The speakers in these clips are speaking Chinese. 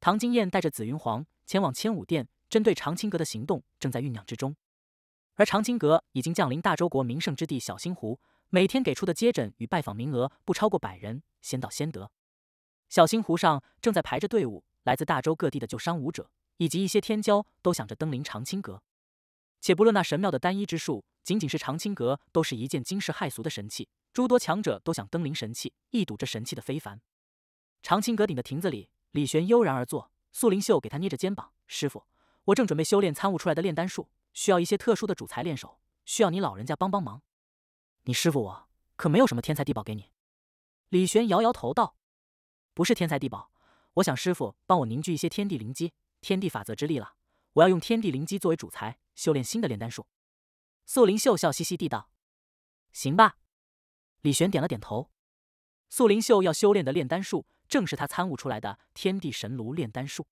唐金燕带着紫云皇前往千武殿，针对长青阁的行动正在酝酿之中。而长青阁已经降临大周国名胜之地小星湖，每天给出的接诊与拜访名额不超过百人，先到先得。小星湖上正在排着队伍，来自大周各地的旧伤武者以及一些天骄都想着登临长青阁。且不论那神庙的单一之术，仅仅是长青阁都是一件惊世骇俗的神器，诸多强者都想登临神器，一睹这神器的非凡。长青阁顶的亭子里，李玄悠然而坐，素灵秀给他捏着肩膀：“师傅，我正准备修炼参悟出来的炼丹术，需要一些特殊的主材练手，需要你老人家帮帮忙。你师傅我可没有什么天才地宝给你。”李玄摇摇头道。不是天才地宝，我想师傅帮我凝聚一些天地灵机、天地法则之力了。我要用天地灵机作为主材，修炼新的炼丹术。素灵秀笑嘻嘻地道：“行吧。”李玄点了点头。素灵秀要修炼的炼丹术，正是他参悟出来的天地神炉炼丹术。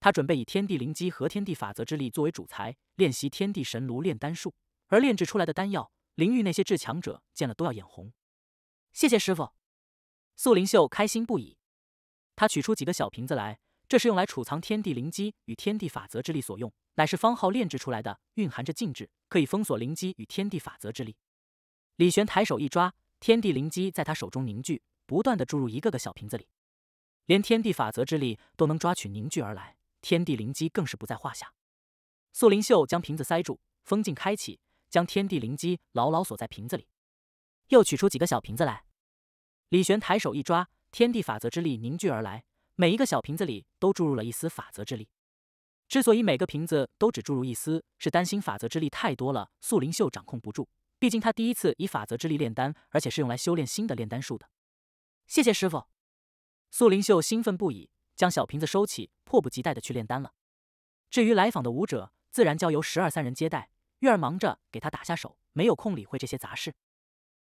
他准备以天地灵机和天地法则之力作为主材，练习天地神炉炼丹术。而炼制出来的丹药，灵域那些至强者见了都要眼红。谢谢师傅，素灵秀开心不已。他取出几个小瓶子来，这是用来储藏天地灵机与天地法则之力所用，乃是方浩炼制出来的，蕴含着禁制，可以封锁灵机与天地法则之力。李玄抬手一抓，天地灵机在他手中凝聚，不断的注入一个个小瓶子里，连天地法则之力都能抓取凝聚而来，天地灵机更是不在话下。素灵秀将瓶子塞住，封禁开启，将天地灵机牢牢锁在瓶子里，又取出几个小瓶子来，李玄抬手一抓。天地法则之力凝聚而来，每一个小瓶子里都注入了一丝法则之力。之所以每个瓶子都只注入一丝，是担心法则之力太多了，素灵秀掌控不住。毕竟他第一次以法则之力炼丹，而且是用来修炼新的炼丹术的。谢谢师傅，素灵秀兴奋不已，将小瓶子收起，迫不及待的去炼丹了。至于来访的武者，自然交由十二三人接待。月儿忙着给他打下手，没有空理会这些杂事。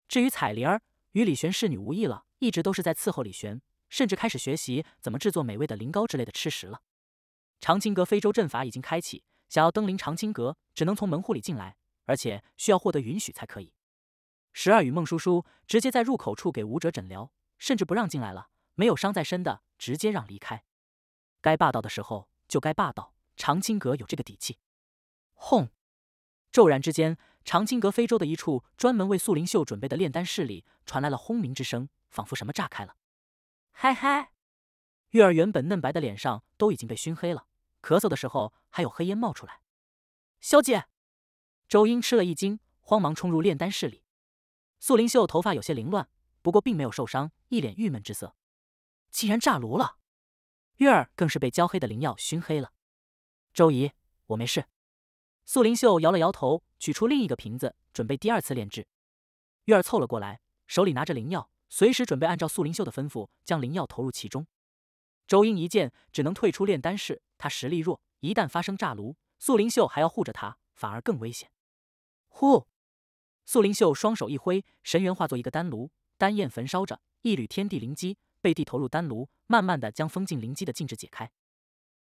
至于彩铃儿，与李玄侍女无异了。一直都是在伺候李玄，甚至开始学习怎么制作美味的灵膏之类的吃食了。长青阁非洲阵法已经开启，想要登临长青阁，只能从门户里进来，而且需要获得允许才可以。十二与孟叔叔直接在入口处给武者诊疗，甚至不让进来了，没有伤在身的直接让离开。该霸道的时候就该霸道，长青阁有这个底气。轰！骤然之间，长青阁非洲的一处专门为素灵秀准备的炼丹室里传来了轰鸣之声。仿佛什么炸开了，嗨嗨！月儿原本嫩白的脸上都已经被熏黑了，咳嗽的时候还有黑烟冒出来。萧姐，周英吃了一惊，慌忙冲入炼丹室里。素灵秀头发有些凌乱，不过并没有受伤，一脸郁闷之色。竟然炸炉了！月儿更是被焦黑的灵药熏黑了。周姨，我没事。素灵秀摇了摇头，取出另一个瓶子，准备第二次炼制。月儿凑了过来，手里拿着灵药。随时准备按照素灵秀的吩咐将灵药投入其中。周英一见，只能退出炼丹室。他实力弱，一旦发生炸炉，素灵秀还要护着他，反而更危险。呼！素灵秀双手一挥，神元化作一个丹炉，丹焰焚烧着，一缕天地灵机背地投入丹炉，慢慢的将封禁灵机的禁制解开。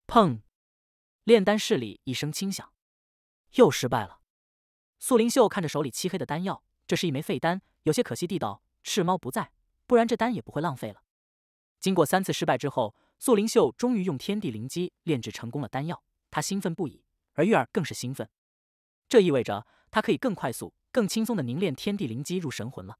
砰！炼丹室里一声轻响，又失败了。素灵秀看着手里漆黑的丹药，这是一枚废丹，有些可惜地道：“赤猫不在。”不然这丹也不会浪费了。经过三次失败之后，素灵秀终于用天地灵机炼制成功了丹药，她兴奋不已，而玉儿更是兴奋。这意味着她可以更快速、更轻松的凝练天地灵机入神魂了。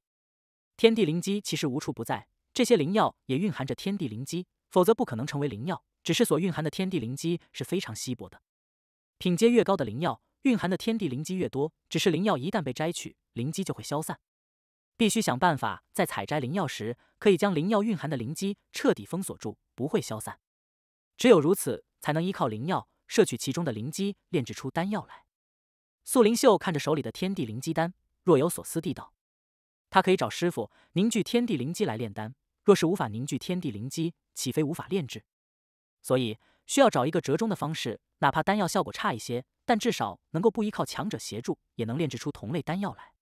天地灵机其实无处不在，这些灵药也蕴含着天地灵机，否则不可能成为灵药。只是所蕴含的天地灵机是非常稀薄的，品阶越高的灵药，蕴含的天地灵机越多。只是灵药一旦被摘取，灵机就会消散。必须想办法在采摘灵药时，可以将灵药蕴含的灵机彻底封锁住，不会消散。只有如此，才能依靠灵药摄取其中的灵机，炼制出丹药来。素灵秀看着手里的天地灵机丹，若有所思地道：“他可以找师傅凝聚天地灵机来炼丹，若是无法凝聚天地灵机，岂非无法炼制？所以需要找一个折中的方式，哪怕丹药效果差一些，但至少能够不依靠强者协助，也能炼制出同类丹药来。”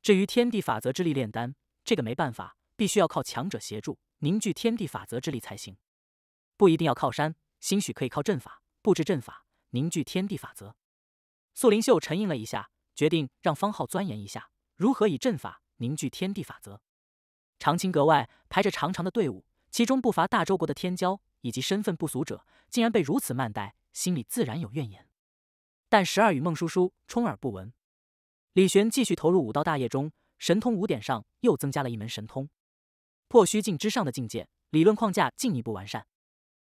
至于天地法则之力炼丹，这个没办法，必须要靠强者协助凝聚天地法则之力才行。不一定要靠山，兴许可以靠阵法布置阵法凝聚天地法则。素灵秀沉吟了一下，决定让方浩钻研一下如何以阵法凝聚天地法则。长青阁外排着长长的队伍，其中不乏大周国的天骄以及身份不俗者，竟然被如此慢待，心里自然有怨言。但十二与孟叔叔充耳不闻。李玄继续投入武道大业中，神通五点上又增加了一门神通，破虚境之上的境界，理论框架进一步完善。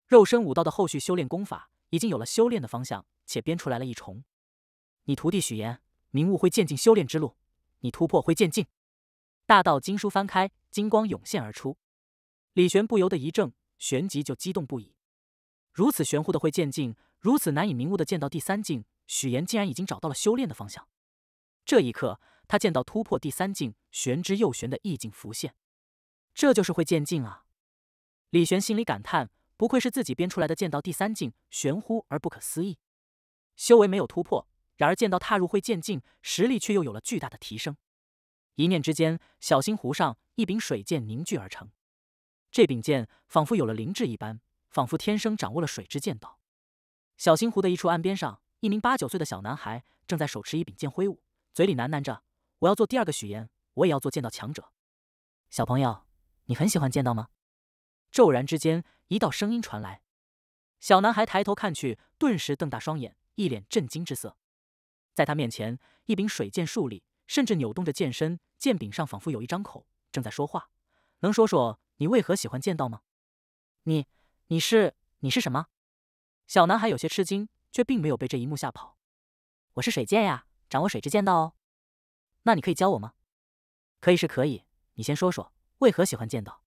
肉身武道的后续修炼功法已经有了修炼的方向，且编出来了一重。你徒弟许言，明悟会渐进修炼之路，你突破会渐进。大道经书翻开，金光涌现而出。李玄不由得一怔，旋即就激动不已。如此玄乎的会渐进，如此难以明悟的见到第三境。许岩竟然已经找到了修炼的方向。这一刻，他见到突破第三境玄之又玄的意境浮现，这就是会渐进啊！李玄心里感叹：不愧是自己编出来的剑道第三境，玄乎而不可思议。修为没有突破，然而见到踏入会渐进，实力却又有了巨大的提升。一念之间，小星湖上一柄水剑凝聚而成。这柄剑仿佛有了灵智一般，仿佛天生掌握了水之剑道。小星湖的一处岸边上。一名八九岁的小男孩正在手持一柄剑挥舞，嘴里喃喃着：“我要做第二个许言，我也要做剑道强者。”小朋友，你很喜欢剑道吗？骤然之间，一道声音传来。小男孩抬头看去，顿时瞪大双眼，一脸震惊之色。在他面前，一柄水剑竖立，甚至扭动着剑身，剑柄上仿佛有一张口，正在说话。能说说你为何喜欢剑道吗？你，你是，你是什么？小男孩有些吃惊。却并没有被这一幕吓跑。我是水剑呀，掌握水之剑道哦。那你可以教我吗？可以是可以。你先说说为何喜欢剑道。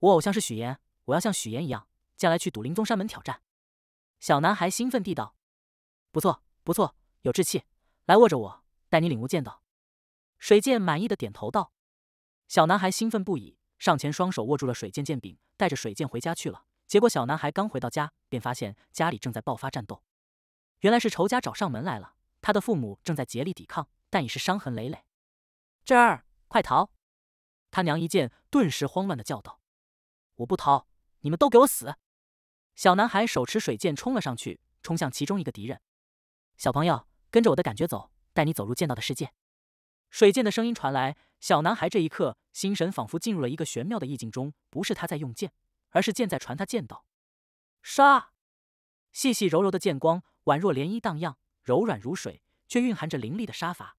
我偶像是许岩，我要像许岩一样，将来去赌灵宗山门挑战。小男孩兴奋地道：“不错，不错，有志气。来握着我，带你领悟剑道。”水剑满意的点头道。小男孩兴奋不已，上前双手握住了水剑剑柄，带着水剑回家去了。结果小男孩刚回到家，便发现家里正在爆发战斗。原来是仇家找上门来了，他的父母正在竭力抵抗，但已是伤痕累累。这儿，快逃！他娘一见，顿时慌乱的叫道：“我不逃，你们都给我死！”小男孩手持水剑冲了上去，冲向其中一个敌人。小朋友，跟着我的感觉走，带你走入剑道的世界。水剑的声音传来，小男孩这一刻心神仿佛进入了一个玄妙的意境中，不是他在用剑，而是剑在传他剑道。杀！细细柔柔的剑光。宛若涟漪荡漾，柔软如水，却蕴含着凌厉的杀伐。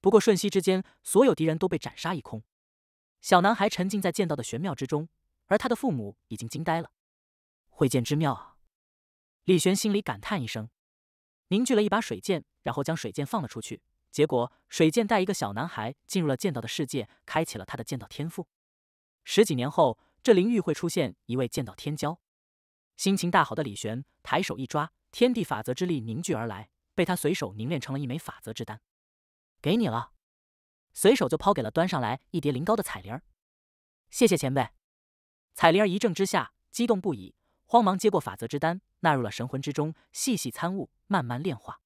不过瞬息之间，所有敌人都被斩杀一空。小男孩沉浸在剑道的玄妙之中，而他的父母已经惊呆了。会剑之妙啊！李玄心里感叹一声，凝聚了一把水剑，然后将水剑放了出去。结果，水剑带一个小男孩进入了剑道的世界，开启了他的剑道天赋。十几年后，这灵域会出现一位剑道天骄。心情大好的李玄抬手一抓。天地法则之力凝聚而来，被他随手凝练成了一枚法则之丹，给你了。随手就抛给了端上来一叠灵膏的彩铃儿。谢谢前辈。彩铃儿一怔之下，激动不已，慌忙接过法则之丹，纳入了神魂之中，细细参悟，慢慢炼化，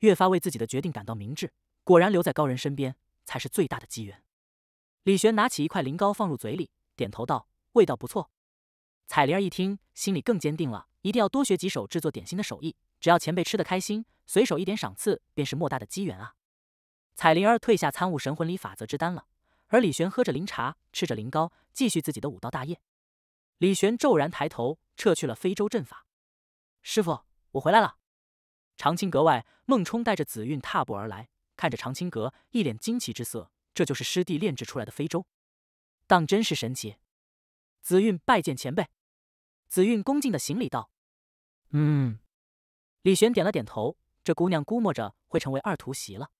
越发为自己的决定感到明智。果然，留在高人身边才是最大的机缘。李玄拿起一块灵膏放入嘴里，点头道：“味道不错。”彩铃儿一听，心里更坚定了。一定要多学几手制作点心的手艺，只要前辈吃得开心，随手一点赏赐便是莫大的机缘啊！彩灵儿退下参悟神魂里法则之丹了，而李玄喝着灵茶，吃着灵膏，继续自己的武道大业。李玄骤然抬头，撤去了非洲阵法。师傅，我回来了。长青阁外，孟冲带着紫韵踏步而来，看着长青阁，一脸惊奇之色。这就是师弟炼制出来的非洲，当真是神奇。紫韵拜见前辈。紫韵恭敬的行礼道：“嗯。”李玄点了点头。这姑娘估摸着会成为二徒媳了。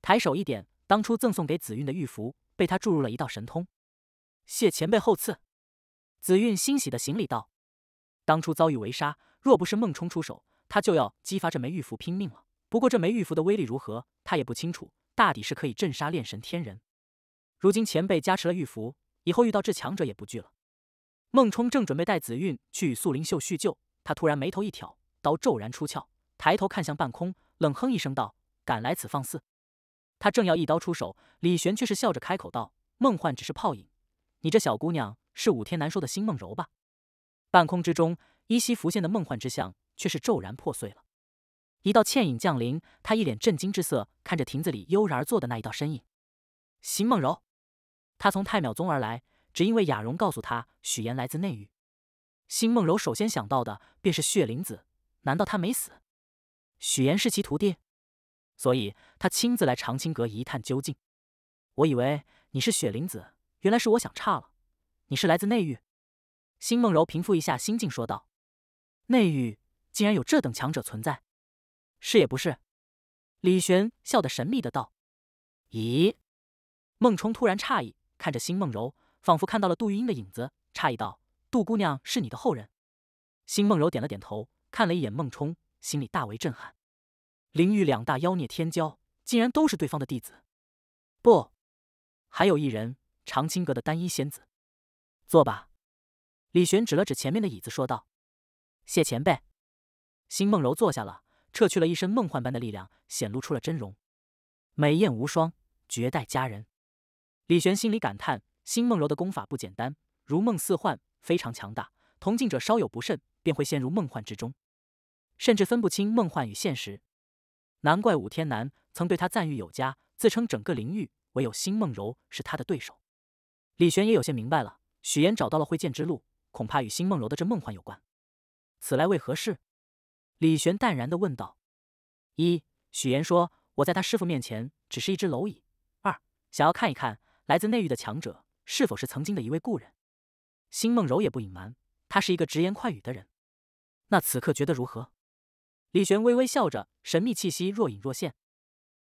抬手一点，当初赠送给紫韵的玉符被他注入了一道神通。谢前辈厚赐。紫韵欣喜的行礼道：“当初遭遇围杀，若不是孟冲出手，他就要激发这枚玉符拼命了。不过这枚玉符的威力如何，他也不清楚，大抵是可以镇杀炼神天人。如今前辈加持了玉符，以后遇到至强者也不惧了。”孟冲正准备带紫韵去与素灵秀叙旧，他突然眉头一挑，刀骤然出鞘，抬头看向半空，冷哼一声道：“敢来此放肆！”他正要一刀出手，李玄却是笑着开口道：“梦幻只是泡影，你这小姑娘是五天难说的星梦柔吧？”半空之中依稀浮现的梦幻之象，却是骤然破碎了。一道倩影降临，他一脸震惊之色看着亭子里悠然而坐的那一道身影，星梦柔。他从太邈宗而来。只因为雅容告诉他，许言来自内域。辛梦柔首先想到的便是血灵子，难道他没死？许岩是其徒弟，所以他亲自来长青阁一探究竟。我以为你是血灵子，原来是我想差了。你是来自内域？辛梦柔平复一下心境，说道：“内域竟然有这等强者存在？是也不是？”李玄笑得神秘的道：“咦？”孟冲突然诧异，看着辛梦柔，仿佛看到了杜玉英的影子，诧异道：“杜姑娘是你的后人？”辛梦柔点了点头，看了一眼孟冲。心里大为震撼，灵域两大妖孽天骄竟然都是对方的弟子。不，还有一人，长青阁的单一仙子。坐吧。李玄指了指前面的椅子，说道：“谢前辈。”辛梦柔坐下了，撤去了一身梦幻般的力量，显露出了真容，美艳无双，绝代佳人。李玄心里感叹：辛梦柔的功法不简单，如梦似幻，非常强大。同境者稍有不慎，便会陷入梦幻之中。甚至分不清梦幻与现实，难怪武天南曾对他赞誉有加，自称整个灵域唯有星梦柔是他的对手。李玄也有些明白了，许岩找到了会剑之路，恐怕与星梦柔的这梦幻有关。此来为何事？李玄淡然的问道。一，许岩说我在他师傅面前只是一只蝼蚁。二，想要看一看来自内域的强者是否是曾经的一位故人。星梦柔也不隐瞒，他是一个直言快语的人。那此刻觉得如何？李玄微微笑着，神秘气息若隐若现。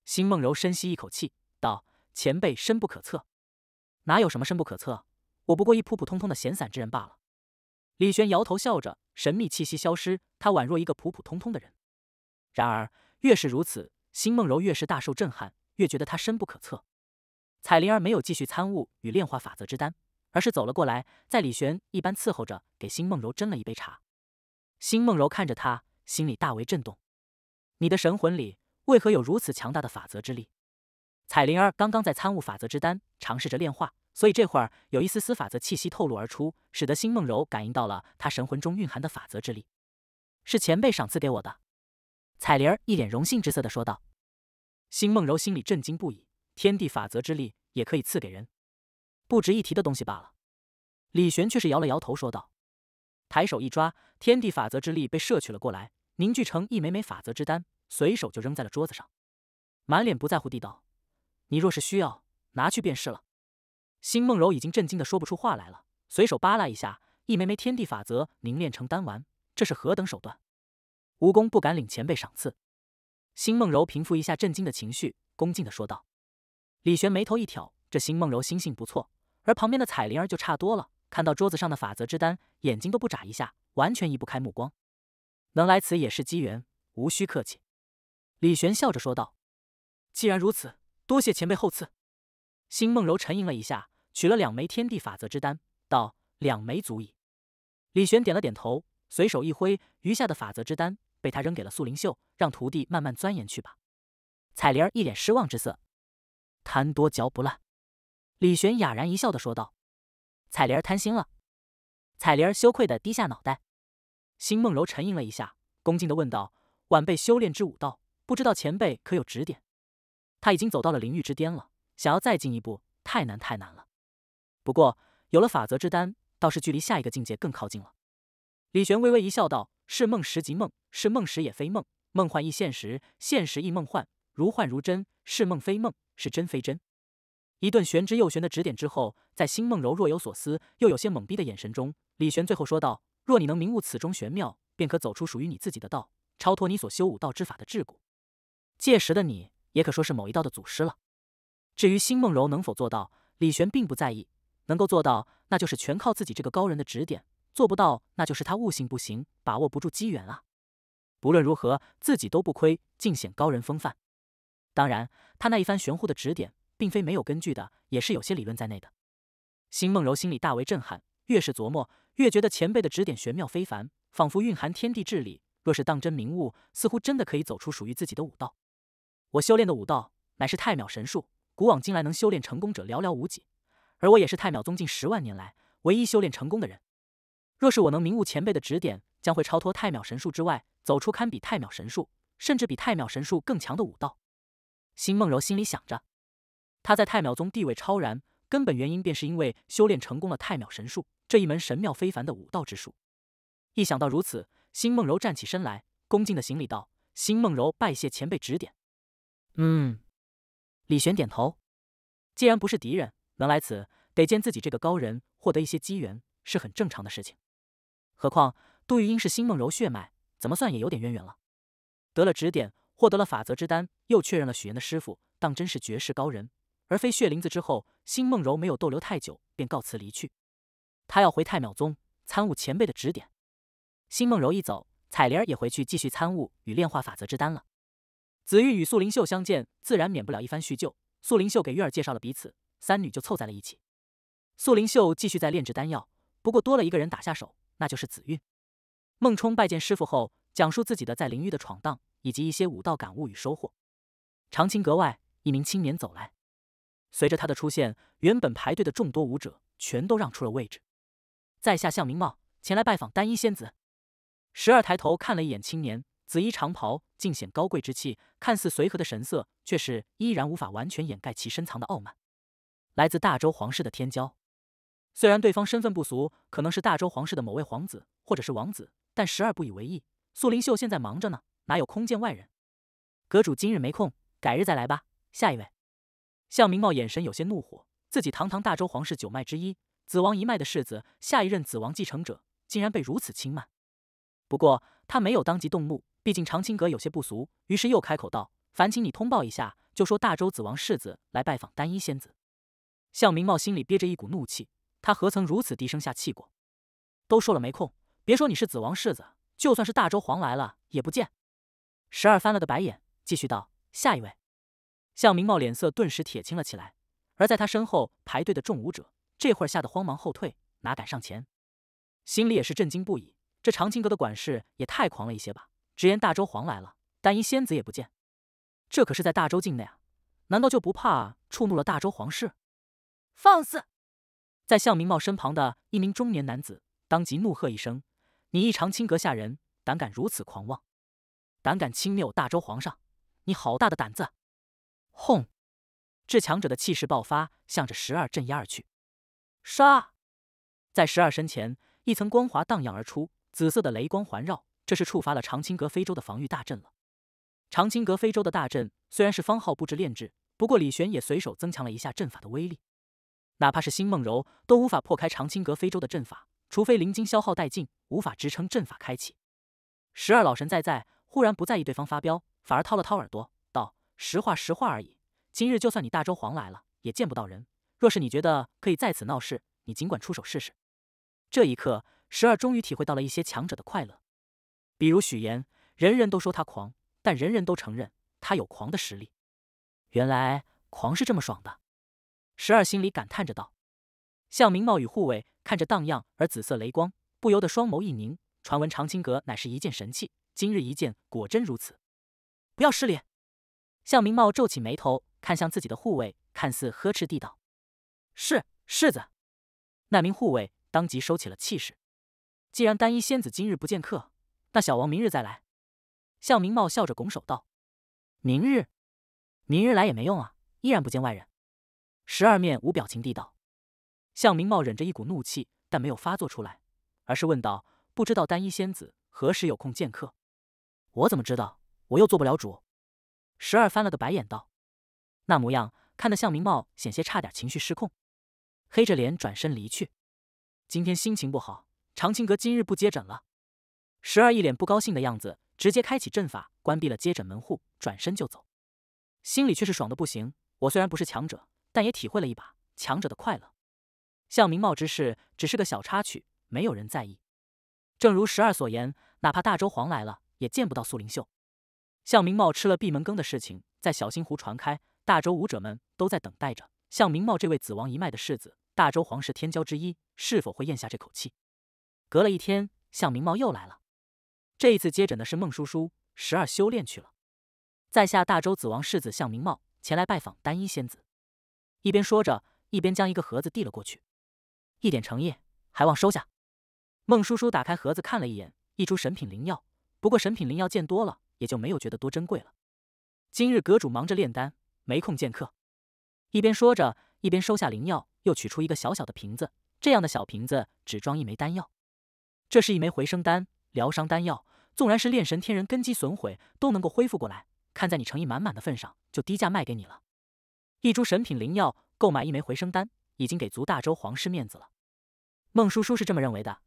辛梦柔深吸一口气，道：“前辈深不可测，哪有什么深不可测？我不过一普普通通的闲散之人罢了。”李玄摇头笑着，神秘气息消失，他宛若一个普普通通的人。然而越是如此，辛梦柔越是大受震撼，越觉得他深不可测。彩铃儿没有继续参悟与炼化法则之丹，而是走了过来，在李玄一般伺候着，给辛梦柔斟了一杯茶。辛梦柔看着他。心里大为震动，你的神魂里为何有如此强大的法则之力？彩灵儿刚刚在参悟法则之丹，尝试着炼化，所以这会儿有一丝丝法则气息透露而出，使得辛梦柔感应到了他神魂中蕴含的法则之力。是前辈赏赐给我的。彩灵儿一脸荣幸之色的说道。星梦柔心里震惊不已，天地法则之力也可以赐给人，不值一提的东西罢了。李玄却是摇了摇头说道。抬手一抓，天地法则之力被摄取了过来，凝聚成一枚枚法则之丹，随手就扔在了桌子上，满脸不在乎地道：“你若是需要，拿去便是了。”星梦柔已经震惊的说不出话来了，随手扒拉一下，一枚枚天地法则凝练成丹丸，这是何等手段？蜈蚣不敢领前辈赏赐。星梦柔平复一下震惊的情绪，恭敬的说道。李玄眉头一挑，这星梦柔心性不错，而旁边的彩灵儿就差多了。看到桌子上的法则之丹，眼睛都不眨一下，完全移不开目光。能来此也是机缘，无需客气。李玄笑着说道：“既然如此，多谢前辈厚赐。”星梦柔沉吟了一下，取了两枚天地法则之丹，道：“两枚足矣。”李玄点了点头，随手一挥，余下的法则之丹被他扔给了素灵秀，让徒弟慢慢钻研去吧。彩莲儿一脸失望之色：“贪多嚼不烂。”李玄哑然一笑的说道。彩莲儿贪心了，彩莲儿羞愧的低下脑袋。星梦柔沉吟了一下，恭敬的问道：“晚辈修炼之武道，不知道前辈可有指点？”他已经走到了灵域之巅了，想要再进一步，太难太难了。不过有了法则之丹，倒是距离下一个境界更靠近了。李玄微微一笑，道：“是梦时即梦，是梦时也非梦；梦幻亦现实，现实亦梦幻，如幻如真，是梦非梦，是真非真。”一顿玄之又玄的指点之后，在星梦柔若有所思又有些懵逼的眼神中，李玄最后说道：“若你能明悟此中玄妙，便可走出属于你自己的道，超脱你所修武道之法的桎梏。届时的你，也可说是某一道的祖师了。”至于星梦柔能否做到，李玄并不在意。能够做到，那就是全靠自己这个高人的指点；做不到，那就是他悟性不行，把握不住机缘啊。不论如何，自己都不亏，尽显高人风范。当然，他那一番玄乎的指点。并非没有根据的，也是有些理论在内的。星梦柔心里大为震撼，越是琢磨，越觉得前辈的指点玄妙非凡，仿佛蕴含天地智理。若是当真明悟，似乎真的可以走出属于自己的武道。我修炼的武道乃是太秒神术，古往今来能修炼成功者寥寥无几，而我也是太秒宗近十万年来唯一修炼成功的人。若是我能明悟前辈的指点，将会超脱太秒神术之外，走出堪比太秒神术，甚至比太秒神术更强的武道。星梦柔心里想着。他在太秒宗地位超然，根本原因便是因为修炼成功了太秒神术这一门神妙非凡的武道之术。一想到如此，辛梦柔站起身来，恭敬的行礼道：“辛梦柔拜谢前辈指点。”嗯，李玄点头。既然不是敌人，能来此，得见自己这个高人，获得一些机缘，是很正常的事情。何况杜玉英是辛梦柔血脉，怎么算也有点渊源了。得了指点，获得了法则之丹，又确认了许岩的师傅当真是绝世高人，而非血灵子之后，辛梦柔没有逗留太久，便告辞离去。他要回太邈宗参悟前辈的指点。辛梦柔一走，彩莲儿也回去继续参悟与炼化法则之丹了。紫玉与素灵秀相见，自然免不了一番叙旧。素灵秀给玉儿介绍了彼此，三女就凑在了一起。素灵秀继续在炼制丹药，不过多了一个人打下手，那就是紫韵。孟冲拜见师傅后，讲述自己的在灵域的闯荡，以及一些武道感悟与收获。长青阁外，一名青年走来，随着他的出现，原本排队的众多武者全都让出了位置。在下向明茂，前来拜访丹衣仙子。十二抬头看了一眼青年，紫衣长袍尽显高贵之气，看似随和的神色，却是依然无法完全掩盖其深藏的傲慢。来自大周皇室的天骄，虽然对方身份不俗，可能是大周皇室的某位皇子或者是王子，但十二不以为意。素灵秀现在忙着呢，哪有空见外人？阁主今日没空，改日再来吧。下一位，向明茂眼神有些怒火，自己堂堂大周皇室九脉之一。子王一脉的世子，下一任子王继承者，竟然被如此轻慢。不过他没有当即动怒，毕竟长青阁有些不俗，于是又开口道：“烦请你通报一下，就说大周子王世子来拜访单一仙子。”向明茂心里憋着一股怒气，他何曾如此低声下气过？都说了没空，别说你是子王世子，就算是大周皇来了也不见。十二翻了个白眼，继续道：“下一位。”向明茂脸色顿时铁青了起来，而在他身后排队的众武者。这会儿吓得慌忙后退，哪敢上前，心里也是震惊不已。这长青阁的管事也太狂了一些吧！直言大周皇来了，单一仙子也不见，这可是在大周境内啊，难道就不怕触怒了大周皇室？放肆！在向明茂身旁的一名中年男子当即怒喝一声：“你一长青阁下人，胆敢如此狂妄，胆敢轻蔑我大周皇上，你好大的胆子！”轰！至强者的气势爆发，向着十二镇压而去。杀！在十二身前，一层光华荡漾而出，紫色的雷光环绕，这是触发了长青阁非洲的防御大阵了。长青阁非洲的大阵虽然是方浩布置炼制，不过李玄也随手增强了一下阵法的威力。哪怕是星梦柔都无法破开长青阁非洲的阵法，除非灵晶消耗殆尽，无法支撑阵法开启。十二老神在在，忽然不在意对方发飙，反而掏了掏耳朵，道：“实话实话而已。今日就算你大周皇来了，也见不到人。”若是你觉得可以在此闹事，你尽管出手试试。这一刻，十二终于体会到了一些强者的快乐。比如许岩，人人都说他狂，但人人都承认他有狂的实力。原来狂是这么爽的。十二心里感叹着道。向明茂与护卫看着荡漾而紫色雷光，不由得双眸一凝。传闻长青阁乃是一件神器，今日一见，果真如此。不要失礼。向明茂皱起眉头，看向自己的护卫，看似呵斥地道。是世子，那名护卫当即收起了气势。既然单一仙子今日不见客，那小王明日再来。向明茂笑着拱手道：“明日，明日来也没用啊，依然不见外人。”十二面无表情地道。向明茂忍着一股怒气，但没有发作出来，而是问道：“不知道单一仙子何时有空见客？”我怎么知道？我又做不了主。十二翻了个白眼道：“那模样看得向明茂险些差点情绪失控。”黑着脸转身离去。今天心情不好，长青阁今日不接诊了。十二一脸不高兴的样子，直接开启阵法，关闭了接诊门户，转身就走。心里却是爽的不行。我虽然不是强者，但也体会了一把强者的快乐。向明茂之事只是个小插曲，没有人在意。正如十二所言，哪怕大周皇来了，也见不到苏灵秀。向明茂吃了闭门羹的事情，在小星湖传开，大周武者们都在等待着向明茂这位子王一脉的世子。大周皇室天骄之一是否会咽下这口气？隔了一天，向明茂又来了。这一次接诊的是孟叔叔，十二修炼去了。在下大周子王世子向明茂前来拜访单一仙子。一边说着，一边将一个盒子递了过去。一点诚意，还望收下。孟叔叔打开盒子看了一眼，一株神品灵药。不过神品灵药见多了，也就没有觉得多珍贵了。今日阁主忙着炼丹，没空见客。一边说着，一边收下灵药。又取出一个小小的瓶子，这样的小瓶子只装一枚丹药。这是一枚回生丹，疗伤丹药，纵然是炼神天人根基损毁，都能够恢复过来。看在你诚意满满的份上，就低价卖给你了。一株神品灵药，购买一枚回生丹，已经给足大周皇室面子了。孟叔叔是这么认为的，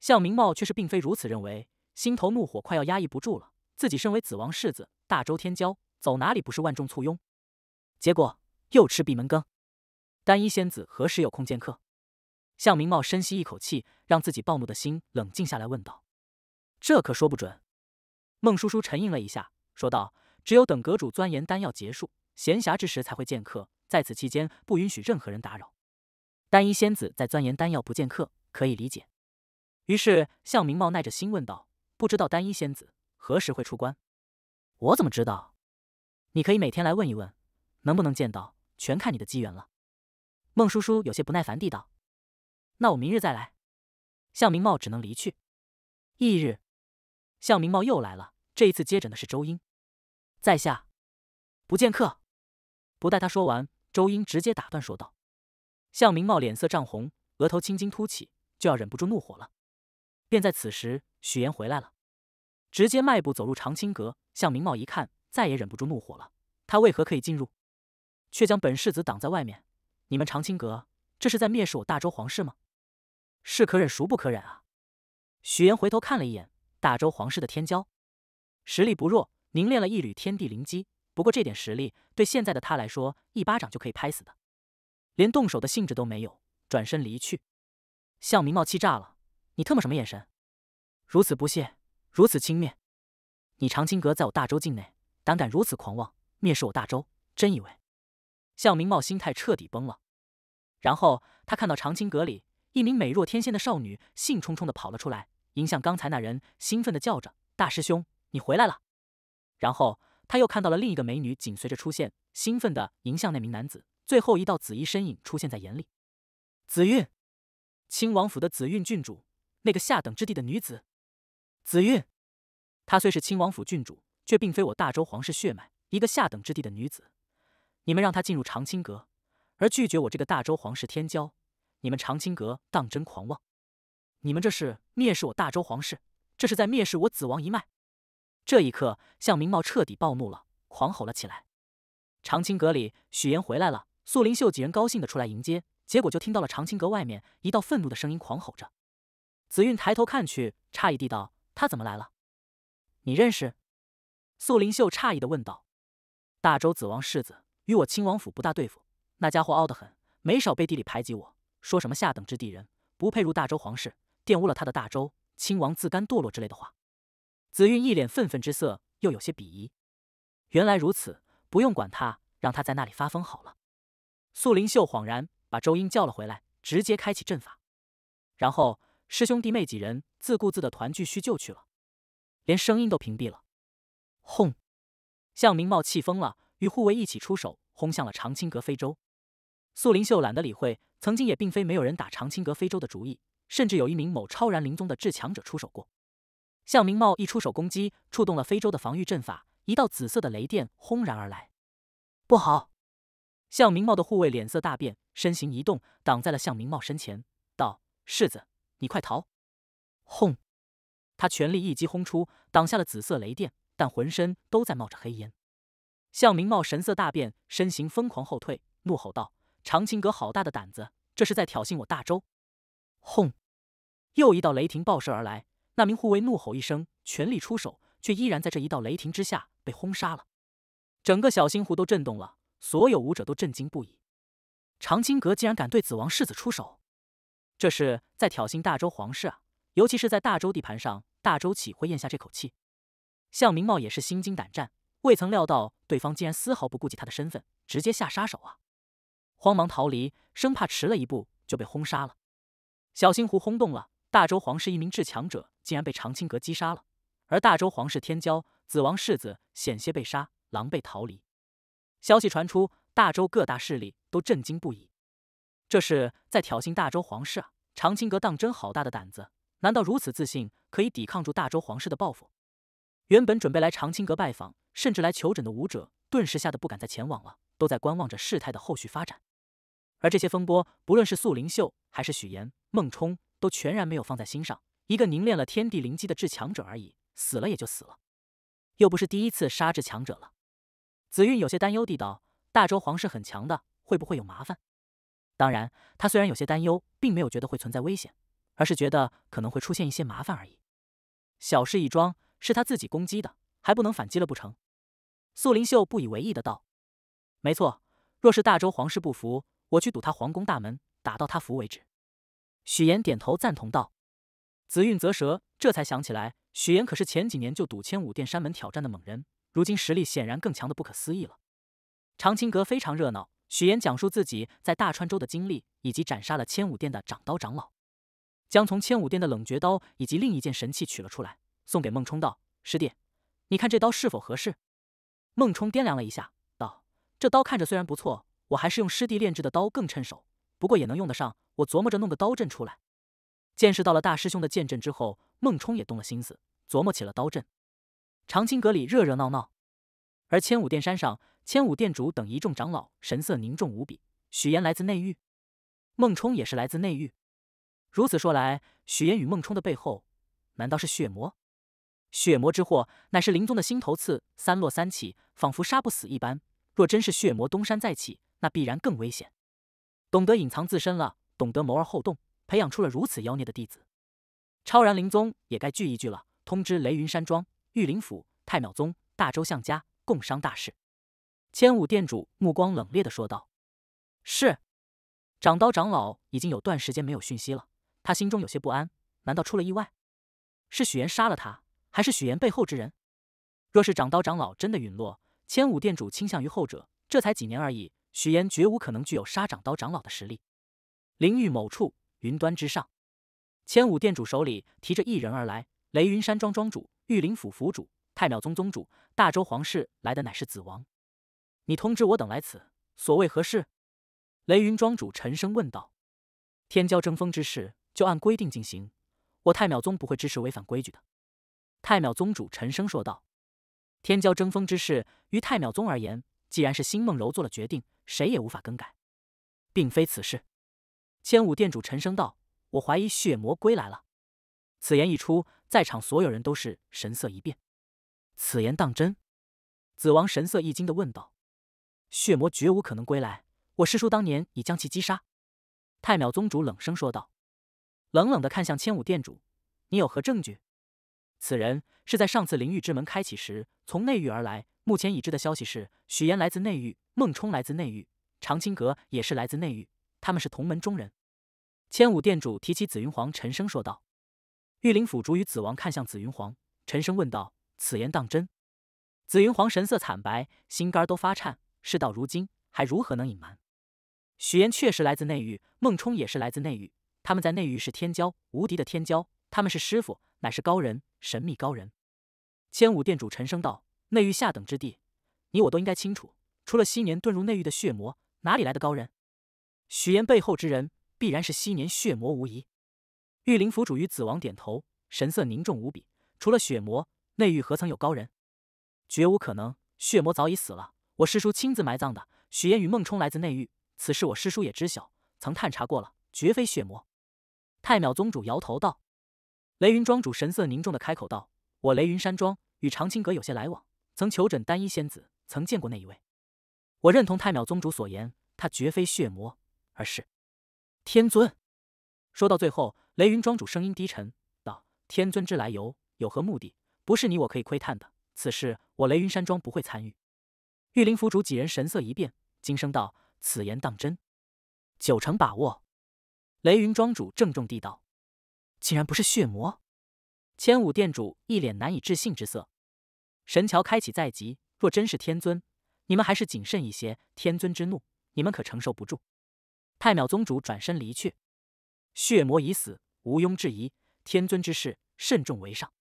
向明茂却是并非如此认为，心头怒火快要压抑不住了。自己身为子王世子，大周天骄，走哪里不是万众簇拥？结果又吃闭门羹。单一仙子何时有空见客？向明茂深吸一口气，让自己暴怒的心冷静下来，问道：“这可说不准。”孟叔叔沉吟了一下，说道：“只有等阁主钻研丹药结束，闲暇之时才会见客，在此期间不允许任何人打扰。单一仙子在钻研丹药不见客，可以理解。”于是向明茂耐着心问道：“不知道单一仙子？”何时会出关？我怎么知道？你可以每天来问一问，能不能见到，全看你的机缘了。孟叔叔有些不耐烦地道：“那我明日再来。”向明茂只能离去。翌日，向明茂又来了，这一次接诊的是周英。在下不见客。不待他说完，周英直接打断说道：“向明茂脸色涨红，额头青筋突起，就要忍不住怒火了。便在此时，许岩回来了。直接迈步走入长青阁，向明茂一看，再也忍不住怒火了。他为何可以进入，却将本世子挡在外面？你们长青阁这是在蔑视我大周皇室吗？是可忍，孰不可忍啊！许岩回头看了一眼大周皇室的天骄，实力不弱，凝练了一缕天地灵机。不过这点实力对现在的他来说，一巴掌就可以拍死的，连动手的兴致都没有，转身离去。向明茂气炸了：“你特么什么眼神？如此不屑！”如此轻蔑，你长青阁在我大周境内，胆敢如此狂妄，蔑视我大周，真以为？向明茂心态彻底崩了。然后他看到长青阁里一名美若天仙的少女，兴冲冲的跑了出来，迎向刚才那人，兴奋的叫着：“大师兄，你回来了！”然后他又看到了另一个美女紧随着出现，兴奋的迎向那名男子，最后一道紫衣身影出现在眼里。紫韵，亲王府的紫韵郡主，那个下等之地的女子。紫韵，她虽是亲王府郡主，却并非我大周皇室血脉，一个下等之地的女子。你们让她进入长青阁，而拒绝我这个大周皇室天骄，你们长青阁当真狂妄？你们这是蔑视我大周皇室，这是在蔑视我子王一脉。这一刻，向明茂彻底暴怒了，狂吼了起来。长青阁里，许岩回来了，素林秀几人高兴的出来迎接，结果就听到了长青阁外面一道愤怒的声音狂吼着。紫韵抬头看去，诧异地道。他怎么来了？你认识？素林秀诧异的问道。大周子王世子与我亲王府不大对付，那家伙傲得很，没少背地里排挤我，说什么下等之地人不配入大周皇室，玷污了他的大周，亲王自甘堕落之类的话。紫韵一脸愤愤之色，又有些鄙夷。原来如此，不用管他，让他在那里发疯好了。素林秀恍然，把周英叫了回来，直接开启阵法，然后。师兄弟妹几人自顾自的团聚叙旧去了，连声音都屏蔽了。轰！向明茂气疯了，与护卫一起出手，轰向了长青阁飞舟。素林秀懒得理会，曾经也并非没有人打长青阁飞舟的主意，甚至有一名某超然灵宗的至强者出手过。向明茂一出手攻击，触动了非洲的防御阵法，一道紫色的雷电轰然而来。不好！向明茂的护卫脸色大变，身形一动，挡在了向明茂身前，道：“世子。”你快逃！轰！他全力一击轰出，挡下了紫色雷电，但浑身都在冒着黑烟。向明茂神色大变，身形疯狂后退，怒吼道：“长青阁好大的胆子，这是在挑衅我大周！”轰！又一道雷霆爆射而来，那名护卫怒吼一声，全力出手，却依然在这一道雷霆之下被轰杀了。整个小星湖都震动了，所有武者都震惊不已。长青阁竟然敢对子王世子出手！这是在挑衅大周皇室啊！尤其是在大周地盘上，大周岂会咽下这口气？向明茂也是心惊胆战，未曾料到对方竟然丝毫不顾及他的身份，直接下杀手啊！慌忙逃离，生怕迟了一步就被轰杀了。小星湖轰动了，大周皇室一名至强者竟然被长青阁击杀了，而大周皇室天骄子王世子险些被杀，狼狈逃离。消息传出，大周各大势力都震惊不已。这是在挑衅大周皇室啊！长青阁当真好大的胆子，难道如此自信可以抵抗住大周皇室的报复？原本准备来长青阁拜访，甚至来求诊的武者，顿时吓得不敢再前往了，都在观望着事态的后续发展。而这些风波，不论是素灵秀还是许岩、孟冲，都全然没有放在心上，一个凝练了天地灵机的至强者而已，死了也就死了，又不是第一次杀至强者了。紫韵有些担忧地道：“大周皇室很强的，会不会有麻烦？”当然，他虽然有些担忧，并没有觉得会存在危险，而是觉得可能会出现一些麻烦而已。小事一桩，是他自己攻击的，还不能反击了不成？素林秀不以为意的道：“没错，若是大周皇室不服，我去堵他皇宫大门，打到他服为止。”许岩点头赞同道。紫韵啧舌，这才想起来，许岩可是前几年就赌千武殿山门挑战的猛人，如今实力显然更强的不可思议了。长青阁非常热闹。许岩讲述自己在大川州的经历，以及斩杀了千武殿的掌刀长老，将从千武殿的冷绝刀以及另一件神器取了出来，送给孟冲道：“师弟，你看这刀是否合适？”孟冲掂量了一下，道：“这刀看着虽然不错，我还是用师弟炼制的刀更趁手，不过也能用得上。我琢磨着弄个刀阵出来。”见识到了大师兄的剑阵之后，孟冲也动了心思，琢磨起了刀阵。长青阁里热热闹闹，而千武殿山上。千武殿主等一众长老神色凝重无比。许岩来自内域，孟冲也是来自内域。如此说来，许岩与孟冲的背后，难道是血魔？血魔之祸乃是灵宗的心头刺，三落三起，仿佛杀不死一般。若真是血魔东山再起，那必然更危险。懂得隐藏自身了，懂得谋而后动，培养出了如此妖孽的弟子。超然灵宗也该聚一聚了，通知雷云山庄、玉灵府、太邈宗、大周相家，共商大事。千武殿主目光冷冽的说道：“是。”掌刀长老已经有段时间没有讯息了，他心中有些不安。难道出了意外？是许岩杀了他，还是许岩背后之人？若是掌刀长老真的陨落，千武殿主倾向于后者。这才几年而已，许岩绝无可能具有杀掌刀长老的实力。灵域某处，云端之上，千武殿主手里提着一人而来。雷云山庄庄主、玉灵府府主、太邈宗宗主、大周皇室来的乃是子王。你通知我等来此，所谓何事？雷云庄主沉声问道。天骄争锋之事就按规定进行，我太邈宗不会支持违反规矩的。太邈宗主沉声说道。天骄争锋之事于太邈宗而言，既然是星梦柔做了决定，谁也无法更改，并非此事。千武殿主沉声道：“我怀疑血魔归来了。”此言一出，在场所有人都是神色一变。此言当真？子王神色一惊的问道。血魔绝无可能归来，我师叔当年已将其击杀。太邈宗主冷声说道，冷冷的看向千武殿主：“你有何证据？”此人是在上次灵域之门开启时从内域而来。目前已知的消息是，许岩来自内域，孟冲来自内域，长青阁也是来自内域，他们是同门中人。千武殿主提起紫云皇，沉声说道。玉灵府主与子王看向紫云皇，沉声问道：“此言当真？”紫云皇神色惨白，心肝都发颤。事到如今，还如何能隐瞒？许岩确实来自内域，孟冲也是来自内域。他们在内域是天骄，无敌的天骄。他们是师傅，乃是高人，神秘高人。千武殿主沉声道：“内域下等之地，你我都应该清楚。除了昔年遁入内域的血魔，哪里来的高人？许岩背后之人，必然是昔年血魔无疑。”玉灵府主与子王点头，神色凝重无比。除了血魔，内域何曾有高人？绝无可能，血魔早已死了。我师叔亲自埋葬的。许岩与孟冲来自内域，此事我师叔也知晓，曾探查过了，绝非血魔。太邈宗主摇头道。雷云庄主神色凝重的开口道：“我雷云山庄与长青阁有些来往，曾求诊单一仙子，曾见过那一位。我认同太邈宗主所言，他绝非血魔，而是天尊。”说到最后，雷云庄主声音低沉道：“天尊之来由有何目的？不是你我可以窥探的。此事我雷云山庄不会参与。”玉灵府主几人神色一变，惊声道：“此言当真？”九成把握。雷云庄主郑重地道：“竟然不是血魔！”千武殿主一脸难以置信之色。神桥开启在即，若真是天尊，你们还是谨慎一些。天尊之怒，你们可承受不住。太邈宗主转身离去。血魔已死，毋庸置疑。天尊之事，慎重为上。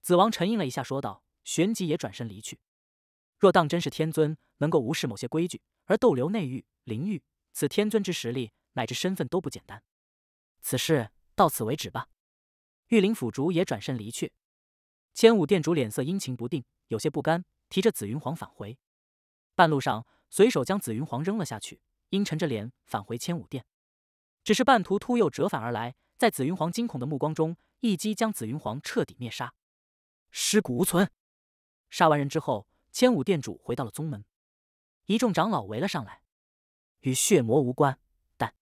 子王沉吟了一下，说道：“旋即也转身离去。”若当真是天尊能够无视某些规矩而逗留内域灵域，此天尊之实力乃至身份都不简单。此事到此为止吧。玉灵府主也转身离去。千武殿主脸色阴晴不定，有些不甘，提着紫云皇返回。半路上，随手将紫云皇扔了下去，阴沉着脸返回千武殿。只是半途突又折返而来，在紫云皇惊恐的目光中，一击将紫云皇彻底灭杀，尸骨无存。杀完人之后，千武殿主回到了宗门，一众长老围了上来。与血魔无关，但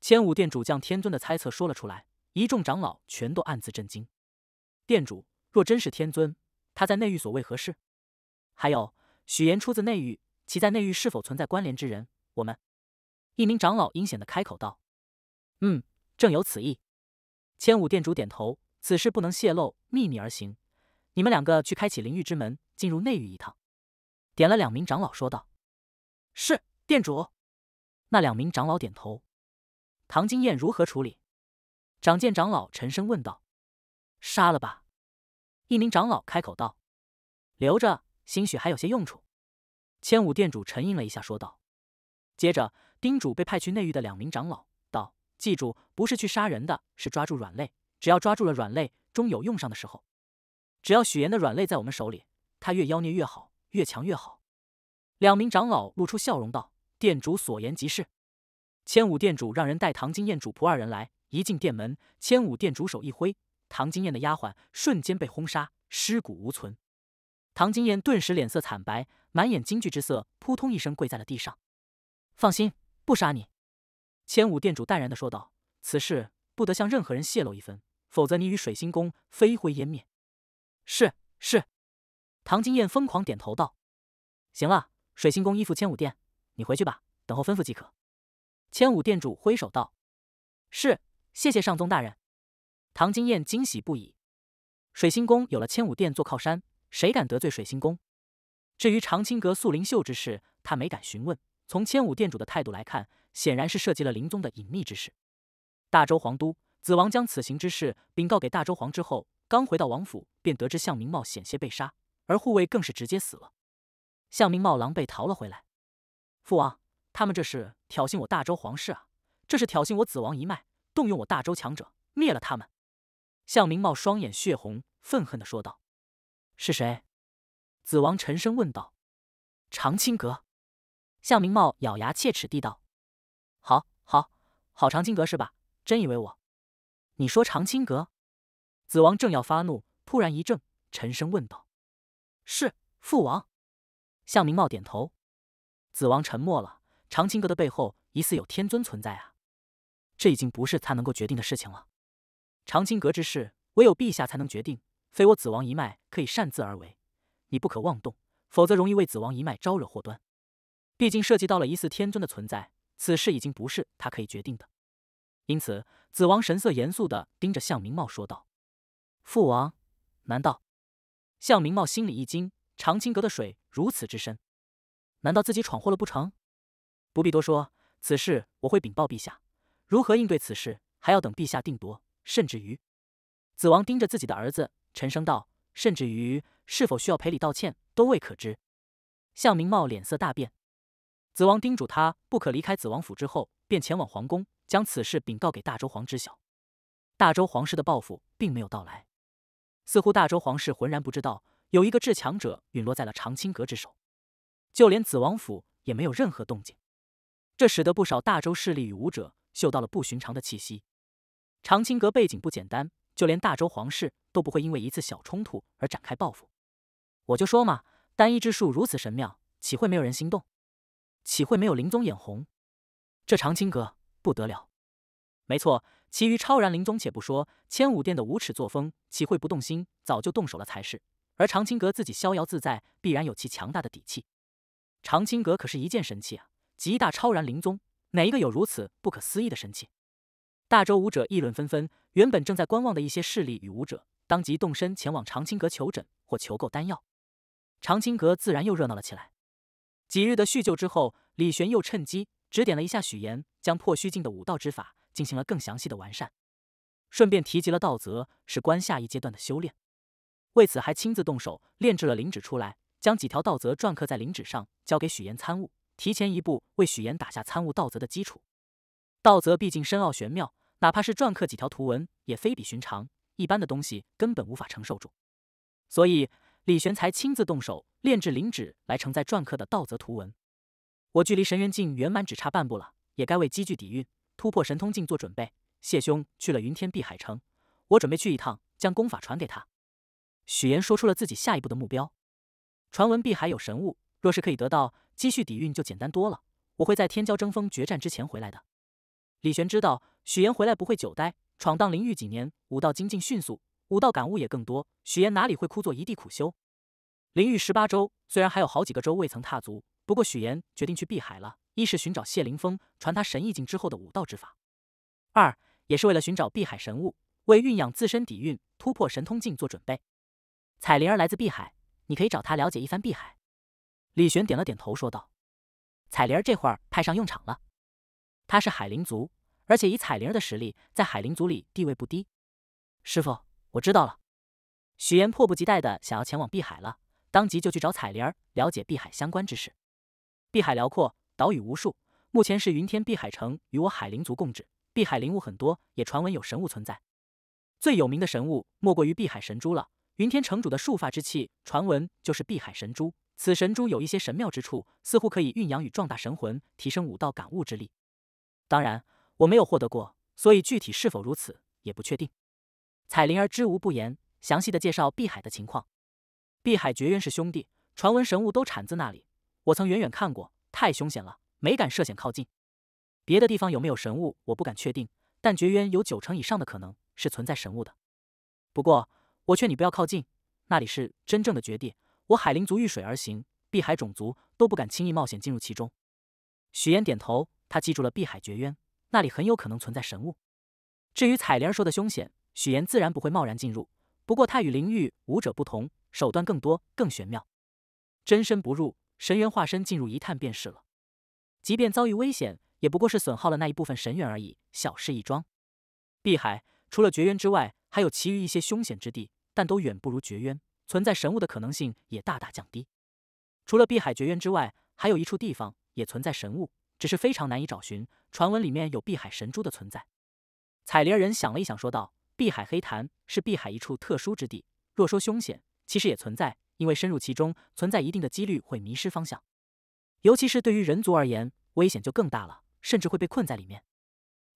千武殿主将天尊的猜测说了出来，一众长老全都暗自震惊。殿主若真是天尊，他在内域所为何事？还有许言出自内域，其在内域是否存在关联之人？我们一名长老阴险的开口道：“嗯，正有此意。”千武殿主点头，此事不能泄露，秘密而行。你们两个去开启灵域之门，进入内域一趟。点了两名长老说道：“是，殿主。”那两名长老点头。唐金燕如何处理？长剑长老沉声问道。杀了吧。一名长老开口道：“留着，兴许还有些用处。”千武殿主沉吟了一下，说道。接着叮嘱被派去内狱的两名长老道：“记住，不是去杀人的，是抓住软肋。只要抓住了软肋，终有用上的时候。只要许言的软肋在我们手里，他越妖孽越好，越强越好。”两名长老露出笑容道。店主所言极是。千武店主让人带唐金燕主仆二人来，一进店门，千武店主手一挥，唐金燕的丫鬟瞬间被轰杀，尸骨无存。唐金燕顿时脸色惨白，满眼惊惧之色，扑通一声跪在了地上。放心，不杀你。千武店主淡然的说道：“此事不得向任何人泄露一分，否则你与水星宫飞灰烟灭。”是是。唐金燕疯狂点头道：“行了，水星宫依附千武殿。”你回去吧，等候吩咐即可。千武殿主挥手道：“是，谢谢上宗大人。”唐金燕惊喜不已。水星宫有了千武殿做靠山，谁敢得罪水星宫？至于长青阁素灵秀之事，他没敢询问。从千武殿主的态度来看，显然是涉及了灵宗的隐秘之事。大周皇都子王将此行之事禀告给大周皇之后，刚回到王府，便得知向明茂险些被杀，而护卫更是直接死了。向明茂狼狈逃了回来。父王，他们这是挑衅我大周皇室啊！这是挑衅我子王一脉，动用我大周强者灭了他们。向明茂双眼血红，愤恨的说道：“是谁？”子王沉声问道。“长青阁。”向明茂咬牙切齿地道：“好，好，好长青阁是吧？真以为我……你说长青阁？”子王正要发怒，突然一怔，沉声问道：“是父王。”向明茂点头。子王沉默了。长青阁的背后疑似有天尊存在啊！这已经不是他能够决定的事情了。长青阁之事，唯有陛下才能决定，非我子王一脉可以擅自而为。你不可妄动，否则容易为子王一脉招惹祸端。毕竟涉及到了疑似天尊的存在，此事已经不是他可以决定的。因此，子王神色严肃地盯着向明茂说道：“父王，难道？”向明茂心里一惊，长青阁的水如此之深。难道自己闯祸了不成？不必多说，此事我会禀报陛下。如何应对此事，还要等陛下定夺。甚至于，子王盯着自己的儿子，沉声道：“甚至于是否需要赔礼道歉，都未可知。”向明茂脸色大变。子王叮嘱他不可离开子王府之后，便前往皇宫，将此事禀告给大周皇知晓。大周皇室的报复并没有到来，似乎大周皇室浑然不知道，有一个至强者陨落在了长青阁之手。就连子王府也没有任何动静，这使得不少大周势力与武者嗅到了不寻常的气息。长青阁背景不简单，就连大周皇室都不会因为一次小冲突而展开报复。我就说嘛，单一之术如此神妙，岂会没有人心动？岂会没有灵宗眼红？这长青阁不得了！没错，其余超然灵宗且不说，千武殿的无耻作风，岂会不动心？早就动手了才是。而长青阁自己逍遥自在，必然有其强大的底气。长青阁可是一件神器啊！极大超然灵宗，哪一个有如此不可思议的神器？大周武者议论纷纷，原本正在观望的一些势力与武者，当即动身前往长青阁求诊或求购丹药。长青阁自然又热闹了起来。几日的叙旧之后，李玄又趁机指点了一下许岩，将破虚境的武道之法进行了更详细的完善，顺便提及了道则是关下一阶段的修炼，为此还亲自动手炼制了灵纸出来。将几条道则篆刻在灵纸上，交给许岩参悟，提前一步为许岩打下参悟道则的基础。道则毕竟深奥玄妙，哪怕是篆刻几条图文，也非比寻常，一般的东西根本无法承受住。所以李玄才亲自动手炼制灵纸来承载篆刻的道则图文。我距离神元境圆满只差半步了，也该为积聚底蕴、突破神通境做准备。谢兄去了云天碧海城，我准备去一趟，将功法传给他。许岩说出了自己下一步的目标。传闻碧海有神物，若是可以得到，积蓄底蕴就简单多了。我会在天骄争锋决战之前回来的。李玄知道许岩回来不会久待，闯荡灵域几年，武道精进迅速，武道感悟也更多。许岩哪里会枯坐一地苦修？灵域十八州虽然还有好几个州未曾踏足，不过许岩决定去碧海了。一是寻找谢灵峰，传他神意境之后的武道之法；二也是为了寻找碧海神物，为蕴养自身底蕴、突破神通境做准备。彩灵儿来自碧海，你可以找他了解一番碧海。李玄点了点头，说道：“彩灵儿这会儿派上用场了。他是海灵族，而且以彩灵儿的实力，在海灵族里地位不低。”师傅，我知道了。许岩迫不及待的想要前往碧海了，当即就去找彩灵儿了解碧海相关之事。碧海辽阔。岛屿无数，目前是云天碧海城与我海灵族共治。碧海灵物很多，也传闻有神物存在。最有名的神物莫过于碧海神珠了。云天城主的束发之气，传闻就是碧海神珠。此神珠有一些神妙之处，似乎可以蕴养与壮大神魂，提升武道感悟之力。当然，我没有获得过，所以具体是否如此也不确定。彩灵儿知无不言，详细的介绍碧海的情况。碧海绝渊是兄弟，传闻神物都产自那里。我曾远远看过。太凶险了，没敢涉险靠近。别的地方有没有神物，我不敢确定，但绝渊有九成以上的可能是存在神物的。不过，我劝你不要靠近，那里是真正的绝地，我海灵族遇水而行，碧海种族都不敢轻易冒险进入其中。许岩点头，他记住了碧海绝渊，那里很有可能存在神物。至于彩莲儿说的凶险，许岩自然不会贸然进入。不过他与灵域武者不同，手段更多，更玄妙，真身不入。神元化身进入一探便是了，即便遭遇危险，也不过是损耗了那一部分神元而已，小事一桩。碧海除了绝渊之外，还有其余一些凶险之地，但都远不如绝渊，存在神物的可能性也大大降低。除了碧海绝渊之外，还有一处地方也存在神物，只是非常难以找寻。传闻里面有碧海神珠的存在。彩莲人想了一想，说道：“碧海黑潭是碧海一处特殊之地，若说凶险，其实也存在。”因为深入其中，存在一定的几率会迷失方向，尤其是对于人族而言，危险就更大了，甚至会被困在里面。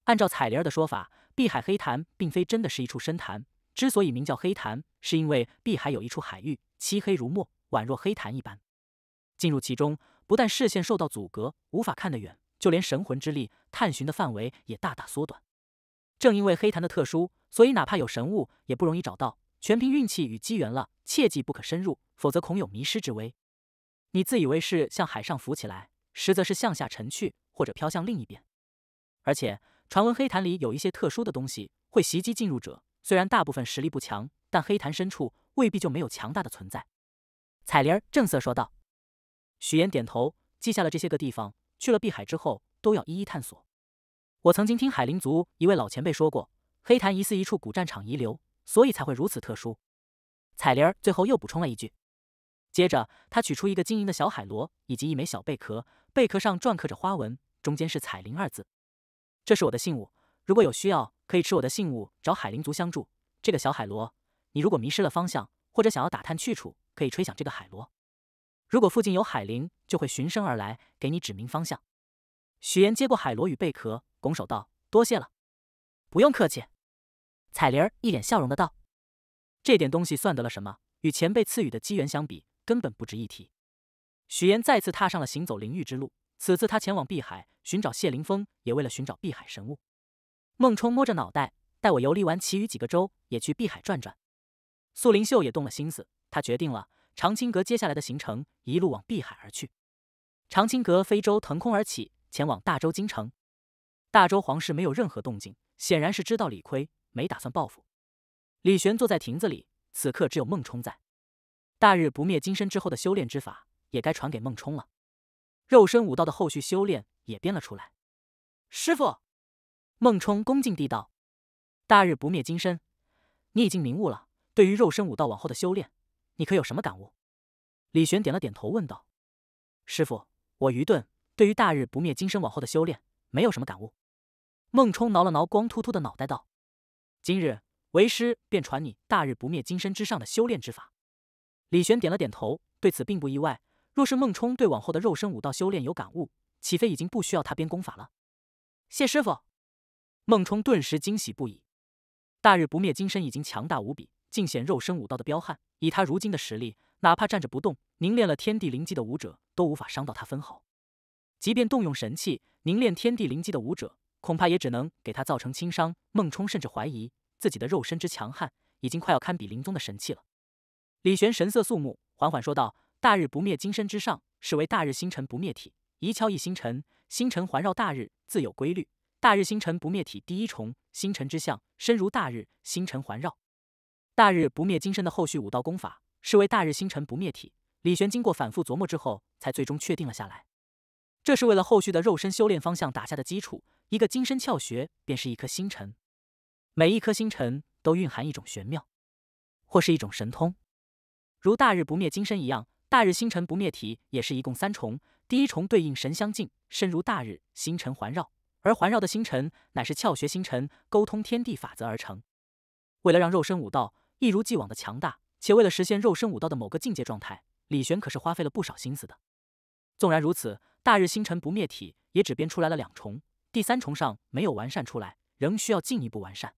按照彩灵儿的说法，碧海黑潭并非真的是一处深潭，之所以名叫黑潭，是因为碧海有一处海域，漆黑如墨，宛若黑潭一般。进入其中，不但视线受到阻隔，无法看得远，就连神魂之力探寻的范围也大大缩短。正因为黑潭的特殊，所以哪怕有神物，也不容易找到，全凭运气与机缘了。切记不可深入。否则恐有迷失之危。你自以为是向海上浮起来，实则是向下沉去，或者飘向另一边。而且传闻黑潭里有一些特殊的东西会袭击进入者，虽然大部分实力不强，但黑潭深处未必就没有强大的存在。彩铃正色说道。许岩点头，记下了这些个地方。去了碧海之后，都要一一探索。我曾经听海灵族一位老前辈说过，黑潭疑似一处古战场遗留，所以才会如此特殊。彩铃最后又补充了一句。接着，他取出一个晶莹的小海螺，以及一枚小贝壳，贝壳上篆刻着花纹，中间是“彩铃”二字。这是我的信物，如果有需要，可以吃我的信物找海灵族相助。这个小海螺，你如果迷失了方向，或者想要打探去处，可以吹响这个海螺。如果附近有海灵，就会循声而来，给你指明方向。许岩接过海螺与贝壳，拱手道：“多谢了。”不用客气。彩灵儿一脸笑容的道：“这点东西算得了什么？与前辈赐予的机缘相比。”根本不值一提。许岩再次踏上了行走灵域之路。此次他前往碧海寻找谢凌峰，也为了寻找碧海神物。孟冲摸着脑袋，带我游历完其余几个州，也去碧海转转。素灵秀也动了心思，他决定了长青阁接下来的行程，一路往碧海而去。长青阁飞舟腾空而起，前往大周京城。大周皇室没有任何动静，显然是知道理亏，没打算报复。李玄坐在亭子里，此刻只有孟冲在。大日不灭金身之后的修炼之法，也该传给孟冲了。肉身武道的后续修炼也编了出来。师傅，孟冲恭敬地道：“大日不灭金身，你已经明悟了。对于肉身武道往后的修炼，你可有什么感悟？”李玄点了点头，问道：“师傅，我愚钝，对于大日不灭金身往后的修炼，没有什么感悟。”孟冲挠了挠光秃秃的脑袋，道：“今日为师便传你大日不灭金身之上的修炼之法。”李玄点了点头，对此并不意外。若是孟冲对往后的肉身武道修炼有感悟，岂非已经不需要他编功法了？谢师傅！孟冲顿时惊喜不已。大日不灭金身已经强大无比，尽显肉身武道的彪悍。以他如今的实力，哪怕站着不动，凝练了天地灵机的武者都无法伤到他分毫。即便动用神器凝练天地灵机的武者，恐怕也只能给他造成轻伤。孟冲甚至怀疑自己的肉身之强悍，已经快要堪比灵宗的神器了。李玄神色肃穆，缓缓说道：“大日不灭金身之上，是为大日星辰不灭体。一敲一星辰，星辰环绕大日，自有规律。大日星辰不灭体第一重。”星辰之象，身如大日，星辰环绕。大日不灭金身的后续武道功法，是为大日星辰不灭体。李玄经过反复琢磨之后，才最终确定了下来。这是为了后续的肉身修炼方向打下的基础。一个金身窍穴，便是一颗星辰，每一颗星辰都蕴含一种玄妙，或是一种神通。如大日不灭金身一样，大日星辰不灭体也是一共三重。第一重对应神相敬，身如大日，星辰环绕。而环绕的星辰乃是窍穴星辰，沟通天地法则而成。为了让肉身武道一如既往的强大，且为了实现肉身武道的某个境界状态，李玄可是花费了不少心思的。纵然如此，大日星辰不灭体也只编出来了两重，第三重上没有完善出来，仍需要进一步完善。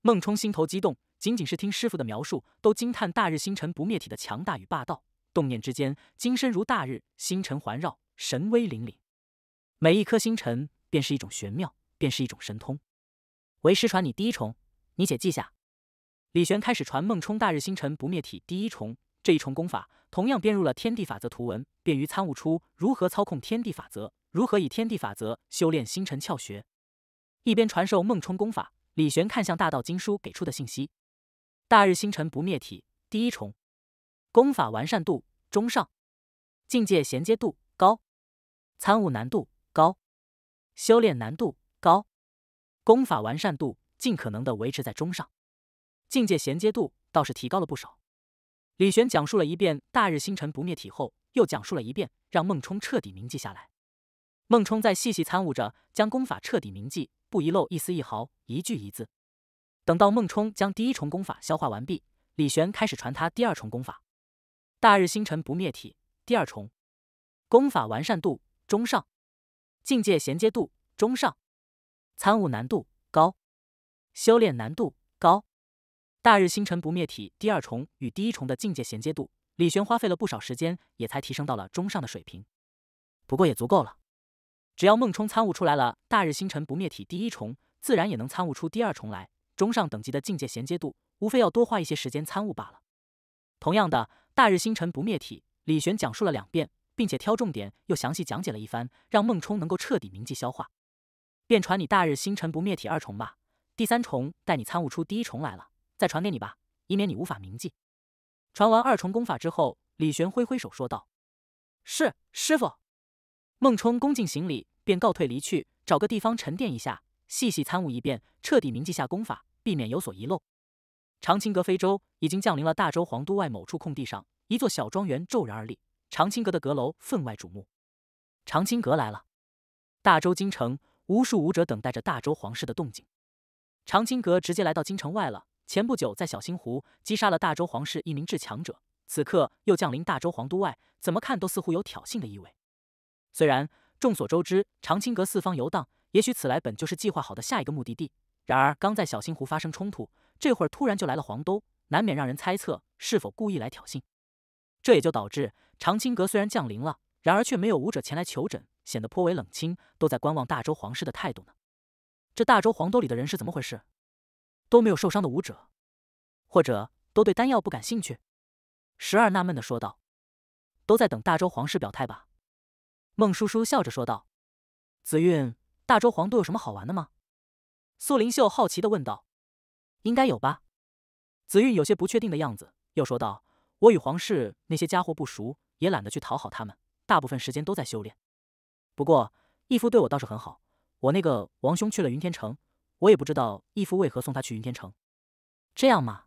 孟冲心头激动，仅仅是听师傅的描述，都惊叹大日星辰不灭体的强大与霸道。动念之间，金身如大日，星辰环绕，神威凛凛，每一颗星辰。便是一种玄妙，便是一种神通。为师传你第一重，你且记下。李玄开始传孟冲大日星辰不灭体第一重，这一重功法同样编入了天地法则图文，便于参悟出如何操控天地法则，如何以天地法则修炼星辰窍穴。一边传授孟冲功法，李玄看向大道经书给出的信息：大日星辰不灭体第一重，功法完善度中上，境界衔接度高，参悟难度高。修炼难度高，功法完善度尽可能的维持在中上，境界衔接度倒是提高了不少。李玄讲述了一遍大日星辰不灭体后，又讲述了一遍，让孟冲彻底铭记下来。孟冲在细细参悟着，将功法彻底铭记，不遗漏一丝一毫，一句一字。等到孟冲将第一重功法消化完毕，李玄开始传他第二重功法——大日星辰不灭体第二重，功法完善度中上。境界衔接度中上，参悟难度高，修炼难度高。大日星辰不灭体第二重与第一重的境界衔接度，李玄花费了不少时间，也才提升到了中上的水平。不过也足够了，只要孟冲参悟出来了大日星辰不灭体第一重，自然也能参悟出第二重来。中上等级的境界衔接度，无非要多花一些时间参悟罢了。同样的，大日星辰不灭体，李玄讲述了两遍。并且挑重点又详细讲解了一番，让孟冲能够彻底铭记消化。便传你大日星辰不灭体二重吧，第三重待你参悟出第一重来了，再传给你吧，以免你无法铭记。传完二重功法之后，李玄挥挥手说道：“是师傅。”孟冲恭敬行礼，便告退离去，找个地方沉淀一下，细细参悟一遍，彻底铭记下功法，避免有所遗漏。长青阁飞舟已经降临了大周皇都外某处空地上，一座小庄园骤然而立。长青阁的阁楼分外瞩目。长青阁来了，大周京城无数武者等待着大周皇室的动静。长青阁直接来到京城外了。前不久在小星湖击杀了大周皇室一名至强者，此刻又降临大周皇都外，怎么看都似乎有挑衅的意味。虽然众所周知，长青阁四方游荡，也许此来本就是计划好的下一个目的地。然而刚在小星湖发生冲突，这会儿突然就来了黄都，难免让人猜测是否故意来挑衅。这也就导致。长青阁虽然降临了，然而却没有武者前来求诊，显得颇为冷清，都在观望大周皇室的态度呢。这大周皇兜里的人是怎么回事？都没有受伤的武者，或者都对丹药不感兴趣？十二纳闷的说道：“都在等大周皇室表态吧？”孟叔叔笑着说道：“子韵，大周皇都有什么好玩的吗？”苏灵秀好奇的问道：“应该有吧？”子韵有些不确定的样子，又说道：“我与皇室那些家伙不熟。”也懒得去讨好他们，大部分时间都在修炼。不过义父对我倒是很好，我那个王兄去了云天城，我也不知道义父为何送他去云天城。这样吗？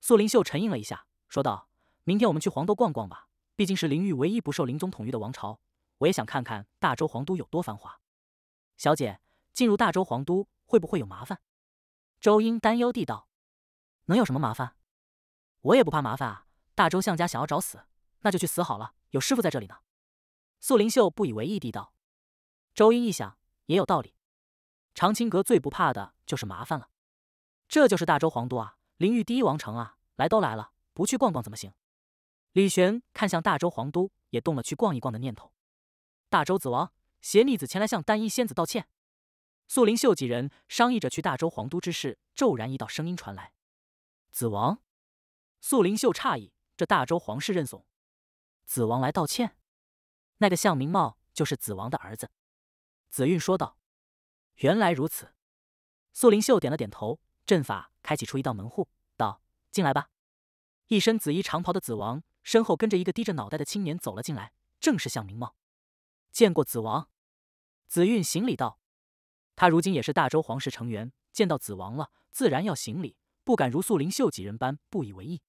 素灵秀沉吟了一下，说道：“明天我们去黄都逛逛吧，毕竟是灵域唯一不受灵宗统御的王朝，我也想看看大周皇都有多繁华。”小姐，进入大周皇都会不会有麻烦？周英担忧地道：“能有什么麻烦？我也不怕麻烦啊！大周相家想要找死。”那就去死好了！有师傅在这里呢。素灵秀不以为意地道。周英一想，也有道理。长青阁最不怕的就是麻烦了。这就是大周皇都啊，灵域第一王城啊！来都来了，不去逛逛怎么行？李玄看向大周皇都，也动了去逛一逛的念头。大周子王携逆子前来向单一仙子道歉。素灵秀几人商议着去大周皇都之事，骤然一道声音传来：“子王！”素灵秀诧异，这大周皇室认怂，子王来道歉。那个向明茂就是子王的儿子。子韵说道：“原来如此。”素灵秀点了点头，阵法开启出一道门户，道：“进来吧。”一身紫衣长袍的子王身后跟着一个低着脑袋的青年走了进来，正是向明茂。见过子王。子韵行礼道。他如今也是大周皇室成员，见到子王了，自然要行礼，不敢如素灵秀几人般不以为意。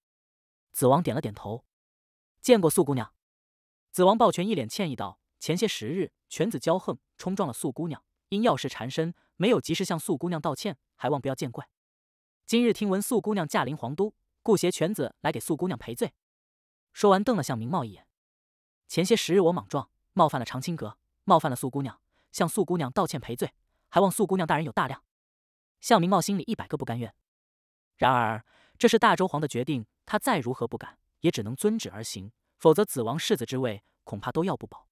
子王点了点头，见过素姑娘。子王抱拳，一脸歉意道：“前些时日，犬子骄横，冲撞了素姑娘，因要事缠身，没有及时向素姑娘道歉，还望不要见怪。今日听闻素姑娘驾临皇都，故携犬子来给素姑娘赔罪。”说完，瞪了向明茂一眼。前些时日我莽撞，冒犯了长青阁，冒犯了素姑娘，向素姑娘道歉赔罪。还望素姑娘大人有大量。向明茂心里一百个不甘愿，然而这是大周皇的决定，他再如何不敢，也只能遵旨而行，否则子王世子之位恐怕都要不保。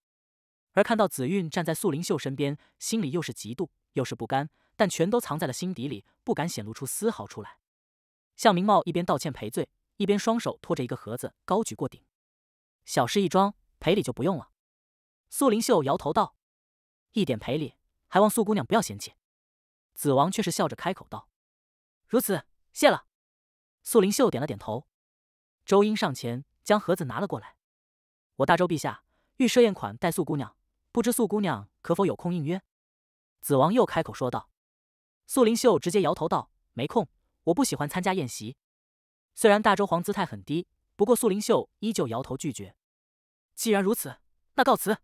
而看到紫韵站在素灵秀身边，心里又是嫉妒又是不甘，但全都藏在了心底里，不敢显露出丝毫出来。向明茂一边道歉赔罪，一边双手托着一个盒子高举过顶，小事一桩，赔礼就不用了。素灵秀摇头道：“一点赔礼。”还望素姑娘不要嫌弃。子王却是笑着开口道：“如此，谢了。”素灵秀点了点头。周英上前将盒子拿了过来：“我大周陛下欲设宴款待素姑娘，不知素姑娘可否有空应约？”子王又开口说道。素灵秀直接摇头道：“没空，我不喜欢参加宴席。”虽然大周皇姿态很低，不过素灵秀依旧摇头拒绝。既然如此，那告辞。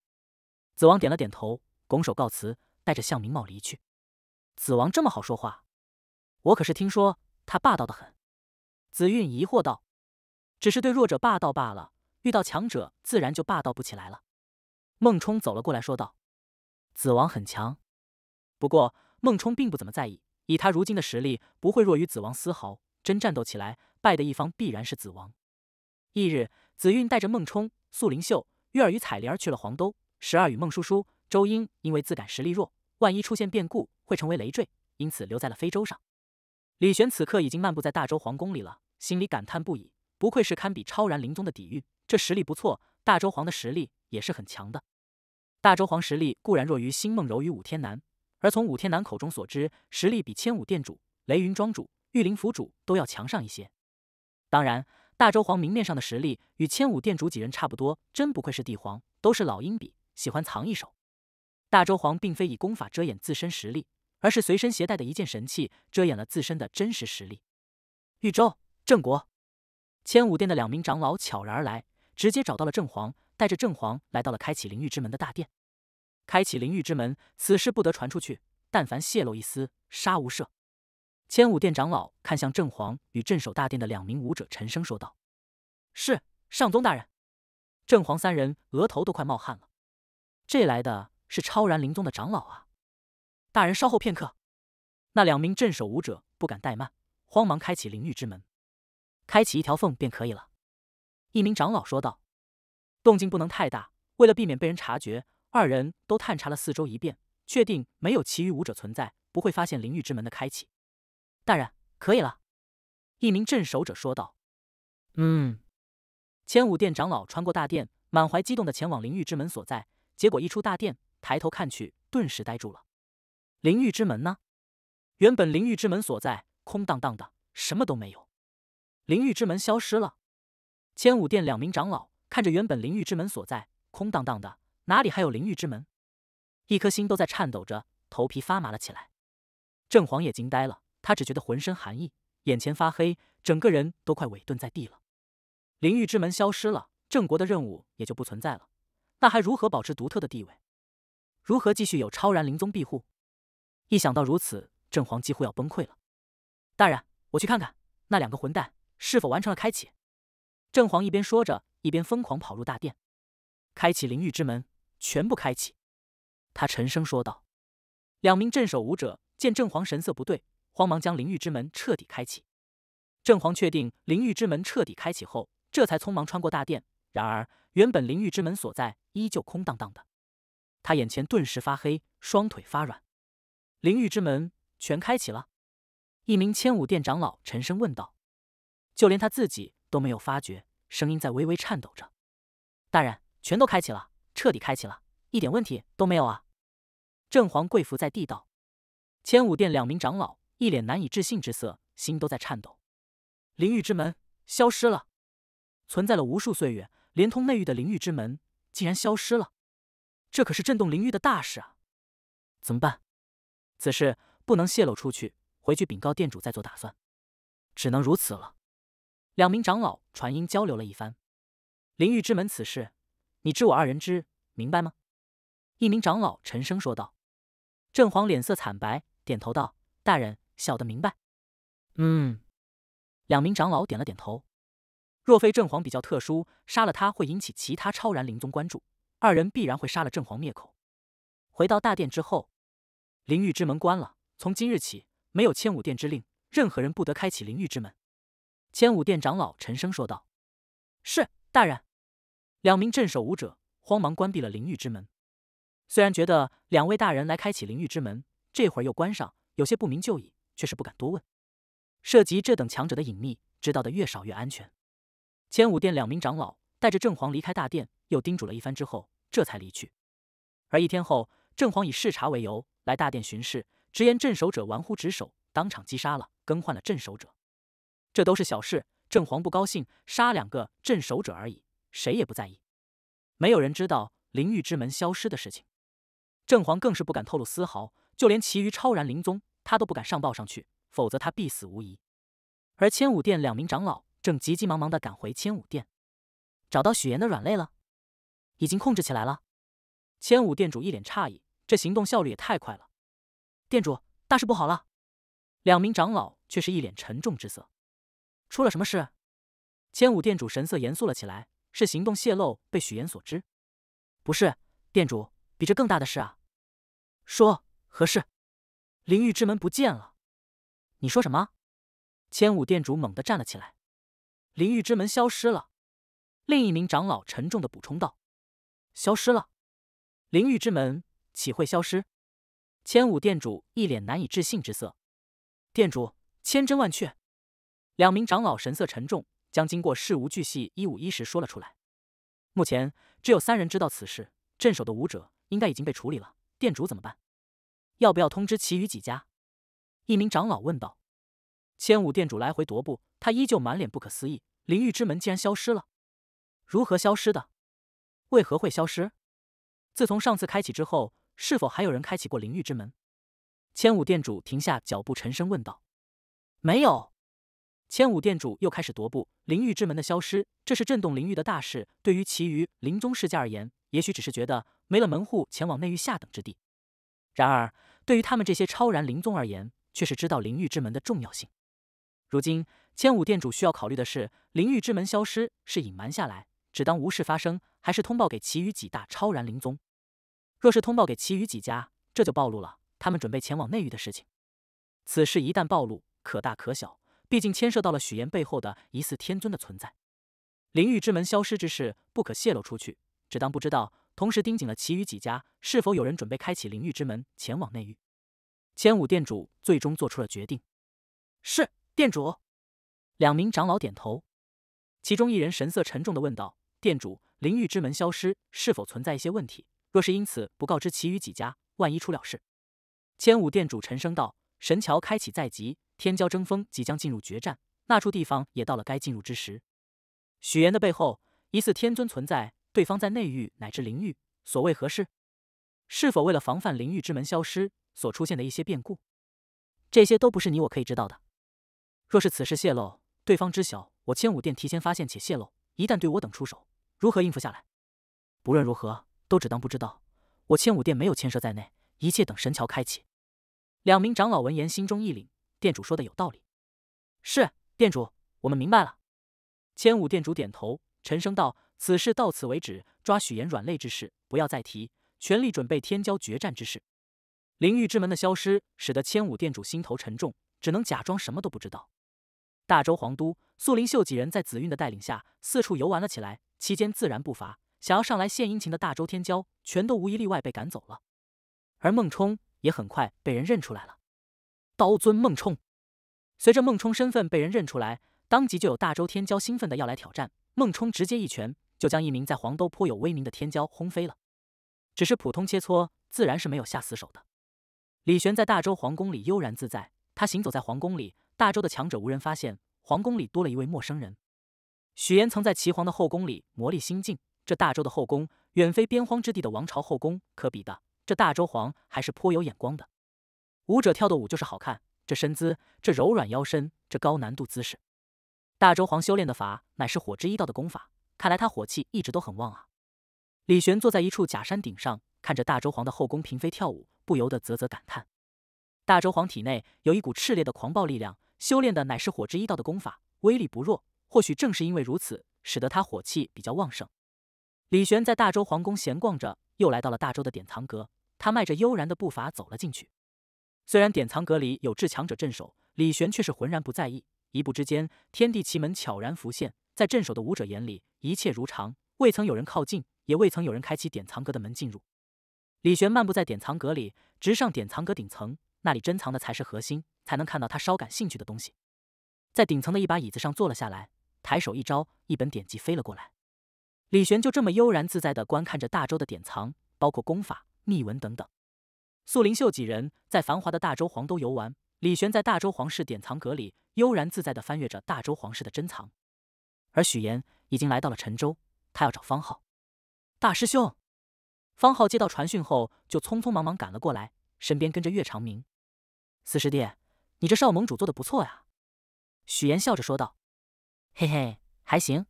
子王点了点头，拱手告辞。带着向明茂离去。子王这么好说话，我可是听说他霸道的很。子韵疑惑道：“只是对弱者霸道罢了，遇到强者自然就霸道不起来了。”孟冲走了过来，说道：“子王很强。”不过孟冲并不怎么在意，以他如今的实力，不会弱于子王丝毫。真战斗起来，败的一方必然是子王。翌日，子韵带着孟冲、素灵秀、月儿与彩莲儿去了黄都。十二与孟叔叔。周英因为自感实力弱，万一出现变故会成为累赘，因此留在了非洲上。李玄此刻已经漫步在大周皇宫里了，心里感叹不已，不愧是堪比超然灵宗的底蕴，这实力不错。大周皇的实力也是很强的。大周皇实力固然弱于星梦柔与武天南，而从武天南口中所知，实力比千武殿主、雷云庄主、玉灵府主都要强上一些。当然，大周皇明面上的实力与千武殿主几人差不多，真不愧是帝皇，都是老鹰比，喜欢藏一手。大周皇并非以功法遮掩自身实力，而是随身携带的一件神器遮掩了自身的真实实力。豫州郑国千武殿的两名长老悄然而来，直接找到了郑皇，带着郑皇来到了开启灵域之门的大殿。开启灵域之门，此事不得传出去，但凡泄露一丝，杀无赦。千武殿长老看向郑皇与镇守大殿的两名武者，沉声说道：“是上宗大人。”郑皇三人额头都快冒汗了，这来的。是超然灵宗的长老啊！大人稍后片刻。那两名镇守武者不敢怠慢，慌忙开启灵域之门，开启一条缝便可以了。一名长老说道：“动静不能太大，为了避免被人察觉，二人都探查了四周一遍，确定没有其余武者存在，不会发现灵域之门的开启。”大人，可以了。一名镇守者说道：“嗯。”千武殿长老穿过大殿，满怀激动的前往灵域之门所在，结果一出大殿。抬头看去，顿时呆住了。灵域之门呢？原本灵域之门所在空荡荡的，什么都没有。灵域之门消失了。千武殿两名长老看着原本灵域之门所在空荡荡的，哪里还有灵域之门？一颗心都在颤抖着，头皮发麻了起来。郑皇也惊呆了，他只觉得浑身寒意，眼前发黑，整个人都快萎顿在地了。灵域之门消失了，郑国的任务也就不存在了，那还如何保持独特的地位？如何继续有超然灵宗庇护？一想到如此，郑皇几乎要崩溃了。大人，我去看看那两个混蛋是否完成了开启。郑皇一边说着，一边疯狂跑入大殿，开启灵域之门，全部开启。他沉声说道。两名镇守武者见郑皇神色不对，慌忙将灵域之门彻底开启。郑皇确定灵域之门彻底开启后，这才匆忙穿过大殿。然而，原本灵域之门所在依旧空荡荡的，他眼前顿时发黑，双腿发软。灵域之门全开启了？一名千武殿长老沉声问道。就连他自己都没有发觉，声音在微微颤抖着。大人，全都开启了，彻底开启了，一点问题都没有啊！正皇跪伏在地道。千武殿两名长老一脸难以置信之色，心都在颤抖。灵域之门消失了，存在了无数岁月，连通内域的灵域之门竟然消失了，这可是震动灵域的大事啊！怎么办？此事不能泄露出去，回去禀告店主再做打算。只能如此了。两名长老传音交流了一番，灵域之门此事，你知我二人知，明白吗？一名长老沉声说道。郑皇脸色惨白，点头道：“大人，小的明白。”嗯，两名长老点了点头。若非正皇比较特殊，杀了他会引起其他超然灵宗关注，二人必然会杀了正皇灭口。回到大殿之后，灵域之门关了，从今日起，没有千武殿之令，任何人不得开启灵域之门。千武殿长老沉声说道：“是，大人。”两名镇守武者慌忙关闭了灵域之门。虽然觉得两位大人来开启灵域之门，这会儿又关上，有些不明就里，却是不敢多问。涉及这等强者的隐秘，知道的越少越安全。千武殿两名长老带着郑皇离开大殿，又叮嘱了一番之后，这才离去。而一天后，郑皇以视察为由来大殿巡视，直言镇守者玩忽职守，当场击杀了，更换了镇守者。这都是小事，郑皇不高兴，杀两个镇守者而已，谁也不在意。没有人知道灵域之门消失的事情，郑皇更是不敢透露丝毫，就连其余超然灵宗，他都不敢上报上去，否则他必死无疑。而千武殿两名长老正急急忙忙地赶回千武殿，找到许岩的软肋了，已经控制起来了。千武殿主一脸诧异，这行动效率也太快了。殿主，大事不好了！两名长老却是一脸沉重之色。出了什么事？千武殿主神色严肃了起来。是行动泄露被许岩所知？不是，殿主，比这更大的事啊！说何事？灵域之门不见了！你说什么？千武殿主猛地站了起来。灵域之门消失了。另一名长老沉重的补充道：“消失了？灵域之门岂会消失？”千武殿主一脸难以置信之色。殿主，千真万确。两名长老神色沉重，将经过事无巨细一五一十说了出来。目前只有三人知道此事，镇守的武者应该已经被处理了。店主怎么办？要不要通知其余几家？一名长老问道。千武店主来回踱步，他依旧满脸不可思议：灵域之门竟然消失了？如何消失的？为何会消失？自从上次开启之后，是否还有人开启过灵域之门？千武店主停下脚步，沉声问道。没有。千武殿主又开始踱步，灵域之门的消失，这是震动灵域的大事。对于其余灵宗世家而言，也许只是觉得没了门户，前往内域下等之地；然而，对于他们这些超然灵宗而言，却是知道灵域之门的重要性。如今，千武殿主需要考虑的是，灵域之门消失是隐瞒下来，只当无事发生，还是通报给其余几大超然灵宗？若是通报给其余几家，这就暴露了他们准备前往内域的事情。此事一旦暴露，可大可小。毕竟牵涉到了许岩背后的疑似天尊的存在，灵域之门消失之事不可泄露出去，只当不知道。同时盯紧了其余几家，是否有人准备开启灵域之门前往内域。千武殿主最终做出了决定：是殿主。两名长老点头，其中一人神色沉重的问道：“殿主，灵域之门消失，是否存在一些问题？若是因此不告知其余几家，万一出了事？”千武殿主沉声道：“神桥开启在即。”天骄争锋即将进入决战，那处地方也到了该进入之时。许岩的背后疑似天尊存在，对方在内域乃至灵域，所谓何事？是否为了防范灵域之门消失所出现的一些变故？这些都不是你我可以知道的。若是此事泄露，对方知晓我千武殿提前发现且泄露，一旦对我等出手，如何应付下来？不论如何，都只当不知道。我千武殿没有牵涉在内，一切等神桥开启。两名长老闻言，心中一凛。店主说的有道理，是店主，我们明白了。千武店主点头，沉声道：“此事到此为止，抓许岩软肋之事不要再提，全力准备天骄决战之事。”灵域之门的消失，使得千武店主心头沉重，只能假装什么都不知道。大周皇都素林秀几人在紫韵的带领下四处游玩了起来，期间自然不乏想要上来献殷勤的大周天骄，全都无一例外被赶走了。而孟冲也很快被人认出来了，刀尊孟冲。随着孟冲身份被人认出来，当即就有大周天骄兴奋的要来挑战。孟冲直接一拳就将一名在黄都颇有威名的天骄轰飞了。只是普通切磋，自然是没有下死手的。李玄在大周皇宫里悠然自在，他行走在皇宫里。大周的强者无人发现，皇宫里多了一位陌生人。许岩曾在齐皇的后宫里磨砺心境，这大周的后宫远非边荒之地的王朝后宫可比的。这大周皇还是颇有眼光的。舞者跳的舞就是好看，这身姿，这柔软腰身，这高难度姿势。大周皇修炼的法乃是火之一道的功法，看来他火气一直都很旺啊。李玄坐在一处假山顶上，看着大周皇的后宫嫔妃跳舞，不由得啧啧感叹：大周皇体内有一股炽烈的狂暴力量。修炼的乃是火之一道的功法，威力不弱。或许正是因为如此，使得他火气比较旺盛。李玄在大周皇宫闲逛着，又来到了大周的典藏阁。他迈着悠然的步伐走了进去。虽然典藏阁里有至强者镇守，李玄却是浑然不在意。一步之间，天地奇门悄然浮现，在镇守的武者眼里，一切如常，未曾有人靠近，也未曾有人开启典藏阁的门进入。李玄漫步在典藏阁里，直上典藏阁顶层，那里珍藏的才是核心。才能看到他稍感兴趣的东西，在顶层的一把椅子上坐了下来，抬手一招，一本典籍飞了过来。李玄就这么悠然自在地观看着大周的典藏，包括功法、秘文等等。素林秀几人在繁华的大周皇都游玩，李玄在大周皇室典藏阁里悠然自在地翻阅着大周皇室的珍藏。而许岩已经来到了陈州，他要找方浩。大师兄，方浩接到传讯后就匆匆忙忙赶了过来，身边跟着岳长明。四师弟。你这少盟主做的不错呀，许岩笑着说道。嘿嘿，还行。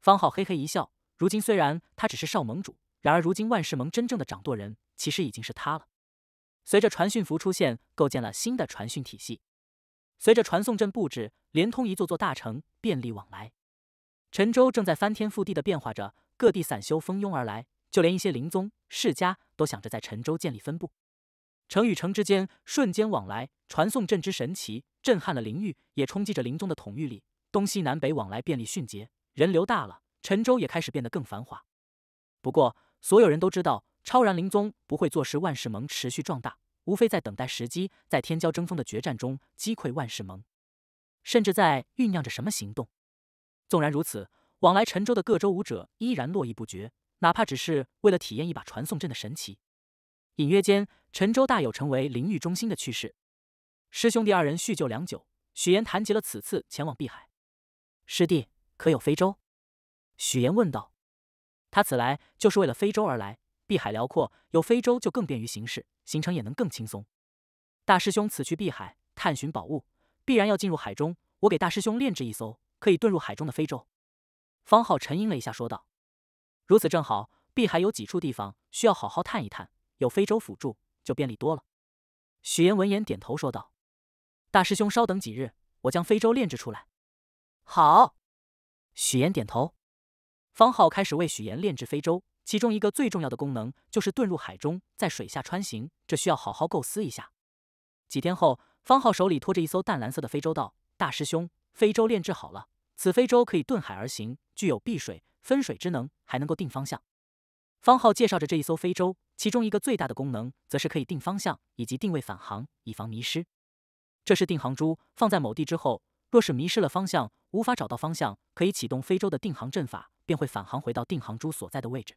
方浩嘿嘿一笑。如今虽然他只是少盟主，然而如今万世盟真正的掌舵人其实已经是他了。随着传讯符出现，构建了新的传讯体系。随着传送阵布置，连通一座座大城，便利往来。陈州正在翻天覆地的变化着，各地散修蜂拥而来，就连一些灵宗世家都想着在陈州建立分部。城与城之间瞬间往来，传送阵之神奇，震撼了灵域，也冲击着灵宗的统御力。东西南北往来便利迅捷，人流大了，陈州也开始变得更繁华。不过，所有人都知道，超然灵宗不会坐视万世盟持续壮大，无非在等待时机，在天骄争锋的决战中击溃万世盟，甚至在酝酿着什么行动。纵然如此，往来陈州的各州武者依然络绎不绝，哪怕只是为了体验一把传送阵的神奇。隐约间，陈州大有成为灵域中心的趋势。师兄弟二人叙旧良久，许岩谈及了此次前往碧海。师弟可有非洲？许岩问道。他此来就是为了非洲而来。碧海辽阔，有非洲就更便于行事，行程也能更轻松。大师兄此去碧海探寻宝物，必然要进入海中。我给大师兄炼制一艘可以遁入海中的非洲。方浩沉吟了一下，说道：“如此正好，碧海有几处地方需要好好探一探。”有非洲辅助，就便利多了。许岩闻言点头说道：“大师兄稍等几日，我将非洲炼制出来。”好。许岩点头。方浩开始为许岩炼制非洲，其中一个最重要的功能就是遁入海中，在水下穿行，这需要好好构思一下。几天后，方浩手里托着一艘淡蓝色的非洲，道：“大师兄，非洲炼制好了。此非洲可以遁海而行，具有避水分水之能，还能够定方向。”方浩介绍着这一艘非洲，其中一个最大的功能，则是可以定方向以及定位返航，以防迷失。这是定航珠，放在某地之后，若是迷失了方向，无法找到方向，可以启动非洲的定航阵法，便会返航回到定航珠所在的位置。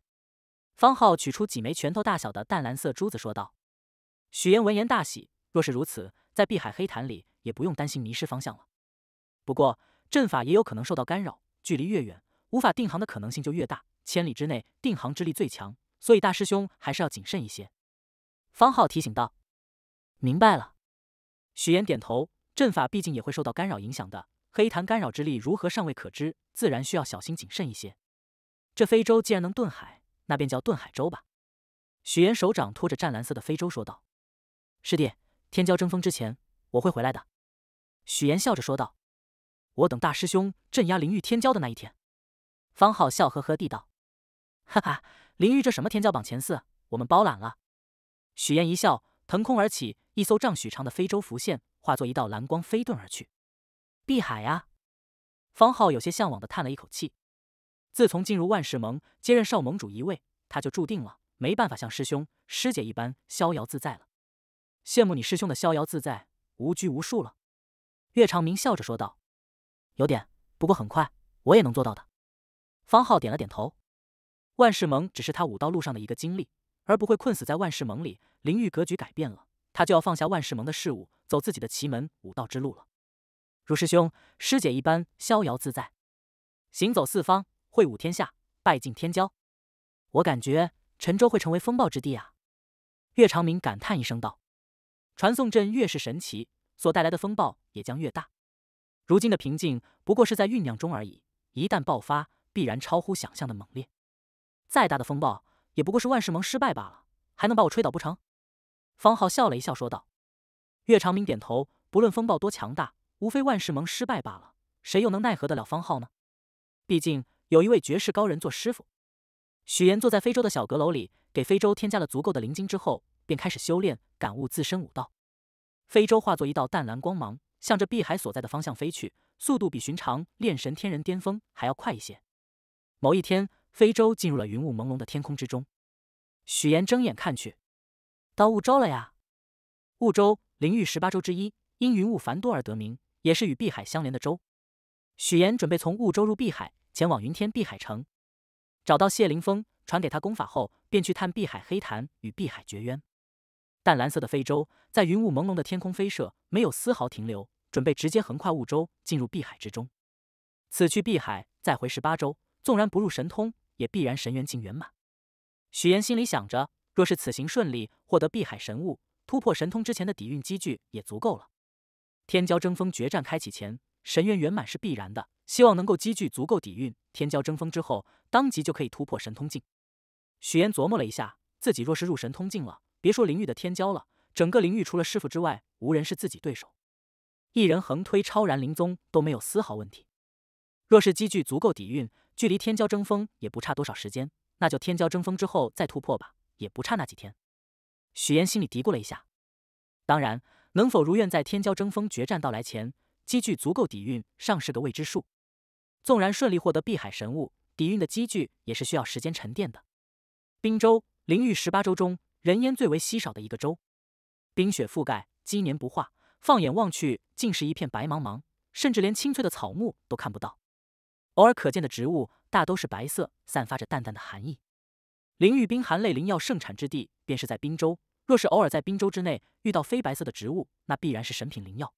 方浩取出几枚拳头大小的淡蓝色珠子，说道：“许岩闻言大喜，若是如此，在碧海黑潭里也不用担心迷失方向了。不过阵法也有可能受到干扰，距离越远，无法定航的可能性就越大。”千里之内，定航之力最强，所以大师兄还是要谨慎一些。”方浩提醒道。“明白了。”许岩点头。阵法毕竟也会受到干扰影响的，黑潭干扰之力如何尚未可知，自然需要小心谨慎一些。这非洲既然能遁海，那便叫遁海州吧。许岩手掌托着湛蓝色的非洲说道：“师弟，天骄争锋之前，我会回来的。”许岩笑着说道：“我等大师兄镇压灵域天骄的那一天。”方浩笑呵呵地道。哈哈，灵域这什么天骄榜前四，我们包揽了。许岩一笑，腾空而起，一艘丈许长的飞舟浮现，化作一道蓝光飞遁而去。碧海呀！方浩有些向往的叹了一口气。自从进入万世盟，接任少盟主一位，他就注定了没办法像师兄师姐一般逍遥自在了。羡慕你师兄的逍遥自在、无拘无束了。岳长明笑着说道：“有点，不过很快我也能做到的。”方浩点了点头。万世盟只是他武道路上的一个经历，而不会困死在万世盟里。灵域格局改变了，他就要放下万世盟的事物，走自己的奇门武道之路了。如师兄师姐一般逍遥自在，行走四方，会武天下，拜尽天骄。我感觉陈州会成为风暴之地啊！岳长明感叹一声道：“传送阵越是神奇，所带来的风暴也将越大。如今的平静不过是在酝酿中而已，一旦爆发，必然超乎想象的猛烈。再大的风暴，也不过是万世盟失败罢了，还能把我吹倒不成？”方浩笑了一笑说道。岳长明点头，不论风暴多强大。无非万世盟失败罢了，谁又能奈何得了方浩呢？毕竟有一位绝世高人做师傅。许岩坐在非洲的小阁楼里，给非洲添加了足够的灵晶之后，便开始修炼，感悟自身武道。非洲化作一道淡蓝光芒，向着碧海所在的方向飞去，速度比寻常炼神天人巅峰还要快一些。某一天，非洲进入了云雾朦胧的天空之中。许岩睁眼看去，到雾州了呀！雾州，灵域十八州之一，因云雾繁多而得名。也是与碧海相连的州，许岩准备从雾州入碧海，前往云天碧海城，找到谢凌峰，传给他功法后，便去探碧海黑潭，与碧海绝渊。淡蓝色的飞舟在云雾朦胧的天空飞射，没有丝毫停留，准备直接横跨雾州，进入碧海之中。此去碧海，再回十八州，纵然不入神通，也必然神元境圆满。许岩心里想着，若是此行顺利，获得碧海神物，突破神通之前的底蕴积聚也足够了。天骄争锋决战开启前，神元圆满是必然的。希望能够积聚足够底蕴，天骄争锋之后，当即就可以突破神通境。许岩琢磨了一下，自己若是入神通境了，别说灵域的天骄了，整个灵域除了师傅之外，无人是自己对手。一人横推超然灵宗都没有丝毫问题。若是积聚足够底蕴，距离天骄争锋也不差多少时间，那就天骄争锋之后再突破吧，也不差那几天。许岩心里嘀咕了一下，当然。能否如愿在天骄争锋决战到来前积聚足够底蕴，尚是个未知数。纵然顺利获得碧海神物，底蕴的积聚也是需要时间沉淀的。冰州，灵域十八州中人烟最为稀少的一个州，冰雪覆盖，积年不化，放眼望去，尽是一片白茫茫，甚至连青翠的草木都看不到。偶尔可见的植物大都是白色，散发着淡淡的寒意。灵域冰寒类灵药盛产之地，便是在冰州。若是偶尔在冰州之内遇到非白色的植物，那必然是神品灵药。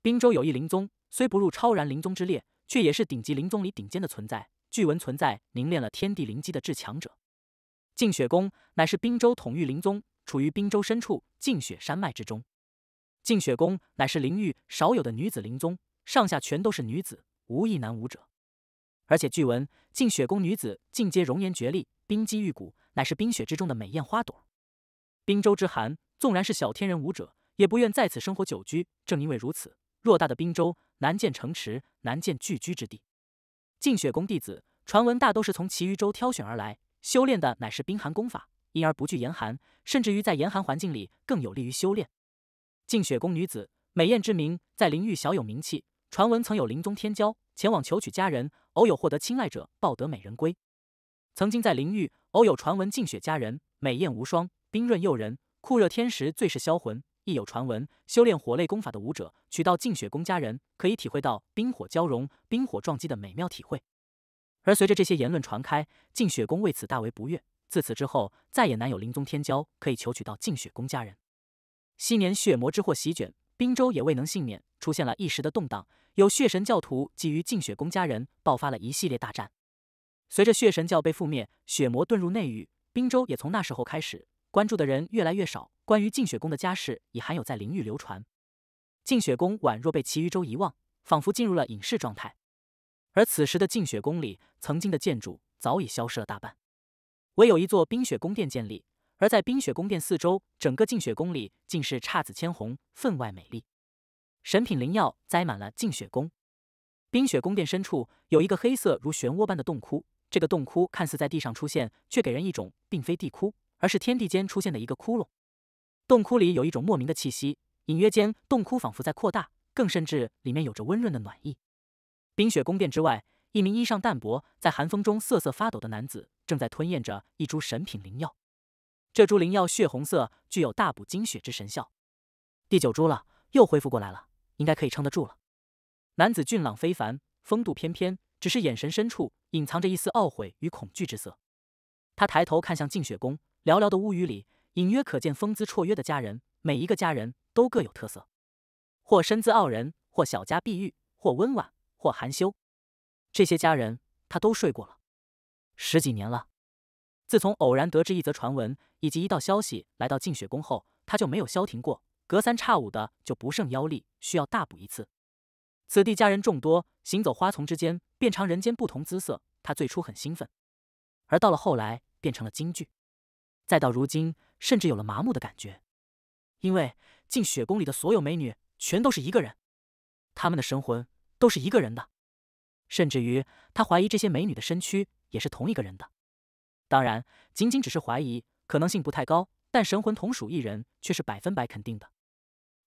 冰州有一灵宗，虽不入超然灵宗之列，却也是顶级灵宗里顶尖的存在。据闻存在凝练了天地灵机的至强者。净雪宫乃是冰州统御灵宗，处于冰州深处净雪山脉之中。净雪宫乃是灵域少有的女子灵宗，上下全都是女子，无一男武者。而且据闻净雪宫女子尽皆容颜绝丽，冰肌玉骨，乃是冰雪之中的美艳花朵。冰州之寒，纵然是小天人武者，也不愿在此生活久居。正因为如此，偌大的冰州难建城池，难建聚居之地。净雪宫弟子传闻大都是从其余州挑选而来，修炼的乃是冰寒功法，因而不惧严寒，甚至于在严寒环境里更有利于修炼。净雪宫女子美艳之名，在灵域小有名气。传闻曾有灵宗天骄前往求娶佳人，偶有获得青睐者，抱得美人归。曾经在灵域偶有传闻净雪佳人美艳无双。冰润诱人，酷热天时最是销魂。亦有传闻，修炼火类功法的武者娶到净雪宫佳人，可以体会到冰火交融、冰火撞击的美妙体会。而随着这些言论传开，净雪宫为此大为不悦。自此之后，再也难有灵宗天骄可以求娶到净雪宫佳人。昔年血魔之祸席卷，滨州也未能幸免，出现了一时的动荡。有血神教徒觊觎净雪宫家人，爆发了一系列大战。随着血神教被覆灭，血魔遁入内域，滨州也从那时候开始。关注的人越来越少，关于净雪宫的家事已罕有在灵域流传。净雪宫宛若被其余州遗忘，仿佛进入了隐世状态。而此时的净雪宫里，曾经的建筑早已消失了大半，唯有一座冰雪宫殿建立。而在冰雪宫殿四周，整个净雪宫里尽是姹紫千红，分外美丽。神品灵药栽满了净雪宫。冰雪宫殿深处有一个黑色如漩涡般的洞窟，这个洞窟看似在地上出现，却给人一种并非地窟。而是天地间出现的一个窟窿，洞窟里有一种莫名的气息，隐约间洞窟仿佛在扩大，更甚至里面有着温润的暖意。冰雪宫殿之外，一名衣裳淡薄、在寒风中瑟瑟发抖的男子正在吞咽着一株神品灵药。这株灵药血红色，具有大补精血之神效。第九株了，又恢复过来了，应该可以撑得住了。男子俊朗非凡，风度翩翩，只是眼神深处隐藏着一丝懊悔与恐惧之色。他抬头看向净雪宫，寥寥的屋宇里，隐约可见风姿绰约的佳人，每一个佳人都各有特色，或身姿傲人，或小家碧玉，或温婉，或含羞。这些佳人，他都睡过了，十几年了。自从偶然得知一则传闻以及一道消息来到净雪宫后，他就没有消停过，隔三差五的就不胜腰力，需要大补一次。此地佳人众多，行走花丛之间，遍尝人间不同姿色。他最初很兴奋，而到了后来变成了惊惧，再到如今，甚至有了麻木的感觉。因为净雪宫里的所有美女全都是一个人，他们的神魂都是一个人的，甚至于他怀疑这些美女的身躯也是同一个人的。当然，仅仅只是怀疑，可能性不太高，但神魂同属一人却是百分百肯定的。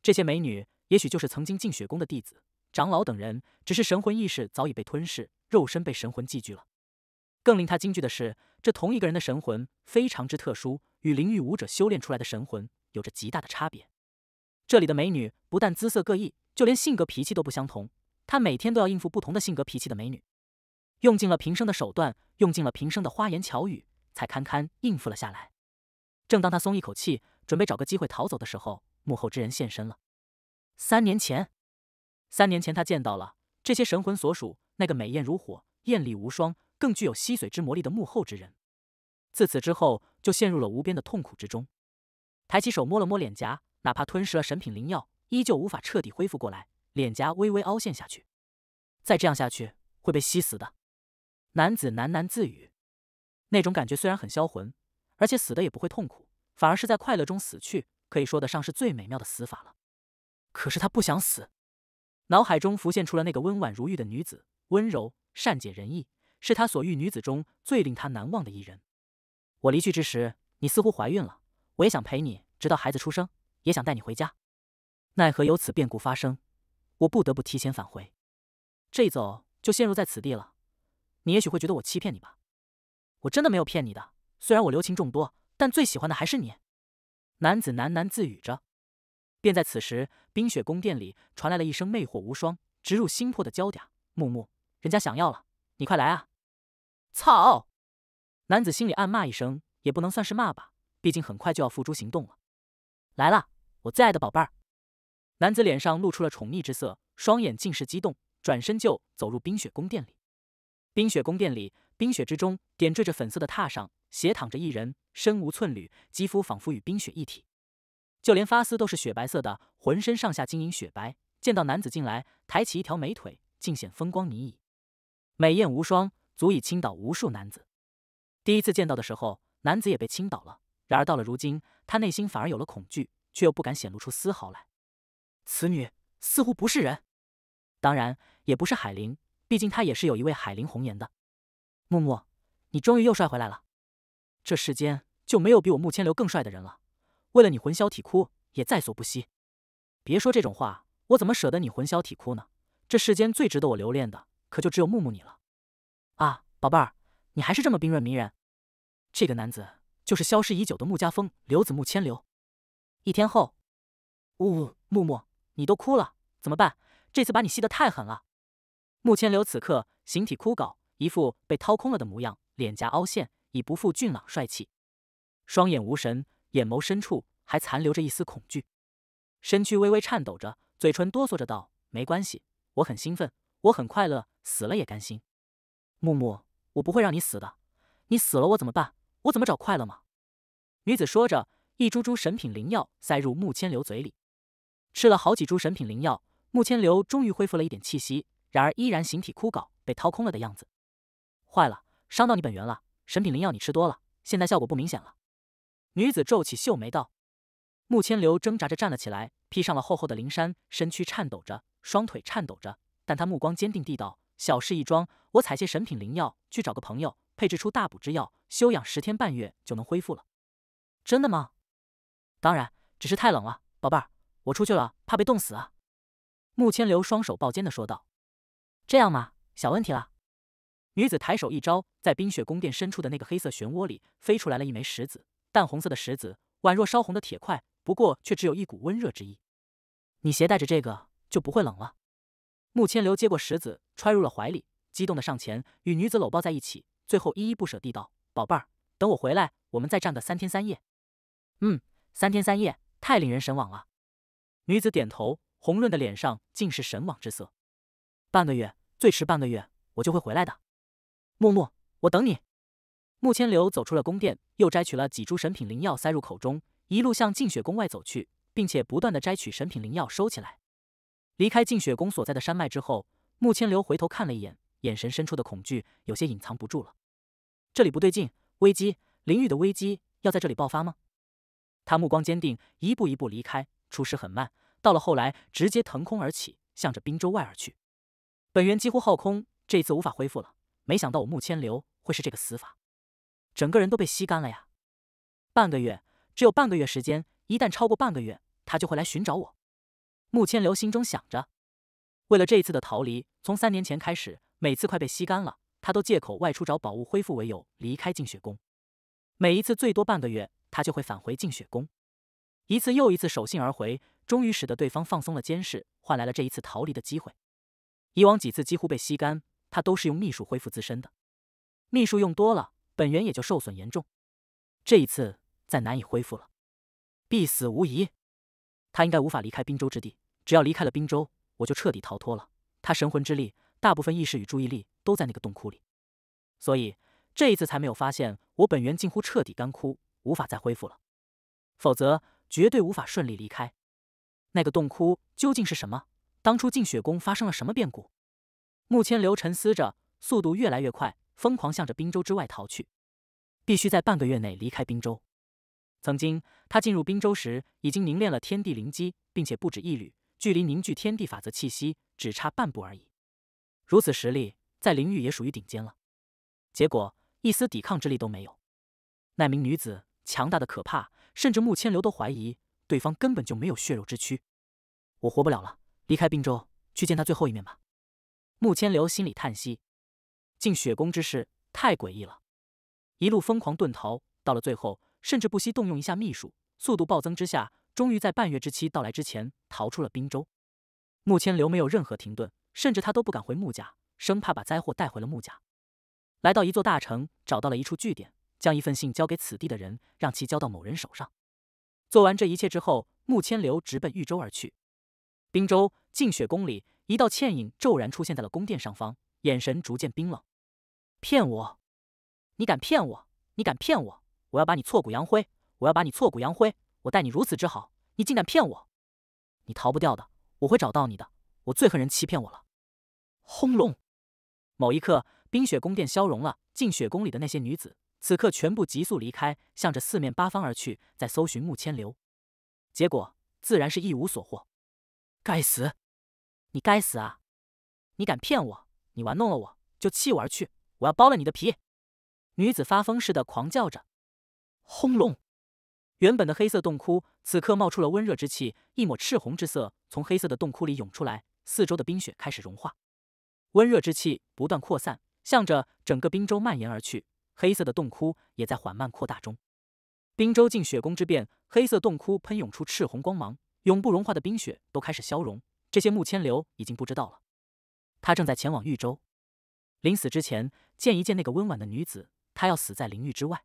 这些美女也许就是曾经净雪宫的弟子、长老等人，只是神魂意识早已被吞噬，肉身被神魂寄居了。更令他惊惧的是，这同一个人的神魂非常之特殊，与灵域武者修炼出来的神魂有着极大的差别。这里的美女不但姿色各异，就连性格脾气都不相同。他每天都要应付不同的性格脾气的美女，用尽了平生的手段，用尽了平生的花言巧语。才堪堪应付了下来。正当他松一口气，准备找个机会逃走的时候，幕后之人现身了。三年前，三年前他见到了这些神魂所属那个美艳如火、艳丽无双、更具有吸髓之魔力的幕后之人。自此之后，就陷入了无边的痛苦之中。抬起手摸了摸脸颊，哪怕吞噬了神品灵药，依旧无法彻底恢复过来，脸颊微微凹陷下去。再这样下去，会被吸死的。男子喃喃自语。那种感觉虽然很销魂，而且死的也不会痛苦，反而是在快乐中死去，可以说得上是最美妙的死法了。可是他不想死，脑海中浮现出了那个温婉如玉的女子，温柔善解人意，是他所遇女子中最令他难忘的一人。我离去之时，你似乎怀孕了，我也想陪你直到孩子出生，也想带你回家，奈何有此变故发生，我不得不提前返回。这一走就陷入在此地了，你也许会觉得我欺骗你吧。我真的没有骗你的，虽然我留情众多，但最喜欢的还是你。男子喃喃自语着。便在此时，冰雪宫殿里传来了一声魅惑无双、直入心魄的娇嗲：“木木，人家想要了，你快来啊！”操！男子心里暗骂一声，也不能算是骂吧，毕竟很快就要付诸行动了。来了，我最爱的宝贝儿。男子脸上露出了宠溺之色，双眼尽是激动，转身就走入冰雪宫殿里。冰雪宫殿里。冰雪之中点缀着粉色的榻上，斜躺着一人，身无寸缕，肌肤仿佛与冰雪一体，就连发丝都是雪白色的，浑身上下晶莹雪白。见到男子进来，抬起一条美腿，尽显风光旖旎，美艳无双，足以倾倒无数男子。第一次见到的时候，男子也被倾倒了；然而到了如今，他内心反而有了恐惧，却又不敢显露出丝毫来。此女似乎不是人，当然也不是海灵，毕竟她也是有一位海灵红颜的。木木，你终于又帅回来了。这世间就没有比我穆千流更帅的人了。为了你魂销体枯，也在所不惜。别说这种话，我怎么舍得你魂销体枯呢？这世间最值得我留恋的，可就只有木木你了。啊，宝贝儿，你还是这么冰润迷人。这个男子就是消失已久的穆家风刘子穆千流。一天后，呜呜，木木，你都哭了，怎么办？这次把你吸得太狠了。穆千流此刻形体枯槁。一副被掏空了的模样，脸颊凹陷，已不复俊朗帅气，双眼无神，眼眸深处还残留着一丝恐惧，身躯微微颤抖着，嘴唇哆嗦着道：“没关系，我很兴奋，我很快乐，死了也甘心。木木，我不会让你死的，你死了我怎么办？我怎么找快乐吗？”女子说着，一株株神品灵药塞入木千流嘴里，吃了好几株神品灵药，木千流终于恢复了一点气息，然而依然形体枯槁，被掏空了的样子。坏了，伤到你本源了。神品灵药你吃多了，现在效果不明显了。女子皱起秀眉道。穆千流挣扎着站了起来，披上了厚厚的灵衫，身躯颤抖着，双腿颤抖着，但他目光坚定地道：“小事一桩，我采些神品灵药，去找个朋友配制出大补之药，休养十天半月就能恢复了。”真的吗？当然，只是太冷了，宝贝儿，我出去了怕被冻死啊。穆千流双手抱肩的说道：“这样吗？小问题了。”女子抬手一招，在冰雪宫殿深处的那个黑色漩涡里飞出来了一枚石子，淡红色的石子，宛若烧红的铁块，不过却只有一股温热之意。你携带着这个就不会冷了。穆千流接过石子，揣入了怀里，激动的上前与女子搂抱在一起，最后依依不舍地道：“宝贝儿，等我回来，我们再战个三天三夜。”嗯，三天三夜太令人神往了。女子点头，红润的脸上尽是神往之色。半个月，最迟半个月，我就会回来的。木木，我等你。穆千流走出了宫殿，又摘取了几株神品灵药塞入口中，一路向净雪宫外走去，并且不断的摘取神品灵药收起来。离开净雪宫所在的山脉之后，穆千流回头看了一眼，眼神深处的恐惧有些隐藏不住了。这里不对劲，危机，灵域的危机要在这里爆发吗？他目光坚定，一步一步离开，出师很慢，到了后来直接腾空而起，向着滨州外而去。本源几乎耗空，这次无法恢复了。没想到我穆千流会是这个死法，整个人都被吸干了呀！半个月，只有半个月时间，一旦超过半个月，他就会来寻找我。穆千流心中想着。为了这一次的逃离，从三年前开始，每次快被吸干了，他都借口外出找宝物恢复为由离开净雪宫。每一次最多半个月，他就会返回净雪宫，一次又一次守信而回，终于使得对方放松了监视，换来了这一次逃离的机会。以往几次几乎被吸干。他都是用秘术恢复自身的，秘术用多了，本源也就受损严重。这一次再难以恢复了，必死无疑。他应该无法离开滨州之地，只要离开了滨州，我就彻底逃脱了。他神魂之力，大部分意识与注意力都在那个洞窟里，所以这一次才没有发现我本源近乎彻底干枯，无法再恢复了。否则绝对无法顺利离开。那个洞窟究竟是什么？当初净雪宫发生了什么变故？穆千流沉思着，速度越来越快，疯狂向着滨州之外逃去。必须在半个月内离开滨州。曾经他进入滨州时，已经凝练了天地灵机，并且不止一缕，距离凝聚天地法则气息只差半步而已。如此实力，在灵域也属于顶尖了。结果一丝抵抗之力都没有。那名女子强大的可怕，甚至穆千流都怀疑对方根本就没有血肉之躯。我活不了了，离开滨州，去见他最后一面吧。穆千流心里叹息，进雪宫之事太诡异了，一路疯狂遁逃，到了最后，甚至不惜动用一下秘术，速度暴增之下，终于在半月之期到来之前逃出了滨州。穆千流没有任何停顿，甚至他都不敢回穆家，生怕把灾祸带回了穆家。来到一座大城，找到了一处据点，将一份信交给此地的人，让其交到某人手上。做完这一切之后，穆千流直奔豫州而去。滨州净雪宫里。一道倩影骤然出现在了宫殿上方，眼神逐渐冰冷。骗我！你敢骗我！你敢骗我！我要把你挫骨扬灰！我要把你挫骨扬灰！我待你如此之好，你竟敢骗我！你逃不掉的，我会找到你的！我最恨人欺骗我了！轰隆！某一刻，冰雪宫殿消融了，进雪宫里的那些女子此刻全部急速离开，向着四面八方而去，在搜寻穆千流。结果自然是一无所获。该死！你该死啊！你敢骗我！你玩弄了我，就弃我而去！我要剥了你的皮！女子发疯似的狂叫着。轰隆！原本的黑色洞窟此刻冒出了温热之气，一抹赤红之色从黑色的洞窟里涌出来，四周的冰雪开始融化，温热之气不断扩散，向着整个冰州蔓延而去。黑色的洞窟也在缓慢扩大中。冰州进雪宫之变，黑色洞窟喷涌出赤红光芒，永不融化的冰雪都开始消融。这些穆千流已经不知道了，他正在前往豫州，临死之前见一见那个温婉的女子，他要死在灵域之外。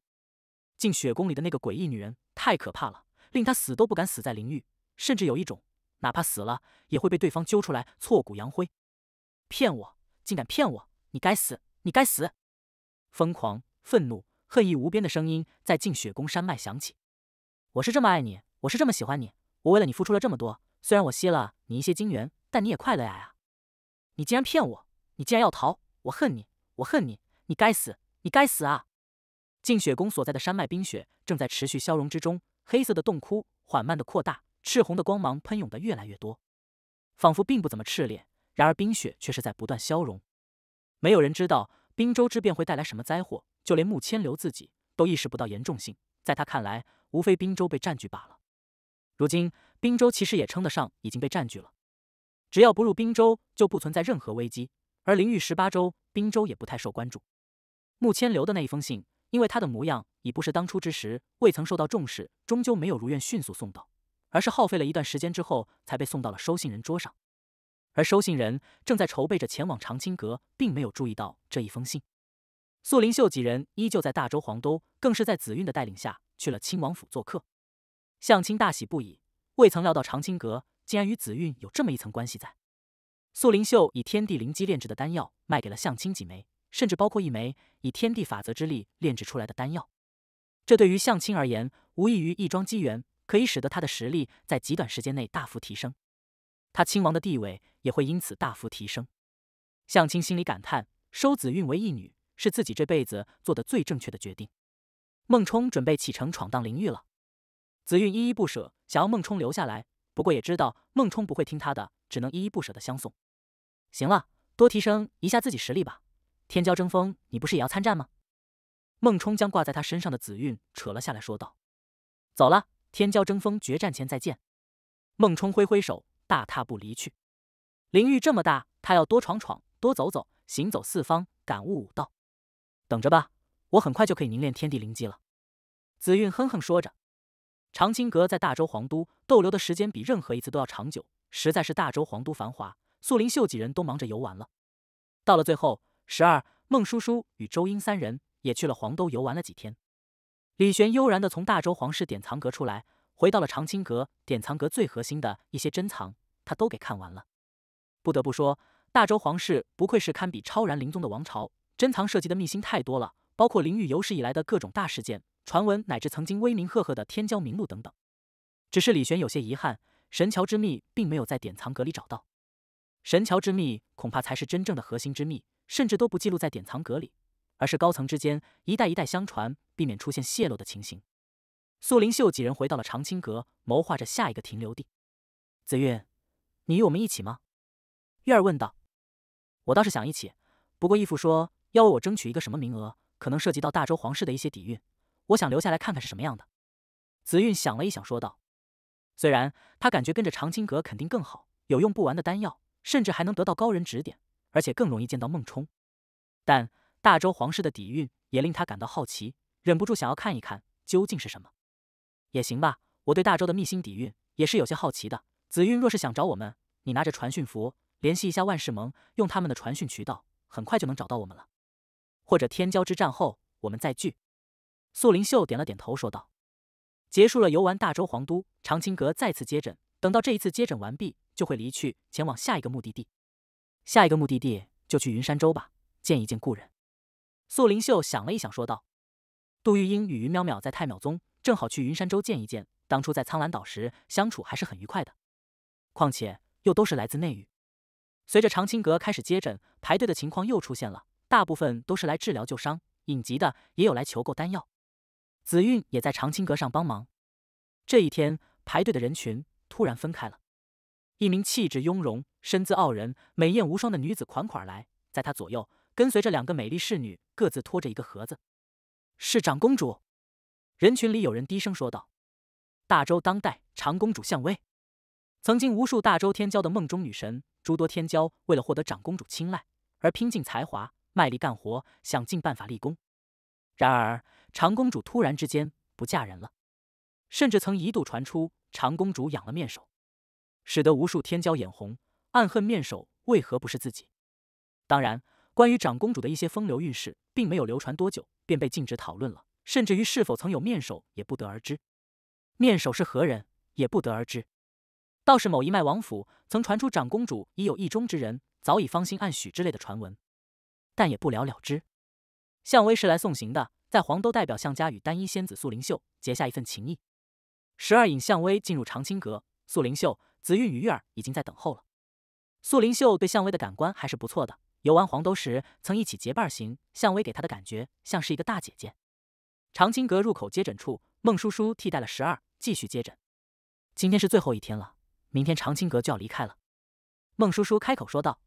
进雪宫里的那个诡异女人太可怕了，令他死都不敢死在灵域，甚至有一种哪怕死了也会被对方揪出来挫骨扬灰。骗我，竟敢骗我！你该死，你该死！疯狂、愤怒、恨意无边的声音在进雪宫山脉响起。我是这么爱你，我是这么喜欢你，我为了你付出了这么多。虽然我吸了你一些精元，但你也快乐呀！你竟然骗我！你竟然要逃！我恨你！我恨你！你该死！你该死啊！净雪宫所在的山脉冰雪正在持续消融之中，黑色的洞窟缓慢的扩大，赤红的光芒喷涌的越来越多，仿佛并不怎么炽烈，然而冰雪却是在不断消融。没有人知道冰州之变会带来什么灾祸，就连穆千流自己都意识不到严重性，在他看来，无非冰州被占据罢了。如今滨州其实也称得上已经被占据了，只要不入滨州，就不存在任何危机。而灵域十八州，滨州也不太受关注。穆千流的那一封信，因为他的模样已不是当初之时，未曾受到重视，终究没有如愿迅速送到，而是耗费了一段时间之后，才被送到了收信人桌上。而收信人正在筹备着前往长青阁，并没有注意到这一封信。素林秀几人依旧在大周皇都，更是在紫韵的带领下去了亲王府做客。向亲大喜不已，未曾料到长青阁竟然与紫韵有这么一层关系在。素林秀以天地灵机炼制的丹药卖给了向亲几枚，甚至包括一枚以天地法则之力炼制出来的丹药。这对于向亲而言，无异于一桩机缘，可以使得他的实力在极短时间内大幅提升。他亲王的地位也会因此大幅提升。向清心里感叹：收紫韵为义女，是自己这辈子做的最正确的决定。孟冲准备启程闯荡灵域了，紫韵依依不舍，想要孟冲留下来，不过也知道孟冲不会听他的，只能依依不舍的相送。行了，多提升一下自己实力吧。天骄争锋，你不是也要参战吗？孟冲将挂在他身上的紫韵扯了下来，说道：“走了，天骄争锋决战前再见。”孟冲挥挥手。大踏步离去，灵域这么大，他要多闯闯，多走走，行走四方，感悟武道。等着吧，我很快就可以凝练天地灵机了。紫韵哼哼说着。长青阁在大周皇都逗留的时间比任何一次都要长久，实在是大周皇都繁华。素林秀几人都忙着游玩了。到了最后，十二孟叔叔与周英三人也去了皇都游玩了几天。李玄悠然的从大周皇室典藏阁出来。回到了长青阁，典藏阁最核心的一些珍藏，他都给看完了。不得不说，大周皇室不愧是堪比超然灵宗的王朝，珍藏涉及的秘辛太多了，包括灵域有史以来的各种大事件、传闻，乃至曾经威名赫赫的天骄名录等等。只是李玄有些遗憾，神桥之秘并没有在典藏阁里找到。神桥之秘恐怕才是真正的核心之秘，甚至都不记录在典藏阁里，而是高层之间一代一代相传，避免出现泄露的情形。素林秀几人回到了长青阁，谋划着下一个停留地。紫韵，你与我们一起吗？月儿问道。我倒是想一起，不过义父说要为我争取一个什么名额，可能涉及到大周皇室的一些底蕴，我想留下来看看是什么样的。紫韵想了一想，说道：“虽然他感觉跟着长青阁肯定更好，有用不完的丹药，甚至还能得到高人指点，而且更容易见到孟冲，但大周皇室的底蕴也令他感到好奇，忍不住想要看一看究竟是什么。”也行吧，我对大周的秘心底蕴也是有些好奇的。紫韵若是想找我们，你拿着传讯符联系一下万世盟，用他们的传讯渠道，很快就能找到我们了。或者天骄之战后我们再聚。素林秀点了点头，说道：“结束了游玩大周皇都，长青阁再次接诊。等到这一次接诊完毕，就会离去，前往下一个目的地。下一个目的地就去云山州吧，见一见故人。”素林秀想了一想，说道：“杜玉英与云淼淼在太邈宗。”正好去云山州见一见，当初在苍兰岛时相处还是很愉快的。况且又都是来自内域。随着长青阁开始接诊，排队的情况又出现了，大部分都是来治疗旧伤，隐疾的也有来求购丹药。紫韵也在长青阁上帮忙。这一天排队的人群突然分开了，一名气质雍容、身姿傲人、美艳无双的女子款款而来，在她左右跟随着两个美丽侍女，各自拖着一个盒子。是长公主。人群里有人低声说道：“大周当代长公主向薇，曾经无数大周天骄的梦中女神，诸多天骄为了获得长公主青睐而拼尽才华，卖力干活，想尽办法立功。然而长公主突然之间不嫁人了，甚至曾一度传出长公主养了面首，使得无数天骄眼红，暗恨面首为何不是自己。当然，关于长公主的一些风流韵事，并没有流传多久，便被禁止讨论了。”甚至于是否曾有面首也不得而知，面首是何人也不得而知。倒是某一脉王府曾传出长公主已有意中之人，早已芳心暗许之类的传闻，但也不了了之。向威是来送行的，在黄都代表向家与单一仙子素灵秀结下一份情谊。十二引向威进入长青阁，素灵秀、紫韵与月儿已经在等候了。素灵秀对向威的感官还是不错的，游玩黄都时曾一起结伴行，向威给她的感觉像是一个大姐姐。长青阁入口接诊处，孟叔叔替代了十二继续接诊。今天是最后一天了，明天长青阁就要离开了。孟叔叔开口说道：“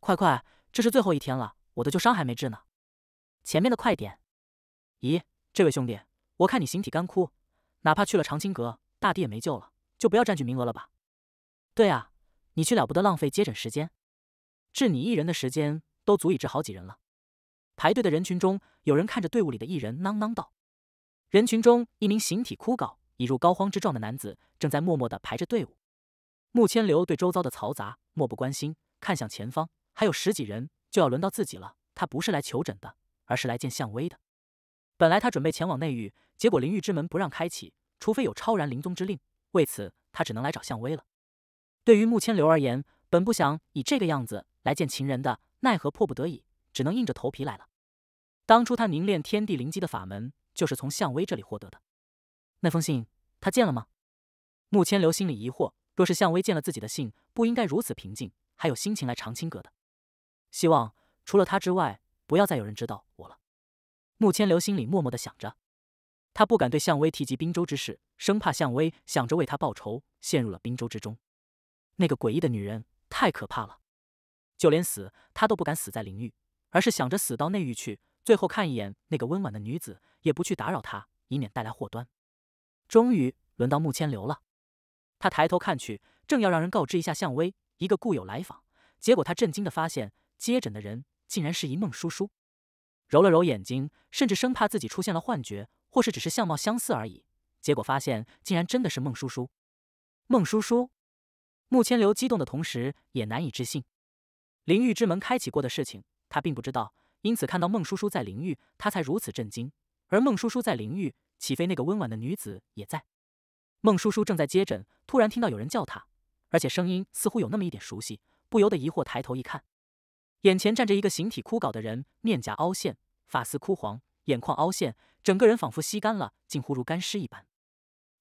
快快，这是最后一天了，我的旧伤还没治呢。前面的快点。”咦，这位兄弟，我看你形体干枯，哪怕去了长青阁，大抵也没救了。就不要占据名额了吧？对啊，你去了不得浪费接诊时间，治你一人的时间都足以治好几人了。排队的人群中，有人看着队伍里的一人囔囔道。人群中，一名形体枯槁、已入膏肓之状的男子正在默默地排着队伍。穆千流对周遭的嘈杂漠不关心，看向前方，还有十几人就要轮到自己了。他不是来求诊的，而是来见向威的。本来他准备前往内域，结果灵域之门不让开启，除非有超然灵宗之令。为此，他只能来找向威了。对于穆千流而言，本不想以这个样子来见情人的，奈何迫不得已，只能硬着头皮来了。当初他凝练天地灵机的法门。就是从向威这里获得的那封信，他见了吗？穆千流心里疑惑。若是向威见了自己的信，不应该如此平静，还有心情来长青阁的。希望除了他之外，不要再有人知道我了。穆千流心里默默的想着，他不敢对向威提及滨州之事，生怕向威想着为他报仇，陷入了滨州之中。那个诡异的女人太可怕了，就连死他都不敢死在灵域，而是想着死到内域去。最后看一眼那个温婉的女子，也不去打扰她，以免带来祸端。终于轮到穆千流了，他抬头看去，正要让人告知一下向威一个故友来访，结果他震惊的发现接诊的人竟然是一梦叔叔。揉了揉眼睛，甚至生怕自己出现了幻觉，或是只是相貌相似而已。结果发现竟然真的是孟叔叔。孟叔叔，穆千流激动的同时也难以置信，灵域之门开启过的事情，他并不知道。因此，看到孟叔叔在灵域，他才如此震惊。而孟叔叔在灵域，岂非那个温婉的女子也在？孟叔叔正在接诊，突然听到有人叫他，而且声音似乎有那么一点熟悉，不由得疑惑，抬头一看，眼前站着一个形体枯槁的人，面颊凹陷，发丝枯黄，眼眶凹陷，整个人仿佛吸干了，近乎如干尸一般。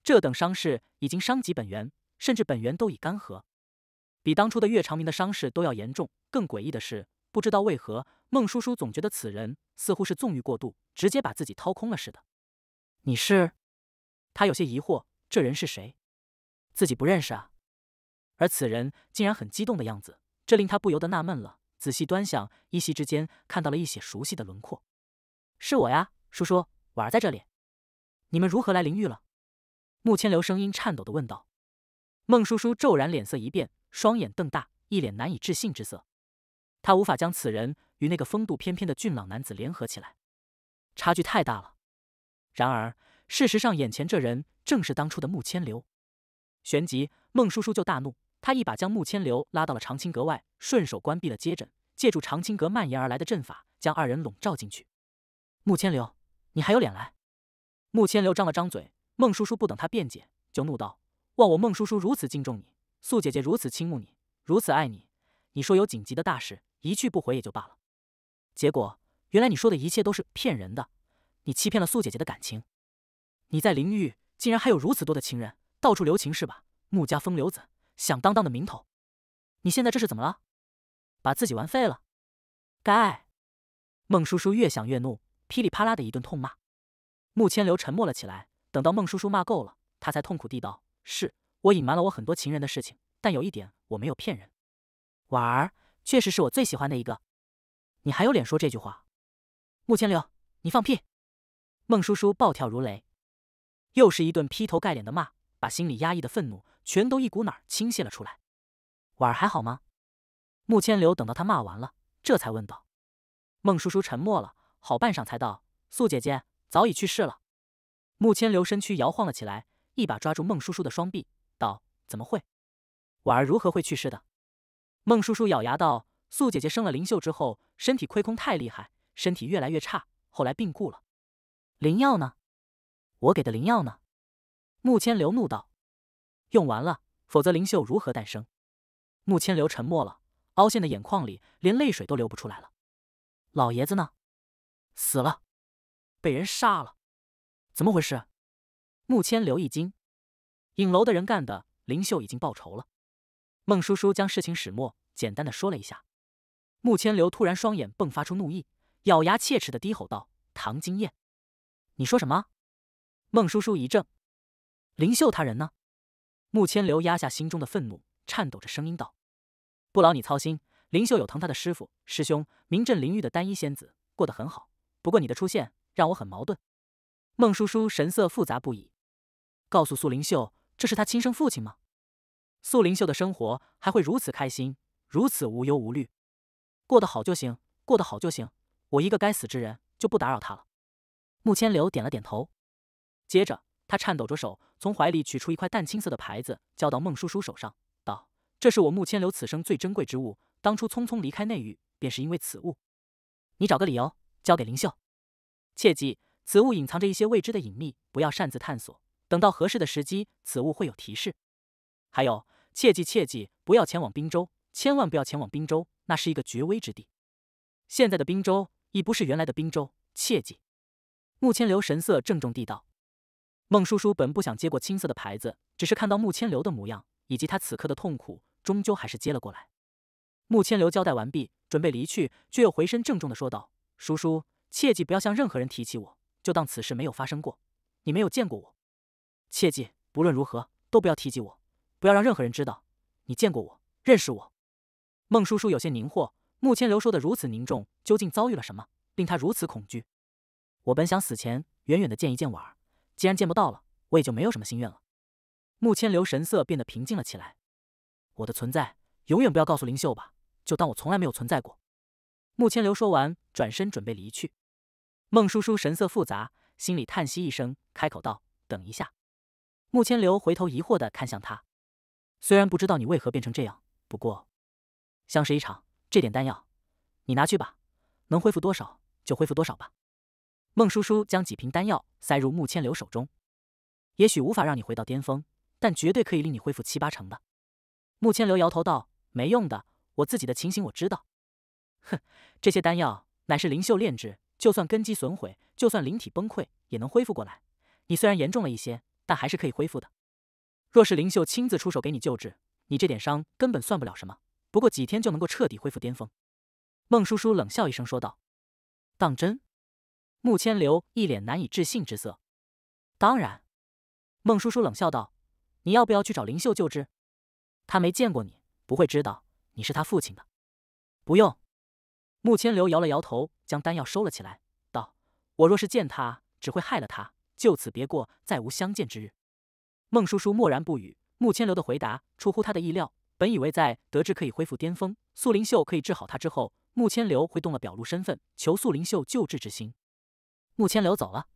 这等伤势已经伤及本源，甚至本源都已干涸，比当初的岳长明的伤势都要严重。更诡异的是。不知道为何，孟叔叔总觉得此人似乎是纵欲过度，直接把自己掏空了似的。你是？他有些疑惑，这人是谁？自己不认识啊。而此人竟然很激动的样子，这令他不由得纳闷了。仔细端详，依稀之间看到了一些熟悉的轮廓。是我呀，叔叔，婉儿在这里。你们如何来灵域了？穆千流声音颤抖的问道。孟叔叔骤然脸色一变，双眼瞪大，一脸难以置信之色。他无法将此人与那个风度翩翩的俊朗男子联合起来，差距太大了。然而，事实上，眼前这人正是当初的穆千流。旋即，孟叔叔就大怒，他一把将穆千流拉到了长青阁外，顺手关闭了接诊，借助长青阁蔓延而来的阵法，将二人笼罩进去。穆千流，你还有脸来？穆千流张了张嘴，孟叔叔不等他辩解，就怒道：“望我孟叔叔如此敬重你，素姐姐如此倾慕你，如此爱你，你说有紧急的大事？”一去不回也就罢了，结果原来你说的一切都是骗人的，你欺骗了素姐姐的感情。你在灵域竟然还有如此多的情人，到处留情是吧？穆家风流子，响当当的名头，你现在这是怎么了？把自己玩废了？该！孟叔叔越想越怒，噼里啪啦的一顿痛骂。穆千流沉默了起来，等到孟叔叔骂够了，他才痛苦地道：“是我隐瞒了我很多情人的事情，但有一点我没有骗人，婉儿。”确实是我最喜欢的一个，你还有脸说这句话？穆千流，你放屁！孟叔叔暴跳如雷，又是一顿劈头盖脸的骂，把心里压抑的愤怒全都一股脑倾泻了出来。婉儿还好吗？穆千流等到他骂完了，这才问道。孟叔叔沉默了好半晌，才道：“素姐姐早已去世了。”穆千流身躯摇晃了起来，一把抓住孟叔叔的双臂，道：“怎么会？婉儿如何会去世的？”孟叔叔咬牙道：“素姐姐生了灵秀之后，身体亏空太厉害，身体越来越差，后来病故了。灵药呢？我给的灵药呢？”穆千流怒道：“用完了，否则灵秀如何诞生？”穆千流沉默了，凹陷的眼眶里连泪水都流不出来了。老爷子呢？死了，被人杀了？怎么回事？穆千流一惊，影楼的人干的，灵秀已经报仇了。孟叔叔将事情始末简单的说了一下，穆千流突然双眼迸发出怒意，咬牙切齿的低吼道：“唐金燕，你说什么？”孟叔叔一怔：“灵秀他人呢？”穆千流压下心中的愤怒，颤抖着声音道：“不劳你操心，林秀有疼他的师傅师兄，名震灵域的单一仙子，过得很好。不过你的出现让我很矛盾。”孟叔叔神色复杂不已，告诉苏灵秀，这是他亲生父亲吗？素灵秀的生活还会如此开心，如此无忧无虑，过得好就行，过得好就行。我一个该死之人就不打扰他了。穆千流点了点头，接着他颤抖着手，从怀里取出一块淡青色的牌子，交到孟叔叔手上，道：“这是我穆千流此生最珍贵之物，当初匆匆离开内域，便是因为此物。你找个理由交给灵秀，切记此物隐藏着一些未知的隐秘，不要擅自探索。等到合适的时机，此物会有提示。还有，切记切记，不要前往滨州，千万不要前往滨州，那是一个绝危之地。现在的滨州已不是原来的滨州，切记。”穆千流神色郑重地道：“孟叔叔本不想接过青色的牌子，只是看到穆千流的模样以及他此刻的痛苦，终究还是接了过来。”穆千流交代完毕，准备离去，却又回身郑重地说道：“叔叔，切记不要向任何人提起我，就当此事没有发生过。你没有见过我，切记不论如何都不要提及我，不要让任何人知道你见过我，认识我。”孟叔叔有些凝惑，穆千流说的如此凝重，究竟遭遇了什么，令他如此恐惧？我本想死前远远的见一见婉儿，既然见不到了，我也就没有什么心愿了。穆千流神色变得平静了起来。我的存在永远不要告诉灵秀吧，就当我从来没有存在过。穆千流说完，转身准备离去。孟叔叔神色复杂，心里叹息一声，开口道：“等一下。”穆千流回头疑惑的看向他，虽然不知道你为何变成这样，不过相识一场，这点丹药你拿去吧，能恢复多少就恢复多少吧。孟叔叔将几瓶丹药塞入穆千流手中，也许无法让你回到巅峰，但绝对可以令你恢复七八成的。穆千流摇头道：“没用的，我自己的情形我知道。哼，这些丹药乃是灵秀炼制，就算根基损毁，就算灵体崩溃，也能恢复过来。你虽然严重了一些，但还是可以恢复的。若是灵秀亲自出手给你救治，你这点伤根本算不了什么，不过几天就能够彻底恢复巅峰。”孟叔叔冷笑一声说道：“当真？”穆千流一脸难以置信之色。当然，孟叔叔冷笑道：“你要不要去找灵秀救治？他没见过你，不会知道你是他父亲的。”不用。穆千流摇了摇头，将丹药收了起来，道：“我若是见他，只会害了他，就此别过，再无相见之日。”孟叔叔默然不语。穆千流的回答出乎他的意料。本以为在得知可以恢复巅峰，素灵秀可以治好他之后，穆千流会动了表露身份，求素灵秀救治之心。木千流走了，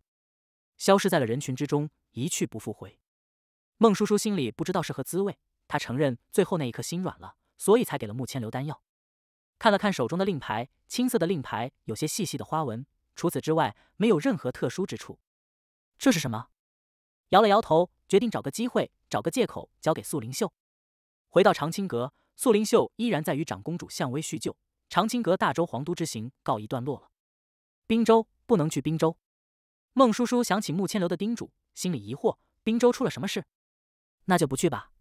消失在了人群之中，一去不复回。孟叔叔心里不知道是何滋味，他承认最后那一刻心软了，所以才给了木千流丹药。看了看手中的令牌，青色的令牌有些细细的花纹，除此之外没有任何特殊之处。这是什么？摇了摇头，决定找个机会，找个借口交给素灵秀。回到长青阁，素灵秀依然在与长公主向微叙旧，长青阁大周皇都之行告一段落了。滨州。不能去滨州。孟叔叔想起穆千流的叮嘱，心里疑惑：滨州出了什么事？那就不去吧。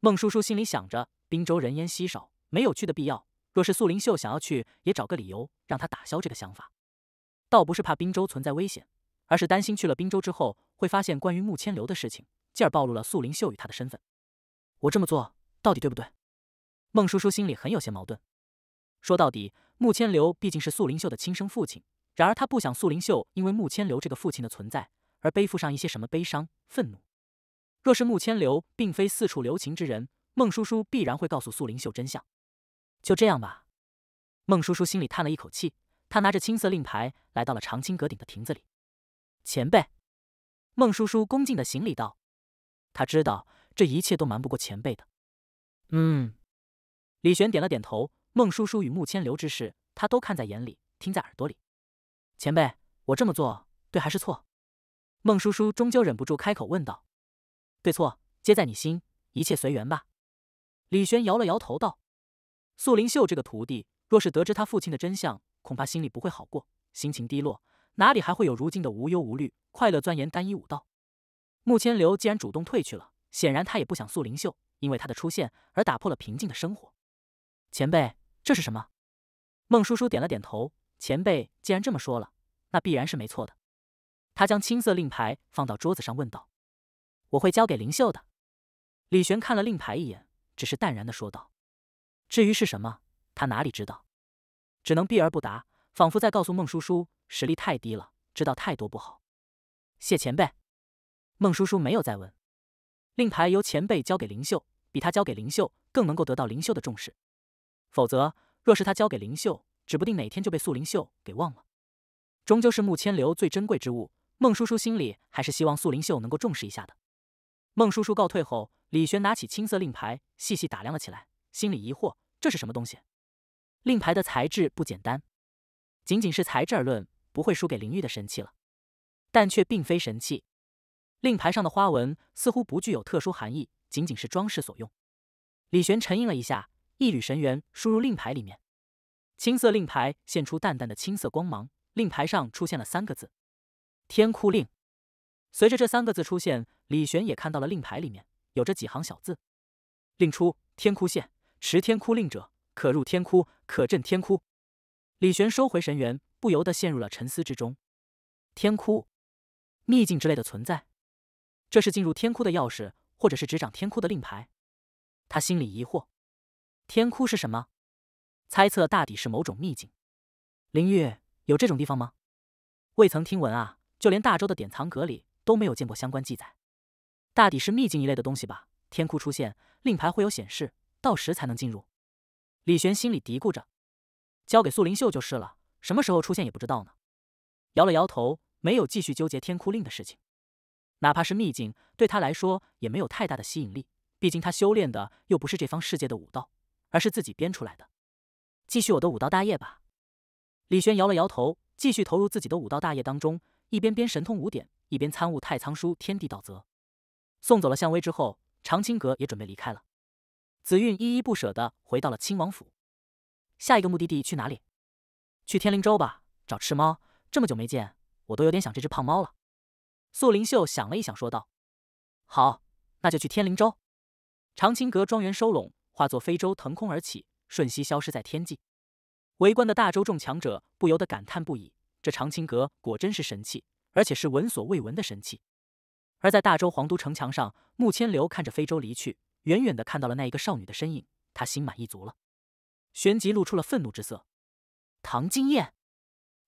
孟叔叔心里想着，滨州人烟稀少，没有去的必要。若是素灵秀想要去，也找个理由让他打消这个想法。倒不是怕滨州存在危险，而是担心去了滨州之后，会发现关于穆千流的事情，进而暴露了素灵秀与他的身份。我这么做到底对不对？孟叔叔心里很有些矛盾。说到底，穆千流毕竟是素灵秀的亲生父亲。然而他不想素灵秀因为穆千流这个父亲的存在而背负上一些什么悲伤、愤怒。若是穆千流并非四处留情之人，孟叔叔必然会告诉素灵秀真相。就这样吧。孟叔叔心里叹了一口气，他拿着青色令牌来到了长青阁顶的亭子里。前辈，孟叔叔恭敬的行礼道：“他知道这一切都瞒不过前辈的。”嗯，李玄点了点头。孟叔叔与穆千流之事，他都看在眼里，听在耳朵里。前辈，我这么做对还是错？孟叔叔终究忍不住开口问道：“对错皆在你心，一切随缘吧。”李玄摇了摇头道：“素灵秀这个徒弟，若是得知他父亲的真相，恐怕心里不会好过，心情低落，哪里还会有如今的无忧无虑，快乐钻研单一武道？”慕千流既然主动退去了，显然他也不想素灵秀因为他的出现而打破了平静的生活。前辈，这是什么？孟叔叔点了点头。前辈既然这么说了，那必然是没错的。他将青色令牌放到桌子上，问道：“我会交给灵秀的。”李玄看了令牌一眼，只是淡然的说道：“至于是什么，他哪里知道，只能避而不答，仿佛在告诉孟叔叔实力太低了，知道太多不好。”谢前辈。孟叔叔没有再问。令牌由前辈交给灵秀，比他交给灵秀更能够得到灵秀的重视。否则，若是他交给灵秀，指不定哪天就被素灵秀给忘了。终究是木千流最珍贵之物，孟叔叔心里还是希望素灵秀能够重视一下的。孟叔叔告退后，李玄拿起青色令牌，细细打量了起来，心里疑惑：这是什么东西？令牌的材质不简单，仅仅是材质而论，不会输给灵玉的神器了，但却并非神器。令牌上的花纹似乎不具有特殊含义，仅仅是装饰所用。李玄沉吟了一下，一缕神元输入令牌里面，青色令牌现出淡淡的青色光芒，令牌上出现了三个字：“天哭令。”随着这三个字出现，李玄也看到了令牌里面有着几行小字：“令出天哭现，持天哭令者，可入天哭，可镇天哭。”李玄收回神元，不由得陷入了沉思之中。天哭，秘境之类的存在。这是进入天窟的钥匙，或者是执掌天窟的令牌。他心里疑惑：天窟是什么？猜测大抵是某种秘境。灵玉有这种地方吗？未曾听闻啊，就连大周的典藏阁里都没有见过相关记载。大抵是秘境一类的东西吧。天窟出现，令牌会有显示，到时才能进入。李玄心里嘀咕着：交给素灵秀就是了，什么时候出现也不知道呢。摇了摇头，没有继续纠结天窟令的事情。哪怕是秘境，对他来说也没有太大的吸引力。毕竟他修炼的又不是这方世界的武道，而是自己编出来的。继续我的武道大业吧。李轩摇了摇头，继续投入自己的武道大业当中，一边编神通五典，一边参悟太仓书天地道则。送走了向威之后，长青阁也准备离开了。紫韵依依不舍的回到了亲王府。下一个目的地去哪里？去天灵州吧，找赤猫。这么久没见，我都有点想这只胖猫了。素灵秀想了一想，说道：“好，那就去天灵州。”长青阁庄园收拢，化作飞舟腾空而起，瞬息消失在天际。围观的大周众强者不由得感叹不已：这长青阁果真是神器，而且是闻所未闻的神器。而在大周皇都城墙上，穆千流看着飞舟离去，远远的看到了那一个少女的身影，他心满意足了，旋即露出了愤怒之色。唐金燕，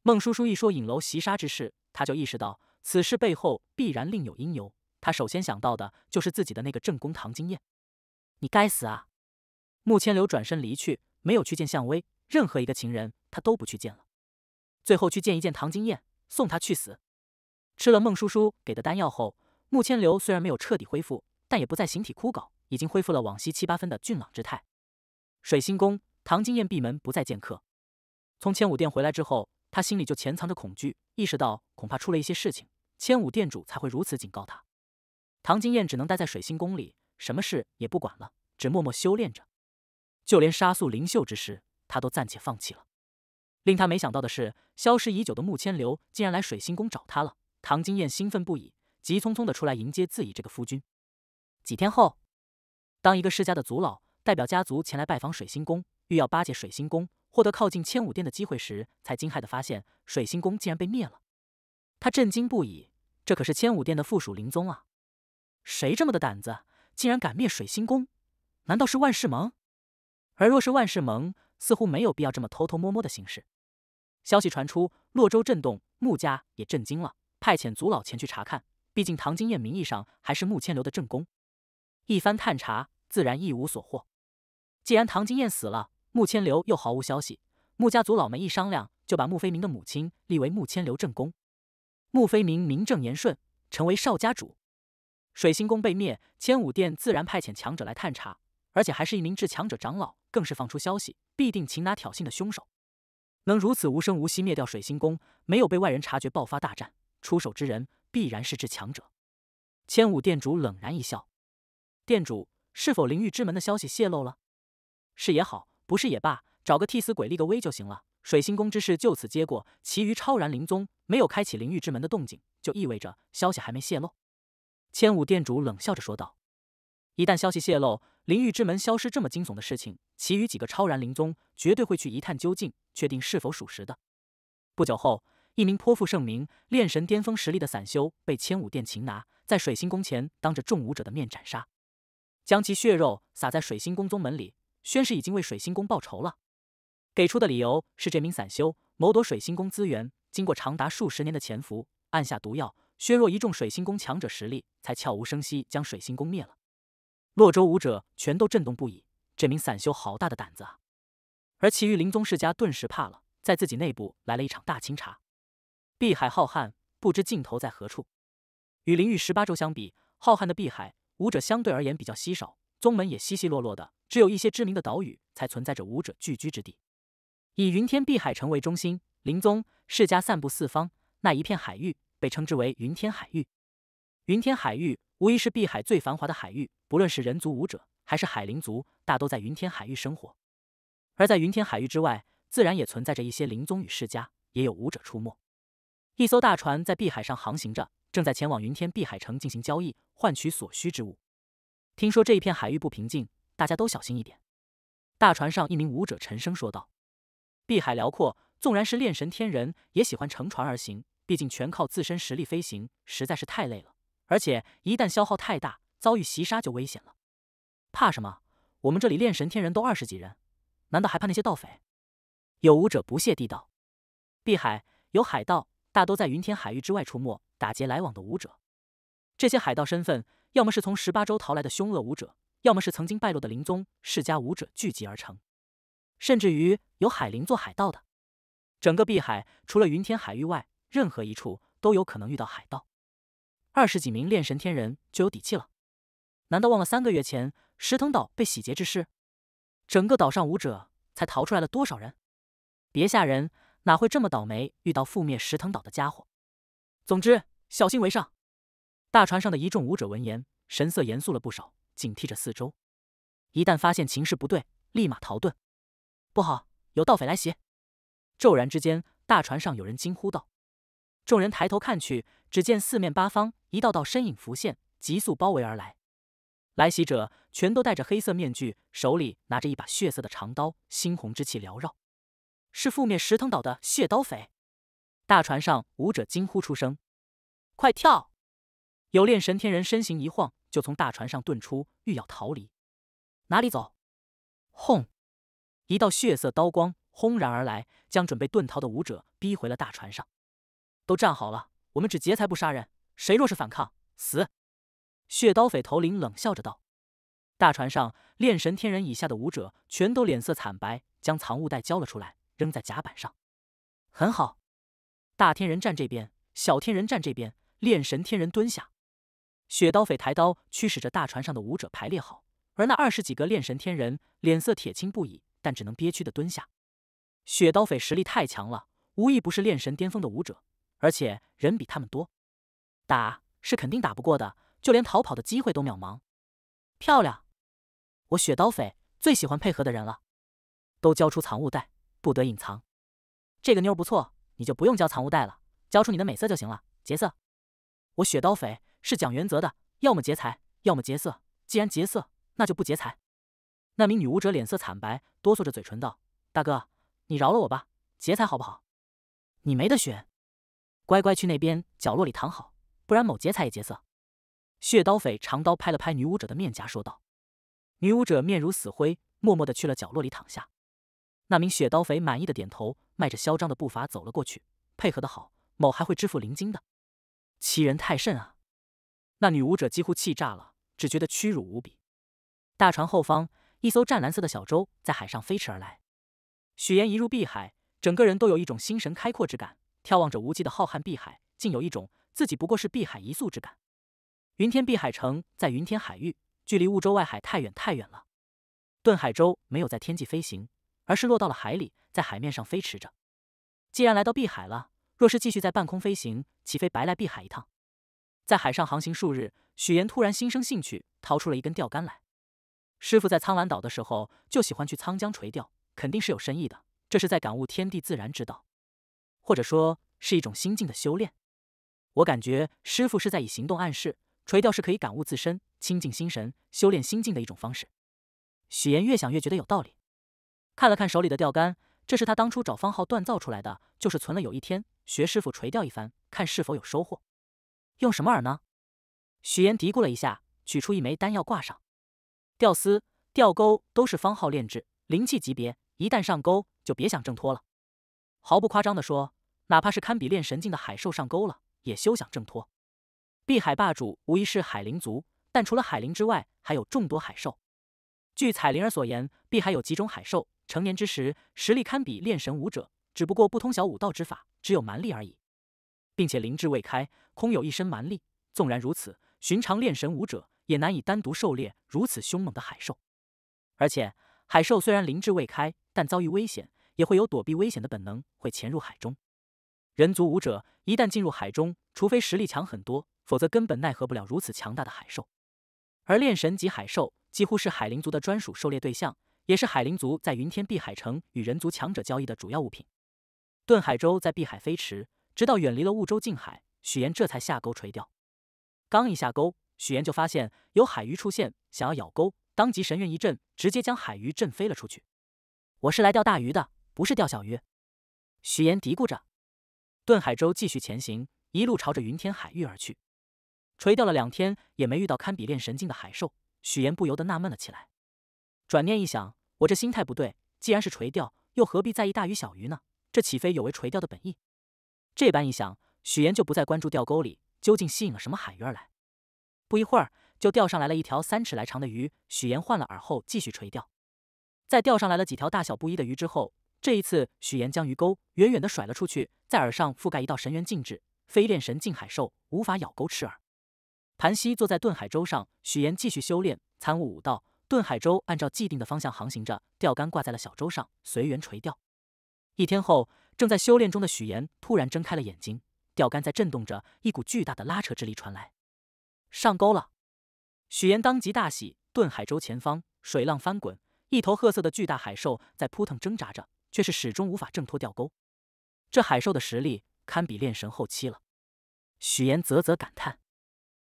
孟叔叔一说影楼袭杀之事，他就意识到。此事背后必然另有因由，他首先想到的就是自己的那个正宫唐金燕。你该死啊！穆千流转身离去，没有去见向威，任何一个情人他都不去见了。最后去见一见唐金燕，送他去死。吃了孟叔叔给的丹药后，穆千流虽然没有彻底恢复，但也不再形体枯槁，已经恢复了往昔七八分的俊朗之态。水星宫，唐金燕闭门不再见客。从千武殿回来之后，他心里就潜藏着恐惧，意识到恐怕出了一些事情。千武殿主才会如此警告他，唐金燕只能待在水星宫里，什么事也不管了，只默默修炼着。就连杀素灵秀之事，他都暂且放弃了。令他没想到的是，消失已久的穆千流竟然来水星宫找他了。唐金燕兴奋不已，急匆匆的出来迎接自己这个夫君。几天后，当一个世家的族老代表家族前来拜访水星宫，欲要巴结水星宫，获得靠近千武殿的机会时，才惊骇的发现水星宫竟然被灭了。他震惊不已，这可是千武殿的附属灵宗啊！谁这么的胆子，竟然敢灭水星宫？难道是万世盟？而若是万世盟，似乎没有必要这么偷偷摸摸的行事。消息传出，洛州震动，穆家也震惊了，派遣族老前去查看。毕竟唐金燕名义上还是穆千流的正宫，一番探查，自然一无所获。既然唐金燕死了，穆千流又毫无消息，穆家族老们一商量，就把穆飞明的母亲立为穆千流正宫。穆飞明名正言顺，成为少家主。水星宫被灭，千武殿自然派遣强者来探查，而且还是一名至强者长老，更是放出消息，必定擒拿挑衅的凶手。能如此无声无息灭掉水星宫，没有被外人察觉，爆发大战，出手之人必然是至强者。千武殿主冷然一笑：“殿主，是否灵域之门的消息泄露了？是也好，不是也罢，找个替死鬼立个威就行了。”水星宫之事就此接过，其余超然灵宗没有开启灵域之门的动静，就意味着消息还没泄露。千武殿主冷笑着说道：“一旦消息泄露，灵域之门消失这么惊悚的事情，其余几个超然灵宗绝对会去一探究竟，确定是否属实的。”不久后，一名颇负盛名、炼神巅峰实力的散修被千武殿擒拿，在水星宫前当着众武者的面斩杀，将其血肉撒在水星宫宗门里，宣誓已经为水星宫报仇了。给出的理由是，这名散修谋夺水星宫资源，经过长达数十年的潜伏，按下毒药，削弱一众水星宫强者实力，才悄无声息将水星宫灭了。洛州武者全都震动不已，这名散修好大的胆子啊！而其余灵宗世家顿时怕了，在自己内部来了一场大清查。碧海浩瀚，不知尽头在何处。与灵域十八州相比，浩瀚的碧海，武者相对而言比较稀少，宗门也稀稀落落的，只有一些知名的岛屿才存在着武者聚居之地。以云天碧海城为中心，灵宗世家散布四方，那一片海域被称之为云天海域。云天海域无疑是碧海最繁华的海域。不论是人族武者还是海灵族，大都在云天海域生活。而在云天海域之外，自然也存在着一些灵宗与世家，也有武者出没。一艘大船在碧海上航行着，正在前往云天碧海城进行交易，换取所需之物。听说这一片海域不平静，大家都小心一点。大船上一名武者沉声说道：“碧海辽阔，纵然是炼神天人，也喜欢乘船而行，毕竟全靠自身实力飞行，实在是太累了。而且一旦消耗太大，遭遇袭杀就危险了，怕什么？我们这里炼神天人都二十几人，难道还怕那些盗匪？有武者不屑地道：“碧海有海盗，大都在云天海域之外出没，打劫来往的武者。这些海盗身份，要么是从十八州逃来的凶恶武者，要么是曾经败落的灵宗世家武者聚集而成，甚至于有海灵做海盗的。整个碧海，除了云天海域外，任何一处都有可能遇到海盗。二十几名炼神天人就有底气了。”难道忘了三个月前石藤岛被洗劫之事？整个岛上武者才逃出来了多少人？别吓人，哪会这么倒霉遇到覆灭石藤岛的家伙？总之，小心为上。大船上的一众武者闻言，神色严肃了不少，警惕着四周，一旦发现情势不对，立马逃遁。不好，有盗匪来袭！骤然之间，大船上有人惊呼道。众人抬头看去，只见四面八方一道道身影浮现，急速包围而来。来袭者全都戴着黑色面具，手里拿着一把血色的长刀，猩红之气缭绕，是覆灭石藤岛的血刀匪。大船上舞者惊呼出声：“快跳！”有炼神天人身形一晃，就从大船上遁出，欲要逃离。哪里走？轰！一道血色刀光轰然而来，将准备遁逃的舞者逼回了大船上。都站好了，我们只劫财不杀人，谁若是反抗，死！血刀匪头领冷笑着道：“大船上炼神天人以下的武者全都脸色惨白，将藏物袋交了出来，扔在甲板上。很好，大天人站这边，小天人站这边，炼神天人蹲下。血刀匪抬刀驱使着大船上的武者排列好，而那二十几个炼神天人脸色铁青不已，但只能憋屈的蹲下。血刀匪实力太强了，无一不是炼神巅峰的武者，而且人比他们多，打是肯定打不过的。”就连逃跑的机会都渺茫。漂亮，我雪刀匪最喜欢配合的人了。都交出藏物袋，不得隐藏。这个妞不错，你就不用交藏物袋了，交出你的美色就行了。劫色，我雪刀匪是讲原则的，要么劫财，要么劫色。既然劫色，那就不劫财。那名女武者脸色惨白，哆嗦着嘴唇道：“大哥，你饶了我吧，劫财好不好？你没得选，乖乖去那边角落里躺好，不然某劫财也劫色。”血刀匪长刀拍了拍女武者的面颊，说道：“女武者面如死灰，默默的去了角落里躺下。”那名血刀匪满意的点头，迈着嚣张的步伐走了过去。配合的好，某还会支付灵金的，欺人太甚啊！那女武者几乎气炸了，只觉得屈辱无比。大船后方，一艘湛蓝色的小舟在海上飞驰而来。许岩一入碧海，整个人都有一种心神开阔之感，眺望着无际的浩瀚碧海，竟有一种自己不过是碧海一粟之感。云天碧海城在云天海域，距离雾州外海太远太远了。遁海舟没有在天际飞行，而是落到了海里，在海面上飞驰着。既然来到碧海了，若是继续在半空飞行，岂非白来碧海一趟？在海上航行数日，许岩突然心生兴趣，掏出了一根钓竿来。师傅在苍兰岛的时候就喜欢去沧江垂钓，肯定是有深意的。这是在感悟天地自然之道，或者说是一种心境的修炼。我感觉师傅是在以行动暗示。垂钓是可以感悟自身、清净心神、修炼心境的一种方式。许岩越想越觉得有道理，看了看手里的钓竿，这是他当初找方浩锻造出来的，就是存了有一天学师傅垂钓一番，看是否有收获。用什么饵呢？许岩嘀咕了一下，取出一枚丹药挂上。钓丝、钓钩都是方浩炼制，灵气级别，一旦上钩就别想挣脱了。毫不夸张地说，哪怕是堪比炼神境的海兽上钩了，也休想挣脱。碧海霸主无疑是海灵族，但除了海灵之外，还有众多海兽。据彩灵儿所言，碧海有几种海兽，成年之时实力堪比炼神武者，只不过不通晓武道之法，只有蛮力而已，并且灵智未开，空有一身蛮力。纵然如此，寻常炼神武者也难以单独狩猎如此凶猛的海兽。而且，海兽虽然灵智未开，但遭遇危险也会有躲避危险的本能，会潜入海中。人族武者一旦进入海中，除非实力强很多，否则根本奈何不了如此强大的海兽。而炼神级海兽几乎是海灵族的专属狩猎对象，也是海灵族在云天碧海城与人族强者交易的主要物品。遁海舟在碧海飞驰，直到远离了雾州近海，许岩这才下钩垂钓。刚一下钩，许岩就发现有海鱼出现，想要咬钩，当即神韵一震，直接将海鱼震飞了出去。我是来钓大鱼的，不是钓小鱼。许岩嘀咕着。顿海舟继续前行，一路朝着云天海域而去。垂钓了两天，也没遇到堪比炼神境的海兽，许岩不由得纳闷了起来。转念一想，我这心态不对，既然是垂钓，又何必在意大鱼小鱼呢？这岂非有违垂钓的本意？这般一想，许岩就不再关注钓钩里究竟吸引了什么海鱼而来。不一会儿，就钓上来了一条三尺来长的鱼。许岩换了饵后，继续垂钓。在钓上来了几条大小不一的鱼之后，这一次许岩将鱼钩远远的甩了出去，在饵上覆盖一道神元禁制，非炼神境海兽无法咬钩吃饵。盘膝坐在遁海舟上，许岩继续修炼参悟武道。遁海舟按照既定的方向航行着，钓竿挂在了小舟上，随缘垂钓。一天后，正在修炼中的许岩突然睁开了眼睛，钓竿在震动着，一股巨大的拉扯之力传来，上钩了。许岩当即大喜。遁海舟前方水浪翻滚，一头褐色的巨大海兽在扑腾挣扎着，却是始终无法挣脱钓钩。这海兽的实力堪比炼神后期了。许岩啧啧感叹。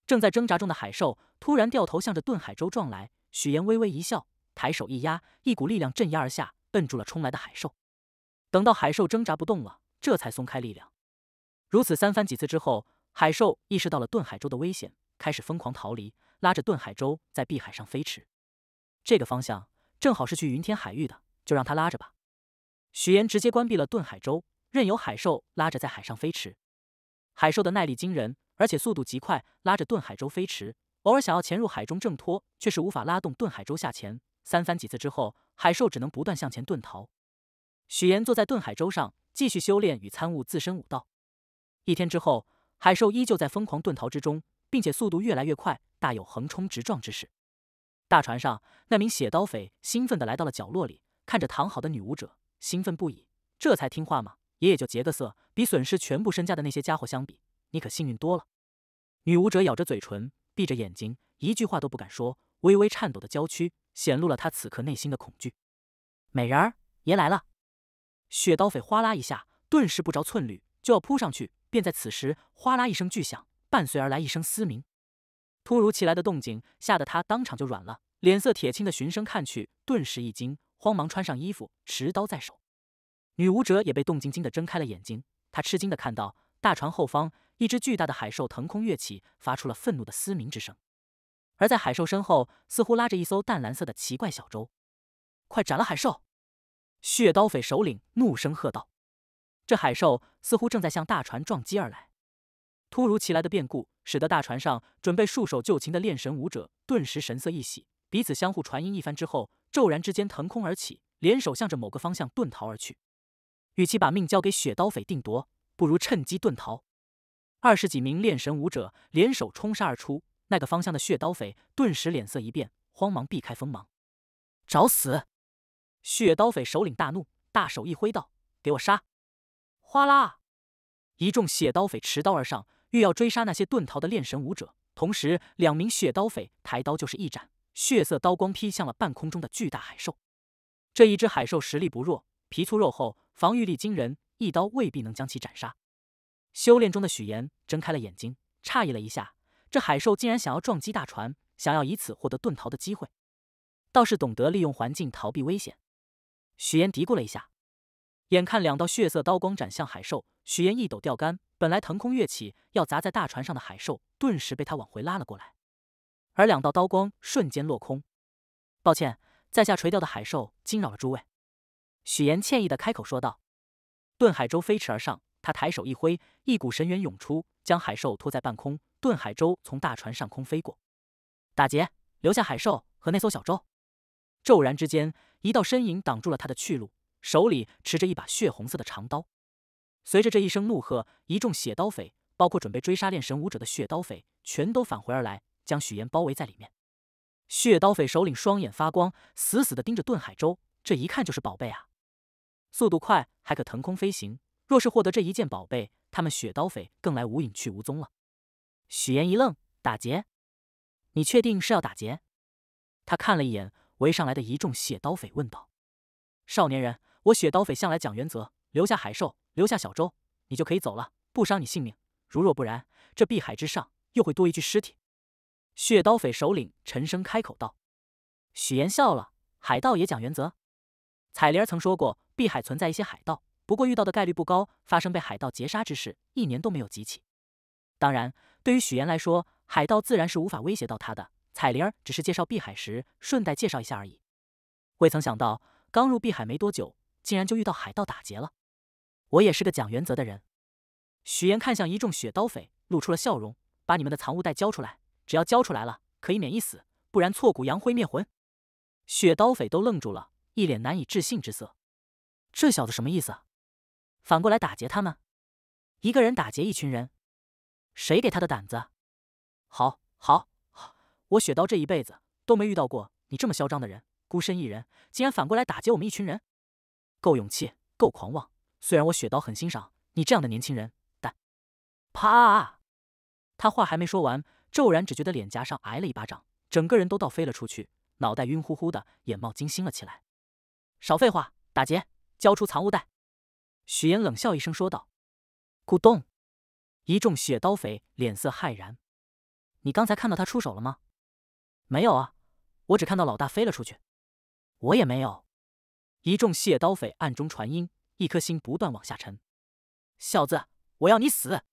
正在挣扎中的海兽突然掉头向着遁海舟撞来，许岩微微一笑，抬手一压，一股力量镇压而下，摁住了冲来的海兽。等到海兽挣扎不动了，这才松开力量。如此三番几次之后，海兽意识到了遁海舟的危险，开始疯狂逃离，拉着遁海舟在碧海上飞驰。这个方向正好是去云天海域的，就让他拉着吧。许岩直接关闭了遁海舟，任由海兽拉着在海上飞驰。海兽的耐力惊人。而且速度极快，拉着遁海舟飞驰，偶尔想要潜入海中挣脱，却是无法拉动遁海舟下潜。三番几次之后，海兽只能不断向前遁逃。许岩坐在遁海舟上，继续修炼与参悟自身武道。一天之后，海兽依旧在疯狂遁逃之中，并且速度越来越快，大有横冲直撞之势。大船上，那名血刀匪兴奋地来到了角落里，看着躺好的女武者，兴奋不已。这才听话吗？爷爷就劫个色，比损失全部身家的那些家伙相比。你可幸运多了。女武者咬着嘴唇，闭着眼睛，一句话都不敢说，微微颤抖的娇躯显露了她此刻内心的恐惧。美人儿，爷来了！血刀匪哗啦一下，顿时不着寸缕，就要扑上去。便在此时，哗啦一声巨响，伴随而来一声嘶鸣。突如其来的动静吓得他当场就软了，脸色铁青的循声看去，顿时一惊，慌忙穿上衣服，持刀在手。女武者也被动静惊的睁开了眼睛，她吃惊的看到。大船后方，一只巨大的海兽腾空跃起，发出了愤怒的嘶鸣之声。而在海兽身后，似乎拉着一艘淡蓝色的奇怪小舟。快斩了海兽！血刀匪首领怒声喝道。这海兽似乎正在向大船撞击而来。突如其来的变故，使得大船上准备束手就擒的炼神武者顿时神色一喜，彼此相互传音一番之后，骤然之间腾空而起，联手向着某个方向遁逃而去。与其把命交给血刀匪定夺。不如趁机遁逃。二十几名炼神武者联手冲杀而出，那个方向的血刀匪顿时脸色一变，慌忙避开锋芒。找死！血刀匪首领大怒，大手一挥道：“给我杀！”哗啦，一众血刀匪持刀而上，欲要追杀那些遁逃的炼神武者。同时，两名血刀匪抬刀就是一斩，血色刀光劈向了半空中的巨大海兽。这一只海兽实力不弱，皮粗肉厚，防御力惊人。一刀未必能将其斩杀。修炼中的许岩睁开了眼睛，诧异了一下，这海兽竟然想要撞击大船，想要以此获得遁逃的机会，倒是懂得利用环境逃避危险。许岩嘀咕了一下，眼看两道血色刀光斩向海兽，许岩一抖钓竿，本来腾空跃起要砸在大船上的海兽，顿时被他往回拉了过来，而两道刀光瞬间落空。抱歉，在下垂钓的海兽惊扰了诸位。许岩歉意的开口说道。遁海舟飞驰而上，他抬手一挥，一股神元涌出，将海兽拖在半空。盾海舟从大船上空飞过。打劫，留下海兽和那艘小舟。骤然之间，一道身影挡住了他的去路，手里持着一把血红色的长刀。随着这一声怒喝，一众血刀匪，包括准备追杀炼神武者的血刀匪，全都返回而来，将许岩包围在里面。血刀匪首领双眼发光，死死地盯着盾海舟，这一看就是宝贝啊！速度快，还可腾空飞行。若是获得这一件宝贝，他们血刀匪更来无影去无踪了。许岩一愣：“打劫？你确定是要打劫？”他看了一眼围上来的一众血刀匪，问道：“少年人，我血刀匪向来讲原则，留下海兽。”留下小舟，你就可以走了，不伤你性命。如若不然，这碧海之上又会多一具尸体。血刀匪首领沉声开口道。许岩笑了：“海盗也讲原则。彩铃儿曾说过，碧海存在一些海盗，不过遇到的概率不高，发生被海盗劫杀之事，一年都没有几起。当然，对于许岩来说，海盗自然是无法威胁到他的。彩铃儿只是介绍碧海时，顺带介绍一下而已。未曾想到，刚入碧海没多久，竟然就遇到海盗打劫了。”我也是个讲原则的人。许岩看向一众血刀匪，露出了笑容：“把你们的藏物袋交出来，只要交出来了，可以免一死；不然，挫骨扬灰灭魂。”血刀匪都愣住了，一脸难以置信之色。这小子什么意思？反过来打劫他们？一个人打劫一群人？谁给他的胆子？好，好，好！我雪刀这一辈子都没遇到过你这么嚣张的人，孤身一人，竟然反过来打劫我们一群人，够勇气，够狂妄！虽然我雪刀很欣赏你这样的年轻人，但……啪！他话还没说完，骤然只觉得脸颊上挨了一巴掌，整个人都倒飞了出去，脑袋晕乎乎的，眼冒金星了起来。少废话，打劫！交出藏物袋！许岩冷笑一声说道。咕咚！一众血刀匪脸色骇然。你刚才看到他出手了吗？没有啊，我只看到老大飞了出去。我也没有。一众血刀匪暗中传音。一颗心不断往下沉，小子，我要你死！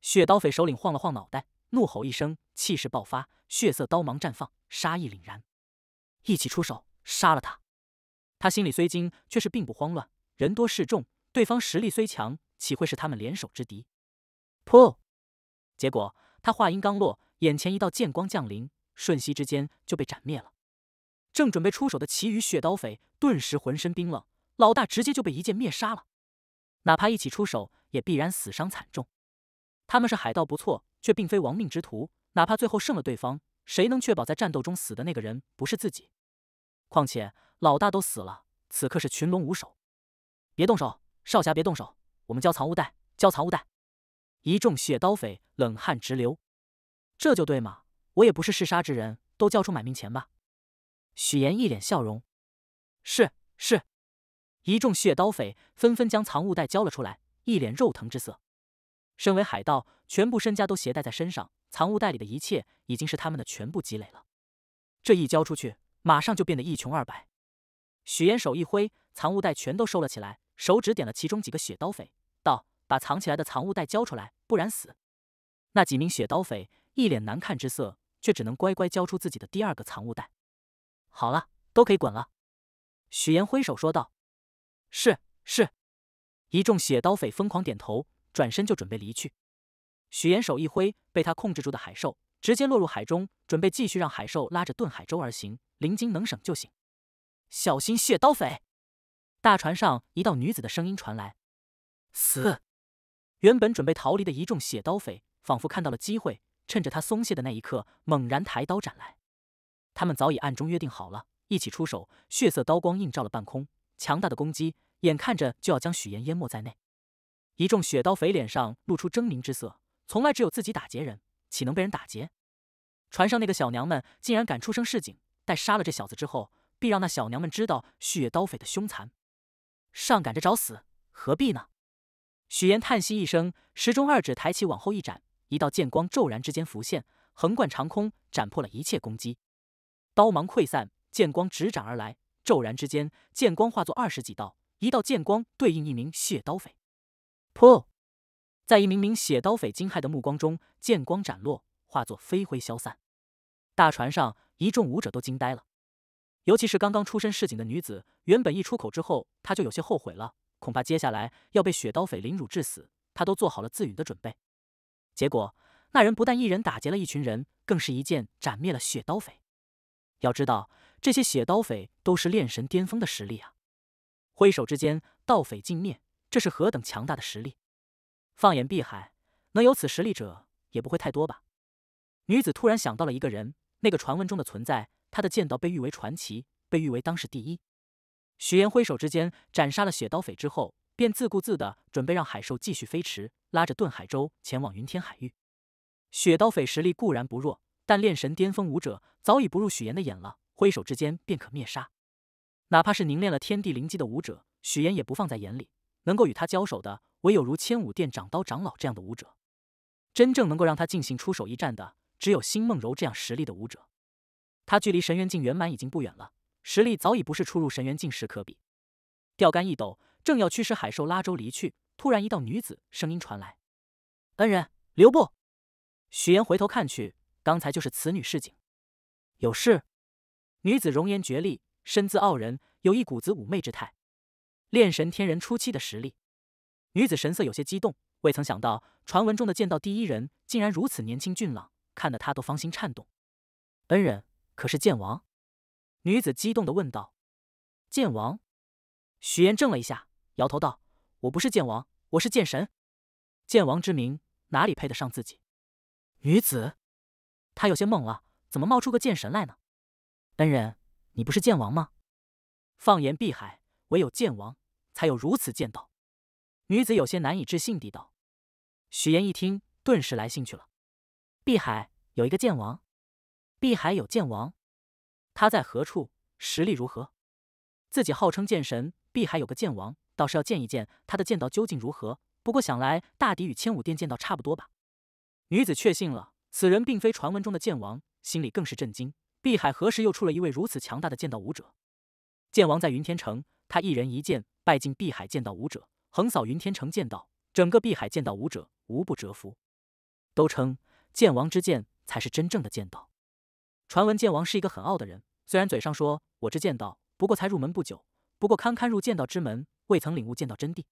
血刀匪首领晃了晃脑袋，怒吼一声，气势爆发，血色刀芒绽放，杀意凛然，一起出手杀了他。他心里虽惊，却是并不慌乱。人多势众，对方实力虽强，岂会是他们联手之敌？噗！结果他话音刚落，眼前一道剑光降临，瞬息之间就被斩灭了。正准备出手的其余血刀匪顿时浑身冰冷。老大直接就被一剑灭杀了，哪怕一起出手，也必然死伤惨重。他们是海盗不错，却并非亡命之徒。哪怕最后胜了对方，谁能确保在战斗中死的那个人不是自己？况且老大都死了，此刻是群龙无首。别动手，少侠，别动手，我们交藏物袋，交藏物袋！一众血刀匪冷汗直流。这就对嘛，我也不是嗜杀之人，都交出买命钱吧。许岩一脸笑容，是是。一众血刀匪纷纷将藏物袋交了出来，一脸肉疼之色。身为海盗，全部身家都携带在身上，藏物袋里的一切已经是他们的全部积累了。这一交出去，马上就变得一穷二白。许岩手一挥，藏物袋全都收了起来，手指点了其中几个血刀匪，道：“把藏起来的藏物袋交出来，不然死。”那几名血刀匪一脸难看之色，却只能乖乖交出自己的第二个藏物袋。好了，都可以滚了。许岩挥手说道。是是，一众血刀匪疯狂点头，转身就准备离去。许岩手一挥，被他控制住的海兽直接落入海中，准备继续让海兽拉着遁海舟而行，灵晶能省就行。小心血刀匪！大船上一道女子的声音传来。死！原本准备逃离的一众血刀匪，仿佛看到了机会，趁着他松懈的那一刻，猛然抬刀斩来。他们早已暗中约定好了，一起出手。血色刀光映照了半空。强大的攻击，眼看着就要将许岩淹没在内。一众血刀匪脸上露出狰狞之色，从来只有自己打劫人，岂能被人打劫？船上那个小娘们竟然敢出声示警，待杀了这小子之后，必让那小娘们知道血刀匪的凶残。上赶着找死，何必呢？许岩叹息一声，时钟二指抬起，往后一斩，一道剑光骤然之间浮现，横贯长空，斩破了一切攻击。刀芒溃散，剑光直斩而来。骤然之间，剑光化作二十几道，一道剑光对应一名血刀匪。噗！在一名名血刀匪惊骇的目光中，剑光斩落，化作飞灰消散。大船上一众武者都惊呆了，尤其是刚刚出身市井的女子，原本一出口之后，她就有些后悔了，恐怕接下来要被血刀匪凌辱致死，她都做好了自陨的准备。结果那人不但一人打劫了一群人，更是一剑斩灭了血刀匪。要知道，这些血刀匪都是炼神巅峰的实力啊！挥手之间，盗匪尽灭，这是何等强大的实力！放眼碧海，能有此实力者也不会太多吧？女子突然想到了一个人，那个传闻中的存在，他的剑道被誉为传奇，被誉为当世第一。许岩挥手之间斩杀了血刀匪之后，便自顾自的准备让海兽继续飞驰，拉着遁海舟前往云天海域。血刀匪实力固然不弱，但炼神巅峰武者早已不入许岩的眼了，挥手之间便可灭杀。哪怕是凝练了天地灵机的武者，许岩也不放在眼里。能够与他交手的，唯有如千武殿长刀长老这样的武者。真正能够让他进行出手一战的，只有星梦柔这样实力的武者。他距离神元境圆满已经不远了。实力早已不是初入神元境时可比。钓竿一抖，正要驱使海兽拉舟离去，突然一道女子声音传来：“恩人，留步！”许岩回头看去，刚才就是此女示警。有事？女子容颜绝丽，身姿傲人，有一股子妩媚之态，炼神天人初期的实力。女子神色有些激动，未曾想到传闻中的剑道第一人竟然如此年轻俊朗，看得她都芳心颤动。恩人可是剑王？女子激动的问道：“剑王？”许岩怔了一下，摇头道：“我不是剑王，我是剑神。剑王之名哪里配得上自己？”女子，她有些懵了，怎么冒出个剑神来呢？恩人，你不是剑王吗？放眼碧海，唯有剑王才有如此剑道。女子有些难以置信地道。许岩一听，顿时来兴趣了。碧海有一个剑王？碧海有剑王？他在何处？实力如何？自己号称剑神，碧海有个剑王，倒是要见一见他的剑道究竟如何。不过想来大抵与千武殿剑道差不多吧。女子确信了此人并非传闻中的剑王，心里更是震惊。碧海何时又出了一位如此强大的剑道武者？剑王在云天城，他一人一剑拜尽碧海剑道武者，横扫云天城剑道，整个碧海剑道武者无不折服。都称剑王之剑才是真正的剑道。传闻剑王是一个很傲的人，虽然嘴上说我之剑道不过才入门不久，不过堪堪入剑道之门，未曾领悟剑道真谛。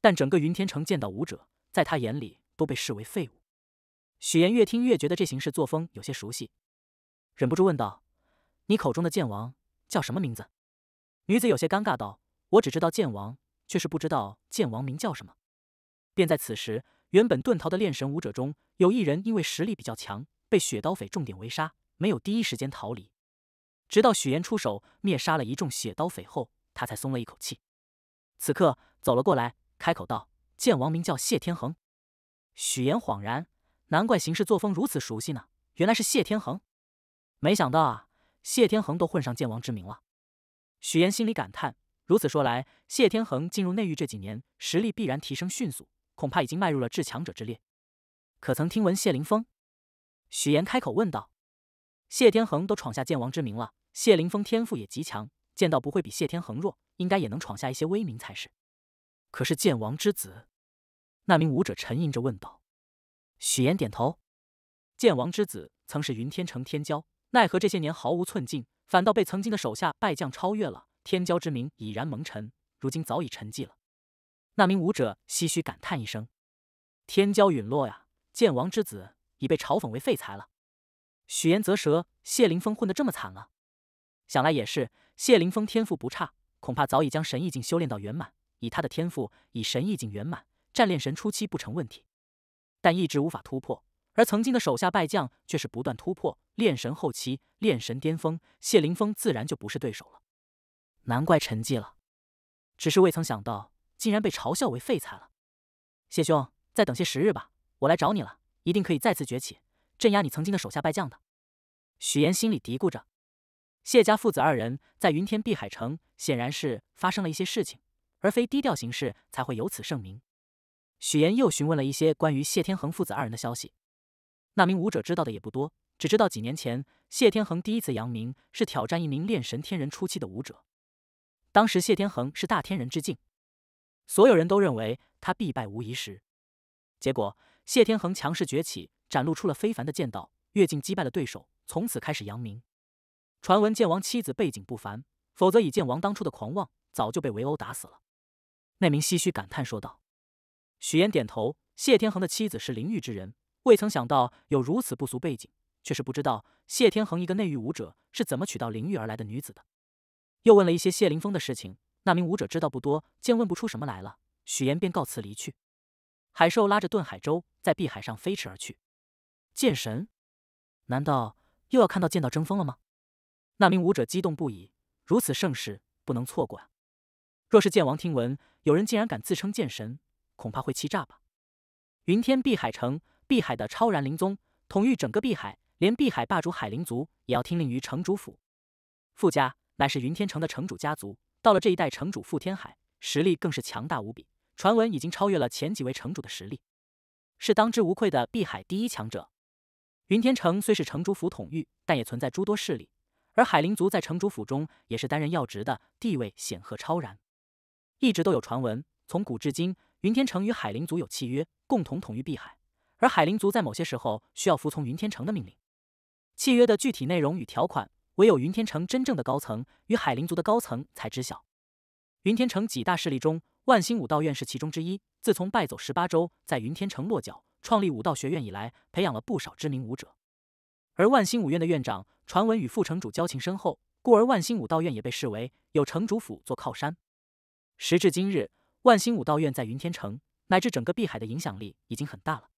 但整个云天城剑道武者，在他眼里都被视为废物。许岩越听越觉得这行事作风有些熟悉，忍不住问道：“你口中的剑王叫什么名字？”女子有些尴尬道：“我只知道剑王，却是不知道剑王名叫什么。”便在此时，原本遁逃的炼神武者中有一人因为实力比较强，被血刀匪重点围杀。没有第一时间逃离，直到许岩出手灭杀了一众血刀匪后，他才松了一口气。此刻走了过来，开口道：“剑王名叫谢天恒。”许岩恍然，难怪行事作风如此熟悉呢，原来是谢天恒。没想到啊，谢天恒都混上剑王之名了。许岩心里感叹：如此说来，谢天恒进入内域这几年，实力必然提升迅速，恐怕已经迈入了至强者之列。可曾听闻谢凌风？许岩开口问道。谢天恒都闯下剑王之名了，谢凌风天赋也极强，剑道不会比谢天恒弱，应该也能闯下一些威名才是。可是剑王之子？那名武者沉吟着问道。许岩点头。剑王之子曾是云天城天骄，奈何这些年毫无寸进，反倒被曾经的手下败将超越了，天骄之名已然蒙尘，如今早已沉寂了。那名武者唏嘘感叹一声：“天骄陨落呀，剑王之子已被嘲讽为废材了。”许岩啧舌，谢凌风混得这么惨了，想来也是。谢凌风天赋不差，恐怕早已将神意境修炼到圆满。以他的天赋，以神意境圆满，战炼神初期不成问题，但一直无法突破。而曾经的手下败将却是不断突破，炼神后期、炼神巅峰，谢凌风自然就不是对手了。难怪沉寂了，只是未曾想到，竟然被嘲笑为废材了。谢兄，再等些时日吧，我来找你了，一定可以再次崛起。镇压你曾经的手下败将的，许岩心里嘀咕着。谢家父子二人在云天碧海城，显然是发生了一些事情，而非低调行事才会有此盛名。许岩又询问了一些关于谢天恒父子二人的消息。那名武者知道的也不多，只知道几年前谢天恒第一次扬名是挑战一名炼神天人初期的武者，当时谢天恒是大天人之境，所有人都认为他必败无疑时，结果谢天恒强势崛起。展露出了非凡的剑道，跃进击败了对手，从此开始扬名。传闻剑王妻子背景不凡，否则以剑王当初的狂妄，早就被围殴打死了。那名唏嘘感叹说道。许岩点头，谢天恒的妻子是灵域之人，未曾想到有如此不俗背景，却是不知道谢天恒一个内域武者是怎么娶到灵域而来的女子的。又问了一些谢凌风的事情，那名武者知道不多，见问不出什么来了，许言便告辞离去。海兽拉着遁海舟在碧海上飞驰而去。剑神，难道又要看到剑道争锋了吗？那名武者激动不已，如此盛世不能错过啊！若是剑王听闻有人竟然敢自称剑神，恐怕会气炸吧。云天碧海城，碧海的超然灵宗统御整个碧海，连碧海霸主海灵族也要听令于城主府。傅家乃是云天城的城主家族，到了这一代城主傅天海，实力更是强大无比，传闻已经超越了前几位城主的实力，是当之无愧的碧海第一强者。云天城虽是城主府统御，但也存在诸多势力，而海灵族在城主府中也是担任要职的，地位显赫超然。一直都有传闻，从古至今，云天城与海灵族有契约，共同统御碧海。而海灵族在某些时候需要服从云天城的命令。契约的具体内容与条款，唯有云天城真正的高层与海灵族的高层才知晓。云天城几大势力中，万星武道院是其中之一。自从败走十八州，在云天城落脚，创立武道学院以来，培养了不少知名武者。而万星武院的院长，传闻与副城主交情深厚，故而万星武道院也被视为有城主府做靠山。时至今日，万星武道院在云天城乃至整个碧海的影响力已经很大了。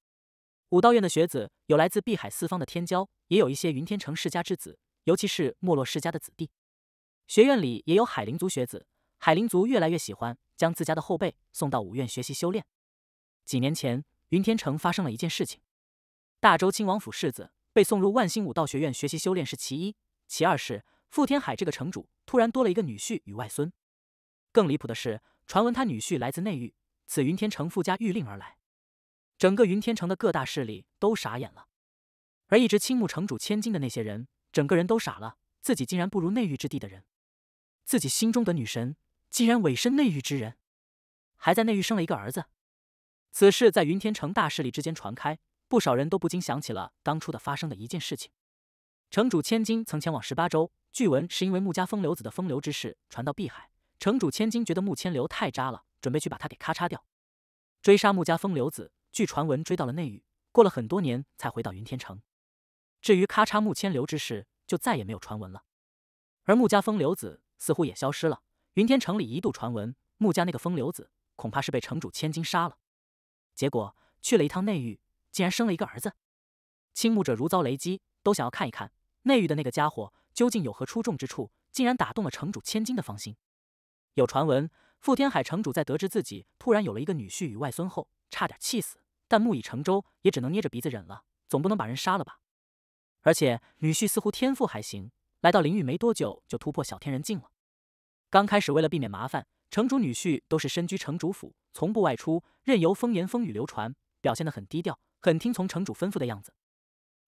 武道院的学子有来自碧海四方的天骄，也有一些云天城世家之子，尤其是没落世家的子弟。学院里也有海灵族学子，海灵族越来越喜欢将自家的后辈送到武院学习修炼。几年前，云天城发生了一件事情：大周亲王府世子被送入万星武道学院学习修炼是其一，其二是傅天海这个城主突然多了一个女婿与外孙。更离谱的是，传闻他女婿来自内域，此云天城傅家谕令而来。整个云天城的各大势力都傻眼了，而一直倾慕城主千金的那些人，整个人都傻了。自己竟然不如内域之地的人，自己心中的女神竟然委身内域之人，还在内域生了一个儿子。此事在云天城大势力之间传开，不少人都不禁想起了当初的发生的一件事情。城主千金曾前往十八州，据闻是因为穆家风流子的风流之事传到碧海。城主千金觉得穆千流太渣了，准备去把他给咔嚓掉，追杀穆家风流子。据传闻，追到了内域，过了很多年才回到云天城。至于咔嚓木千流之事，就再也没有传闻了。而穆家风流子似乎也消失了。云天城里一度传闻，穆家那个风流子恐怕是被城主千金杀了。结果去了一趟内域，竟然生了一个儿子。倾慕者如遭雷击，都想要看一看内域的那个家伙究竟有何出众之处，竟然打动了城主千金的芳心。有传闻，傅天海城主在得知自己突然有了一个女婿与外孙后，差点气死，但木已成舟，也只能捏着鼻子忍了，总不能把人杀了吧？而且女婿似乎天赋还行，来到灵域没多久就突破小天人境了。刚开始为了避免麻烦，城主女婿都是身居城主府，从不外出，任由风言风语流传，表现得很低调，很听从城主吩咐的样子。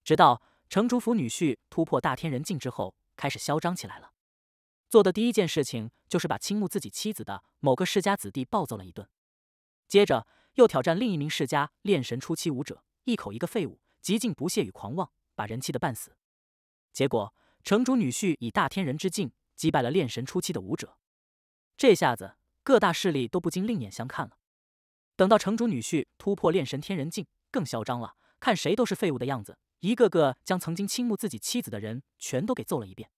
直到城主府女婿突破大天人境之后，开始嚣张起来了。做的第一件事情就是把倾慕自己妻子的某个世家子弟暴揍了一顿，接着又挑战另一名世家炼神初期武者，一口一个废物，极尽不屑与狂妄，把人气得半死。结果城主女婿以大天人之境击败了炼神初期的武者，这下子各大势力都不禁另眼相看了。等到城主女婿突破炼神天人境，更嚣张了，看谁都是废物的样子，一个个将曾经倾慕自己妻子的人全都给揍了一遍。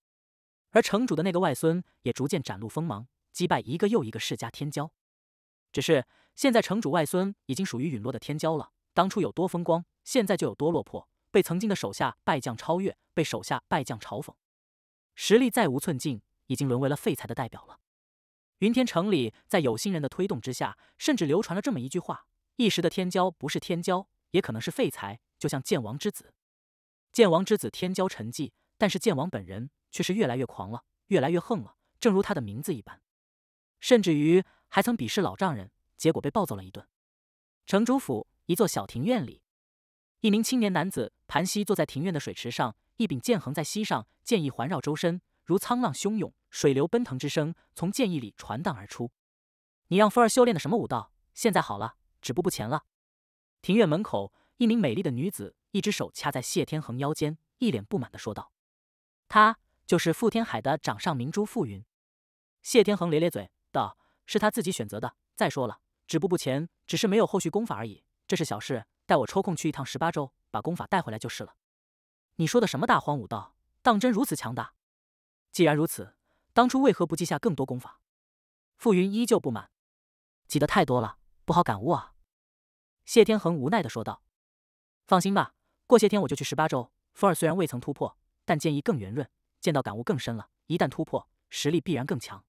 而城主的那个外孙也逐渐展露锋芒，击败一个又一个世家天骄。只是现在城主外孙已经属于陨落的天骄了，当初有多风光，现在就有多落魄，被曾经的手下败将超越，被手下败将嘲讽，实力再无寸进，已经沦为了废材的代表了。云天城里在有心人的推动之下，甚至流传了这么一句话：一时的天骄不是天骄，也可能是废材，就像剑王之子。剑王之子天骄沉寂，但是剑王本人。却是越来越狂了，越来越横了，正如他的名字一般。甚至于还曾鄙视老丈人，结果被暴揍了一顿。城主府一座小庭院里，一名青年男子盘膝坐在庭院的水池上，一柄剑横在膝上，剑意环绕周身，如沧浪汹涌，水流奔腾之声从剑意里传荡而出。你让夫儿修炼的什么武道？现在好了，止步不前了。庭院门口，一名美丽的女子，一只手掐在谢天恒腰间，一脸不满的说道：“他。”就是傅天海的掌上明珠傅云，谢天恒咧咧嘴道：“是他自己选择的。再说了，止步不前只是没有后续功法而已，这是小事。待我抽空去一趟十八州，把功法带回来就是了。你说的什么大荒武道？当真如此强大？既然如此，当初为何不记下更多功法？傅云依旧不满，记得太多了，不好感悟啊。谢天恒无奈的说道：“放心吧，过些天我就去十八州。风儿虽然未曾突破，但剑意更圆润，剑道感悟更深了。一旦突破，实力必然更强。”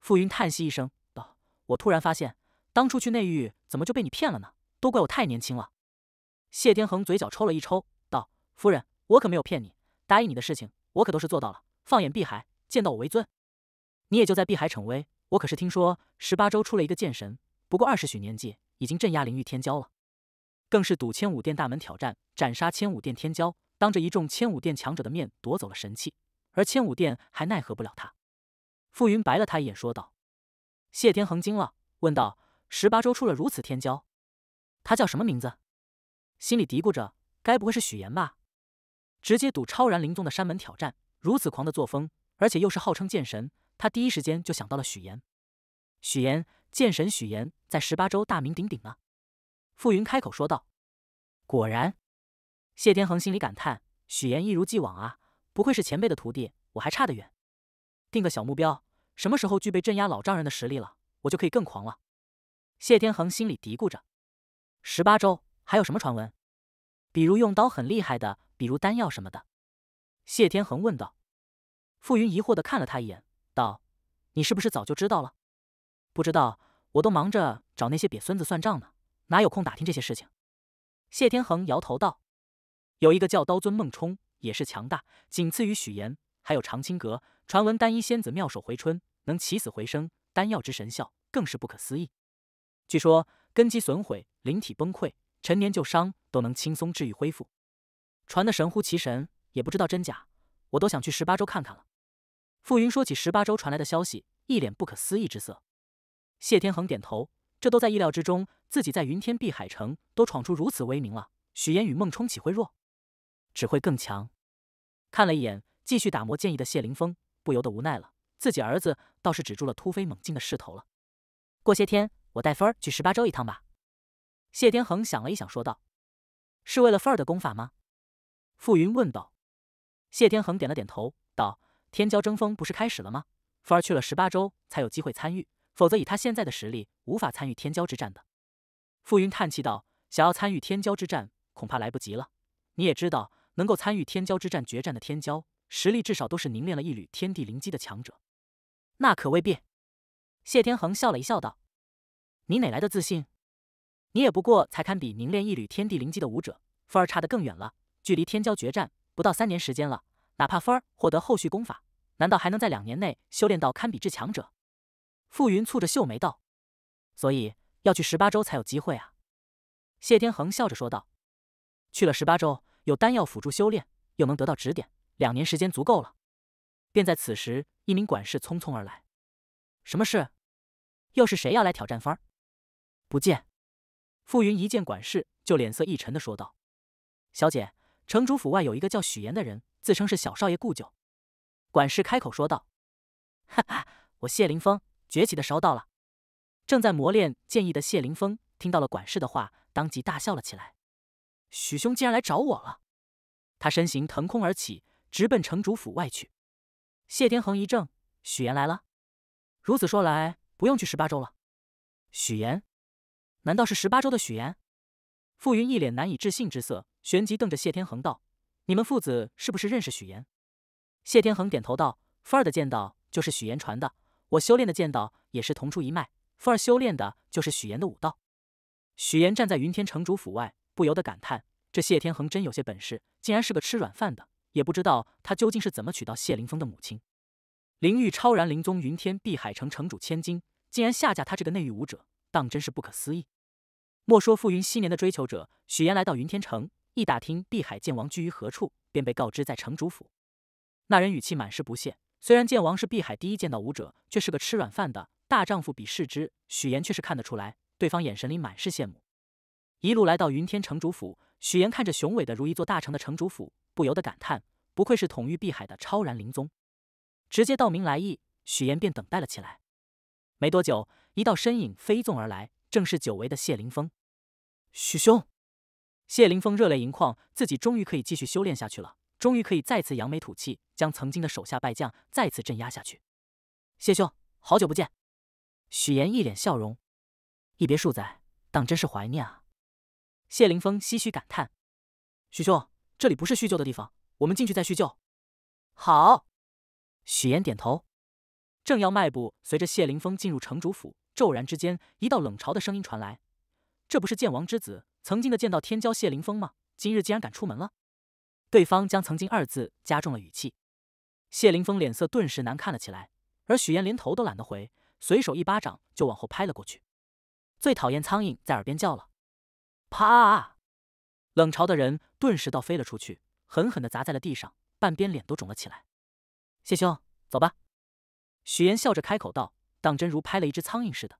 傅云叹息一声道：“我突然发现，当初去内域怎么就被你骗了呢？都怪我太年轻了。”谢天恒嘴角抽了一抽，道：“夫人，我可没有骗你，答应你的事情，我可都是做到了。放眼碧海，见到我为尊。你也就在碧海逞威。我可是听说十八州出了一个剑神，不过二十许年纪，已经镇压灵域天骄了，更是赌千武殿大门挑战，斩杀千武殿天骄，当着一众千武殿强者的面夺走了神器，而千武殿还奈何不了他。”傅云白了他一眼，说道：“谢天恒惊了，问道：十八州出了如此天骄，他叫什么名字？”心里嘀咕着，该不会是许岩吧？直接赌超然灵宗的山门挑战，如此狂的作风，而且又是号称剑神，他第一时间就想到了许岩。许岩，剑神许岩，在十八州大名鼎鼎呢。傅云开口说道：“果然。”谢天恒心里感叹：“许岩一如既往啊，不愧是前辈的徒弟，我还差得远。定个小目标，什么时候具备镇压老丈人的实力了，我就可以更狂了。”谢天恒心里嘀咕着：“十八州。”还有什么传闻？比如用刀很厉害的，比如丹药什么的。谢天恒问道。傅云疑惑的看了他一眼，道：“你是不是早就知道了？”不知道，我都忙着找那些瘪孙子算账呢，哪有空打听这些事情？谢天恒摇头道：“有一个叫刀尊孟冲，也是强大，仅次于许岩。还有长青阁，传闻单一仙子妙手回春，能起死回生，丹药之神效更是不可思议。据说根基损毁，灵体崩溃。”陈年旧伤都能轻松治愈恢复，传的神乎其神，也不知道真假，我都想去十八州看看了。傅云说起十八州传来的消息，一脸不可思议之色。谢天恒点头，这都在意料之中，自己在云天碧海城都闯出如此威名了，许岩与孟冲岂会弱？只会更强。看了一眼继续打磨剑意的谢凌风，不由得无奈了，自己儿子倒是止住了突飞猛进的势头了。过些天我带芬儿去十八州一趟吧。谢天恒想了一想，说道：“是为了凤儿的功法吗？”傅云问道。谢天恒点了点头，道：“天骄争锋不是开始了吗？凤儿去了十八州才有机会参与，否则以他现在的实力，无法参与天骄之战的。”傅云叹气道：“想要参与天骄之战，恐怕来不及了。你也知道，能够参与天骄之战决战的天骄，实力至少都是凝练了一缕天地灵机的强者。”那可未必。谢天恒笑了一笑，道：“你哪来的自信？”你也不过才堪比凝练一缕天地灵机的武者，风儿差得更远了。距离天骄决战不到三年时间了，哪怕风儿获得后续功法，难道还能在两年内修炼到堪比至强者？傅云蹙着秀眉道：“所以要去十八州才有机会啊。”谢天恒笑着说道：“去了十八州，有丹药辅助修炼，又能得到指点，两年时间足够了。”便在此时，一名管事匆匆而来：“什么事？又是谁要来挑战风儿？”不见。傅云一见管事，就脸色一沉的说道：“小姐，城主府外有一个叫许岩的人，自称是小少爷故旧。”管事开口说道：“哈哈，我谢凌风崛起的时候到了。”正在磨练剑意的谢凌风听到了管事的话，当即大笑了起来：“许兄竟然来找我了！”他身形腾空而起，直奔城主府外去。谢天恒一怔：“许岩来了？如此说来，不用去十八州了。”许岩。难道是十八州的许岩？傅云一脸难以置信之色，旋即瞪着谢天恒道：“你们父子是不是认识许岩？”谢天恒点头道：“凤儿的剑道就是许岩传的，我修炼的剑道也是同出一脉。凤儿修炼的就是许岩的武道。”许岩站在云天城主府外，不由得感叹：“这谢天恒真有些本事，竟然是个吃软饭的。也不知道他究竟是怎么娶到谢凌风的母亲。灵域超然灵宗云天碧海城城主千金，竟然下嫁他这个内域武者。”当真是不可思议。莫说傅云昔年的追求者许岩来到云天城，一打听碧海剑王居于何处，便被告知在城主府。那人语气满是不屑。虽然剑王是碧海第一剑道武者，却是个吃软饭的大丈夫。比视之，许岩却是看得出来，对方眼神里满是羡慕。一路来到云天城主府，许岩看着雄伟的如一座大城的城主府，不由得感叹：不愧是统御碧海的超然灵宗。直接道明来意，许岩便等待了起来。没多久。一道身影飞纵而来，正是久违的谢凌风。许兄，谢凌风热泪盈眶，自己终于可以继续修炼下去了，终于可以再次扬眉吐气，将曾经的手下败将再次镇压下去。谢兄，好久不见！许岩一脸笑容，一别数载，当真是怀念啊！谢凌风唏嘘感叹：“许兄，这里不是叙旧的地方，我们进去再叙旧。”好。许岩点头，正要迈步，随着谢凌风进入城主府，骤然之间，一道冷嘲的声音传来：“这不是剑王之子，曾经的剑道天骄谢凌风吗？今日竟然敢出门了！”对方将“曾经”二字加重了语气，谢凌风脸色顿时难看了起来，而许岩连头都懒得回，随手一巴掌就往后拍了过去。最讨厌苍蝇在耳边叫了，啪！冷嘲的人顿时倒飞了出去，狠狠地砸在了地上，半边脸都肿了起来。谢兄，走吧。许岩笑着开口道，当真如拍了一只苍蝇似的。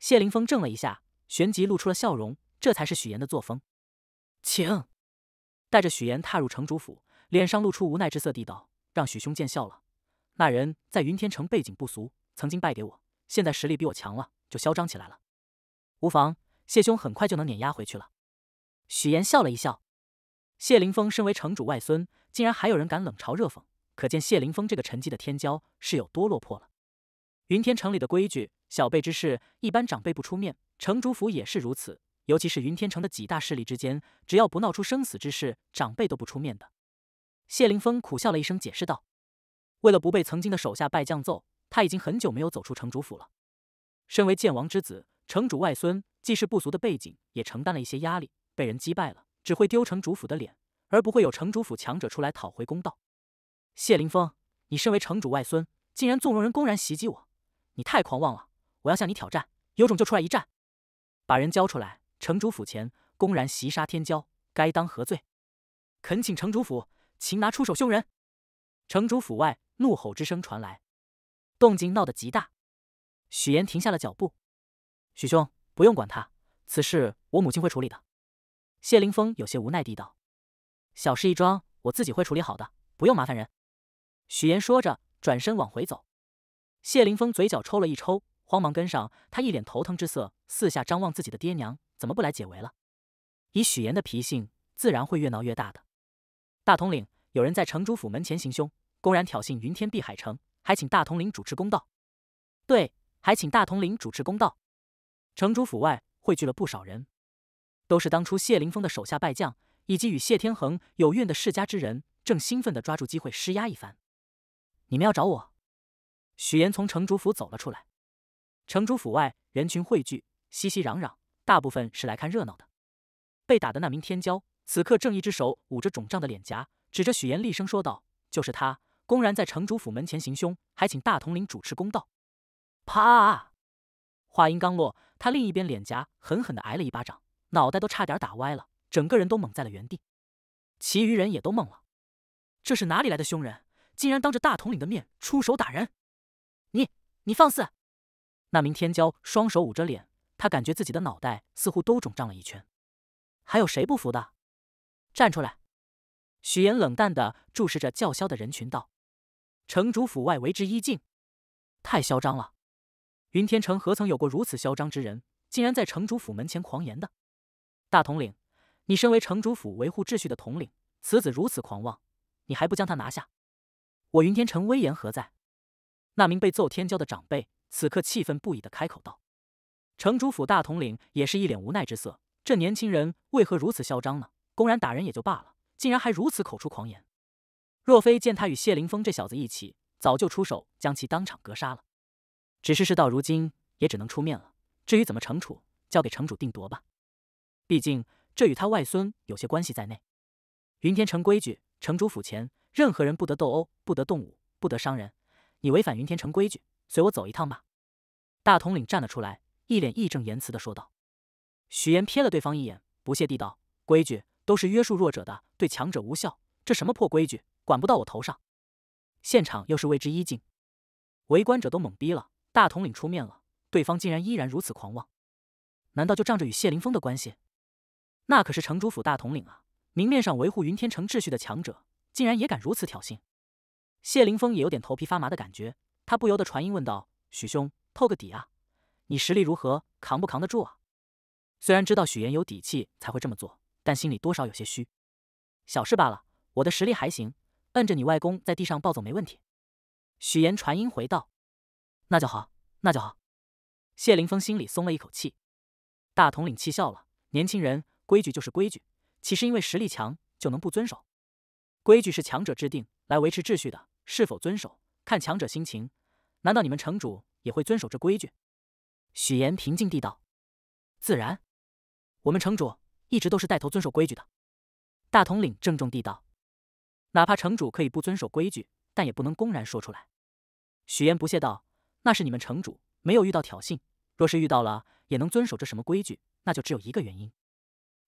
谢凌风怔了一下，旋即露出了笑容，这才是许岩的作风。请带着许岩踏入城主府，脸上露出无奈之色，地道：“让许兄见笑了。那人在云天城背景不俗，曾经败给我，现在实力比我强了，就嚣张起来了。无妨，谢兄很快就能碾压回去了。”许岩笑了一笑。谢凌风身为城主外孙，竟然还有人敢冷嘲热讽。可见谢凌风这个沉寂的天骄是有多落魄了。云天城里的规矩，小辈之事一般长辈不出面，城主府也是如此。尤其是云天城的几大势力之间，只要不闹出生死之事，长辈都不出面的。谢凌风苦笑了一声，解释道：“为了不被曾经的手下败将揍，他已经很久没有走出城主府了。身为剑王之子，城主外孙，既是不俗的背景，也承担了一些压力。被人击败了，只会丢城主府的脸，而不会有城主府强者出来讨回公道。”谢凌风，你身为城主外孙，竟然纵容人公然袭击我，你太狂妄了！我要向你挑战，有种就出来一战！把人交出来！城主府前公然袭杀天骄，该当何罪？恳请城主府擒拿出手凶人！城主府外怒吼之声传来，动静闹得极大。许岩停下了脚步，许兄不用管他，此事我母亲会处理的。谢凌风有些无奈地道：“小事一桩，我自己会处理好的，不用麻烦人。”许岩说着，转身往回走。谢凌风嘴角抽了一抽，慌忙跟上。他一脸头疼之色，四下张望自己的爹娘怎么不来解围了。以许岩的脾性，自然会越闹越大的。大统领，有人在城主府门前行凶，公然挑衅云天碧海城，还请大统领主持公道。对，还请大统领主持公道。城主府外汇聚了不少人，都是当初谢凌风的手下败将，以及与谢天恒有怨的世家之人，正兴奋地抓住机会施压一番。你们要找我？许岩从城主府走了出来。城主府外人群汇聚，熙熙攘攘，大部分是来看热闹的。被打的那名天骄，此刻正一只手捂着肿胀的脸颊，指着许岩厉声说道：“就是他，公然在城主府门前行凶，还请大统领主持公道。”啪！话音刚落，他另一边脸颊狠狠地挨了一巴掌，脑袋都差点打歪了，整个人都懵在了原地。其余人也都懵了，这是哪里来的凶人？竟然当着大统领的面出手打人！你你放肆！那名天骄双手捂着脸，他感觉自己的脑袋似乎都肿胀了一圈。还有谁不服的？站出来！许岩冷淡的注视着叫嚣的人群道：“城主府外为之一静，太嚣张了！云天城何曾有过如此嚣张之人？竟然在城主府门前狂言的！大统领，你身为城主府维护秩序的统领，此子如此狂妄，你还不将他拿下？”我云天城威严何在？那名被揍天骄的长辈此刻气愤不已的开口道：“城主府大统领也是一脸无奈之色，这年轻人为何如此嚣张呢？公然打人也就罢了，竟然还如此口出狂言。若非见他与谢凌风这小子一起，早就出手将其当场格杀了。只是事到如今，也只能出面了。至于怎么惩处，交给城主定夺吧。毕竟这与他外孙有些关系在内。云天城规矩，城主府前。”任何人不得斗殴，不得动武，不得伤人。你违反云天城规矩，随我走一趟吧。大统领站了出来，一脸义正言辞的说道。许岩瞥了对方一眼，不屑地道：“规矩都是约束弱者的，对强者无效。这什么破规矩，管不到我头上。”现场又是为之一静，围观者都懵逼了。大统领出面了，对方竟然依然如此狂妄，难道就仗着与谢凌峰的关系？那可是城主府大统领啊，明面上维护云天城秩序的强者。竟然也敢如此挑衅，谢凌峰也有点头皮发麻的感觉，他不由得传音问道：“许兄，透个底啊，你实力如何，扛不扛得住啊？”虽然知道许岩有底气才会这么做，但心里多少有些虚。小事罢了，我的实力还行，摁着你外公在地上暴走没问题。许岩传音回道：“那就好，那就好。”谢凌峰心里松了一口气。大统领气笑了：“年轻人，规矩就是规矩，岂是因为实力强就能不遵守？规矩是强者制定来维持秩序的，是否遵守看强者心情。难道你们城主也会遵守这规矩？”许岩平静地道：“自然，我们城主一直都是带头遵守规矩的。”大统领郑重地道：“哪怕城主可以不遵守规矩，但也不能公然说出来。”许岩不屑道：“那是你们城主没有遇到挑衅，若是遇到了。”也能遵守这什么规矩？那就只有一个原因。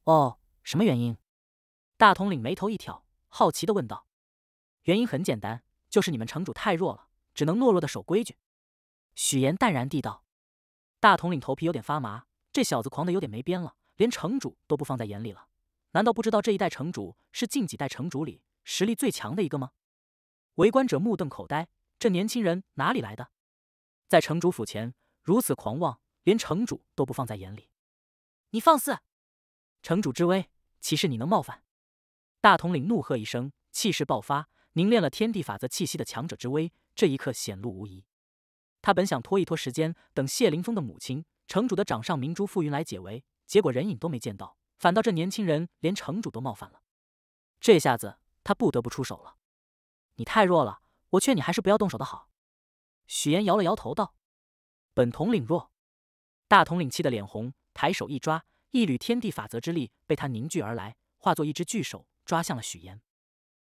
哦，什么原因？大统领眉头一挑，好奇的问道。原因很简单，就是你们城主太弱了，只能懦弱的守规矩。许岩淡然地道。大统领头皮有点发麻，这小子狂的有点没边了，连城主都不放在眼里了。难道不知道这一代城主是近几代城主里实力最强的一个吗？围观者目瞪口呆，这年轻人哪里来的？在城主府前如此狂妄！连城主都不放在眼里，你放肆！城主之威，岂是你能冒犯？大统领怒喝一声，气势爆发，凝练了天地法则气息的强者之威，这一刻显露无遗。他本想拖一拖时间，等谢凌风的母亲、城主的掌上明珠傅云来解围，结果人影都没见到，反倒这年轻人连城主都冒犯了。这下子他不得不出手了。你太弱了，我劝你还是不要动手的好。许岩摇了摇头道：“本统领弱。”大统领气得脸红，抬手一抓，一缕天地法则之力被他凝聚而来，化作一只巨手抓向了许岩。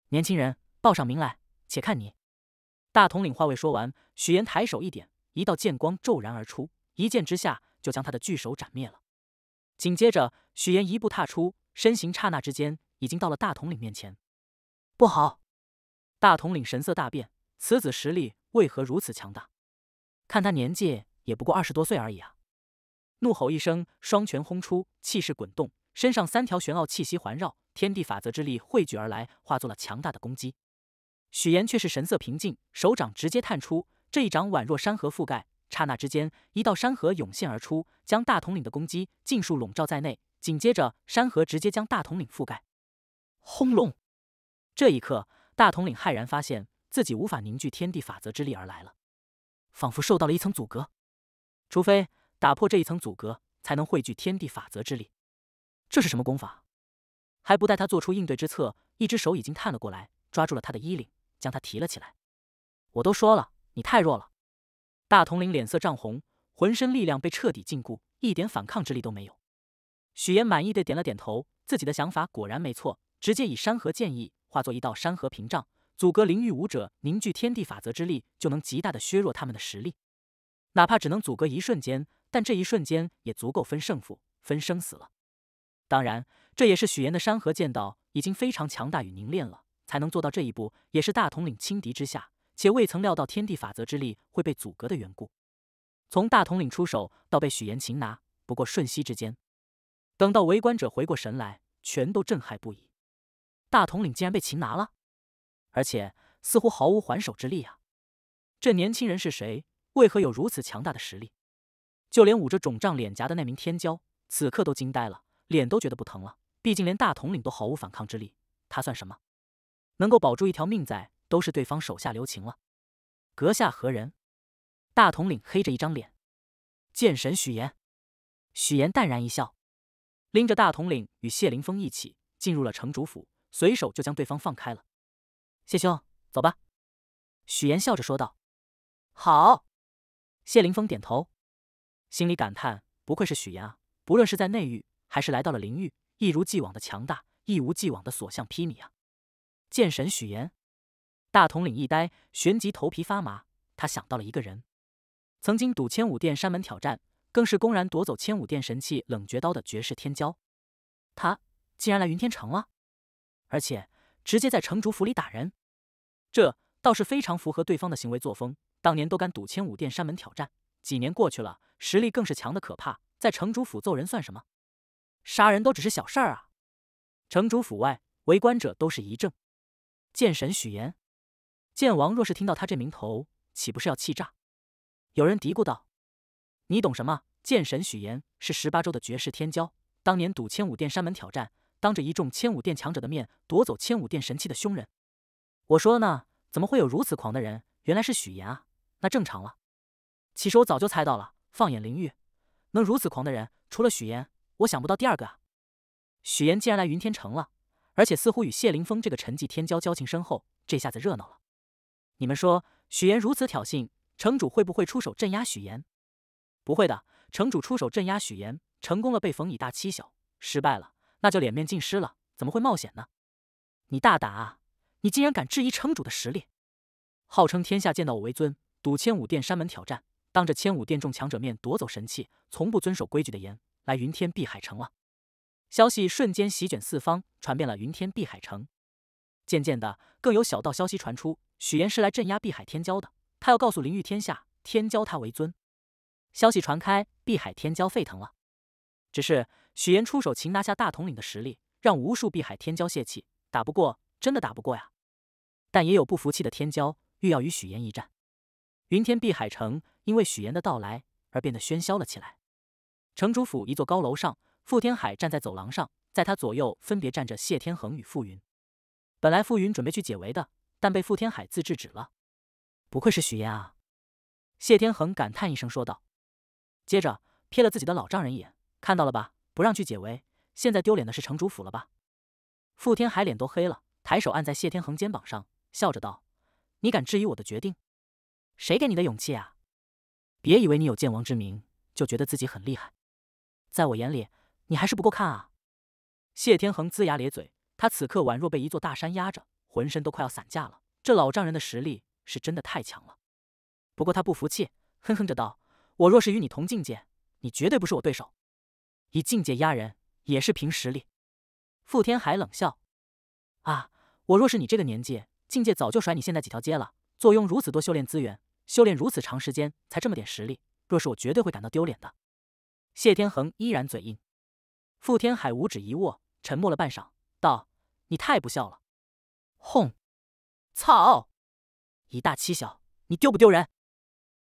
年轻人，报上名来，且看你！大统领话未说完，许岩抬手一点，一道剑光骤然而出，一剑之下就将他的巨手斩灭了。紧接着，许岩一步踏出，身形刹那之间已经到了大统领面前。不好！大统领神色大变，此子实力为何如此强大？看他年纪也不过二十多岁而已啊！怒吼一声，双拳轰出，气势滚动，身上三条玄奥气息环绕，天地法则之力汇聚而来，化作了强大的攻击。许岩却是神色平静，手掌直接探出，这一掌宛若山河覆盖，刹那之间，一道山河涌现而出，将大统领的攻击尽数笼罩在内。紧接着，山河直接将大统领覆盖。轰隆！这一刻，大统领骇然发现自己无法凝聚天地法则之力而来了，仿佛受到了一层阻隔，除非。打破这一层阻隔，才能汇聚天地法则之力。这是什么功法？还不待他做出应对之策，一只手已经探了过来，抓住了他的衣领，将他提了起来。我都说了，你太弱了。大统领脸色涨红，浑身力量被彻底禁锢，一点反抗之力都没有。许岩满意的点了点头，自己的想法果然没错，直接以山河剑意化作一道山河屏障，阻隔灵域武者凝聚天地法则之力，就能极大的削弱他们的实力。哪怕只能阻隔一瞬间。但这一瞬间也足够分胜负、分生死了。当然，这也是许岩的山河剑道已经非常强大与凝练了，才能做到这一步。也是大统领轻敌之下，且未曾料到天地法则之力会被阻隔的缘故。从大统领出手到被许岩擒拿，不过瞬息之间。等到围观者回过神来，全都震撼不已。大统领竟然被擒拿了，而且似乎毫无还手之力啊！这年轻人是谁？为何有如此强大的实力？就连捂着肿胀脸颊的那名天骄，此刻都惊呆了，脸都觉得不疼了。毕竟连大统领都毫无反抗之力，他算什么？能够保住一条命在，都是对方手下留情了。阁下何人？大统领黑着一张脸。剑神许岩。许岩淡然一笑，拎着大统领与谢凌风一起进入了城主府，随手就将对方放开了。谢兄，走吧。许岩笑着说道。好。谢凌风点头。心里感叹：不愧是许岩啊！不论是在内域，还是来到了灵域，一如既往的强大，一无既往的所向披靡啊！剑神许岩，大统领一呆，旋即头皮发麻。他想到了一个人，曾经赌千武殿山门挑战，更是公然夺走千武殿神器冷绝刀的绝世天骄。他竟然来云天城了，而且直接在城主府里打人，这倒是非常符合对方的行为作风。当年都敢赌千武殿山门挑战。几年过去了，实力更是强的可怕，在城主府揍人算什么？杀人都只是小事儿啊！城主府外，围观者都是一怔。剑神许岩，剑王若是听到他这名头，岂不是要气炸？有人嘀咕道：“你懂什么？剑神许岩是十八州的绝世天骄，当年赌千武殿山门挑战，当着一众千武殿强者的面夺走千武殿神器的凶人。我说呢，怎么会有如此狂的人？原来是许岩啊，那正常了。其实我早就猜到了，放眼灵域，能如此狂的人，除了许岩，我想不到第二个啊。许岩既然来云天城了，而且似乎与谢凌风这个沉寂天骄交情深厚，这下子热闹了。你们说，许岩如此挑衅，城主会不会出手镇压许岩？不会的，城主出手镇压许岩，成功了被冯以大欺小，失败了那就脸面尽失了，怎么会冒险呢？你大胆啊！你竟然敢质疑城主的实力！号称天下见到我为尊，赌千武殿山门挑战，当着千武殿众强者面夺走神器，从不遵守规矩的言，来云天碧海城了。消息瞬间席卷四方，传遍了云天碧海城。渐渐的，更有小道消息传出，许岩是来镇压碧海天骄的，他要告诉灵域天下，天骄他为尊。消息传开，碧海天骄沸腾了。只是许岩出手擒拿下大统领的实力，让无数碧海天骄泄气，打不过，真的打不过呀。但也有不服气的天骄，欲要与许岩一战。云天碧海城因为许岩的到来而变得喧嚣了起来。城主府一座高楼上，傅天海站在走廊上，在他左右分别站着谢天恒与傅云。本来傅云准备去解围的，但被傅天海自制止了。不愧是许岩啊！谢天恒感叹一声说道。接着瞥了自己的老丈人一眼，看到了吧，不让去解围，现在丢脸的是城主府了吧？傅天海脸都黑了，抬手按在谢天恒肩膀上，笑着道：“你敢质疑我的决定？谁给你的勇气啊？别以为你有剑王之名，就觉得自己很厉害，在我眼里，你还是不够看啊！”谢天恒龇牙咧嘴，他此刻宛若被一座大山压着，浑身都快要散架了。这老丈人的实力是真的太强了。不过他不服气，哼哼着道。我若是与你同境界，你绝对不是我对手。以境界压人也是凭实力。傅天海冷笑：“啊，我若是你这个年纪，境界早就甩你现在几条街了。坐拥如此多修炼资源，修炼如此长时间才这么点实力，若是我绝对会感到丢脸的。”谢天恒依然嘴硬。傅天海五指一握，沉默了半晌，道：“你太不孝了！轰！操！以大欺小，你丢不丢人？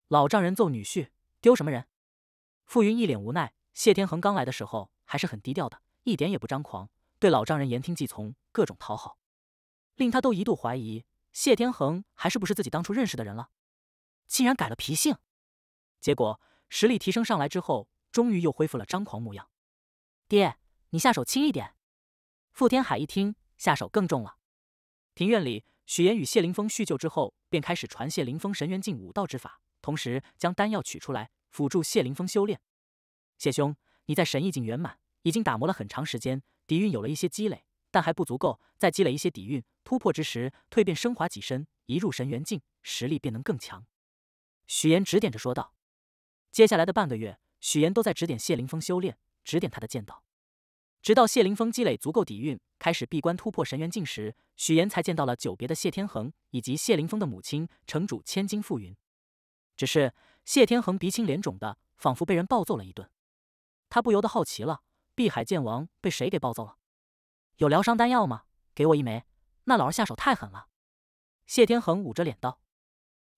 老丈人揍女婿。”丢什么人？傅云一脸无奈。谢天恒刚来的时候还是很低调的，一点也不张狂，对老丈人言听计从，各种讨好，令他都一度怀疑谢天恒还是不是自己当初认识的人了。竟然改了脾性，结果实力提升上来之后，终于又恢复了张狂模样。爹，你下手轻一点。傅天海一听，下手更重了。庭院里，许岩与谢凌风叙旧之后，便开始传谢凌风神元境武道之法。同时将丹药取出来辅助谢凌风修炼。谢兄，你在神意境圆满，已经打磨了很长时间，底蕴有了一些积累，但还不足够，再积累一些底蕴，突破之时蜕变升华几身，一入神元境，实力便能更强。许岩指点着说道。接下来的半个月，许岩都在指点谢凌风修炼，指点他的剑道，直到谢凌风积累足够底蕴，开始闭关突破神元境时，许岩才见到了久别的谢天恒以及谢凌风的母亲城主千金傅云。只是谢天恒鼻青脸肿的，仿佛被人暴揍了一顿。他不由得好奇了：碧海剑王被谁给暴揍了？有疗伤丹药吗？给我一枚。那老儿下手太狠了。谢天恒捂着脸道：“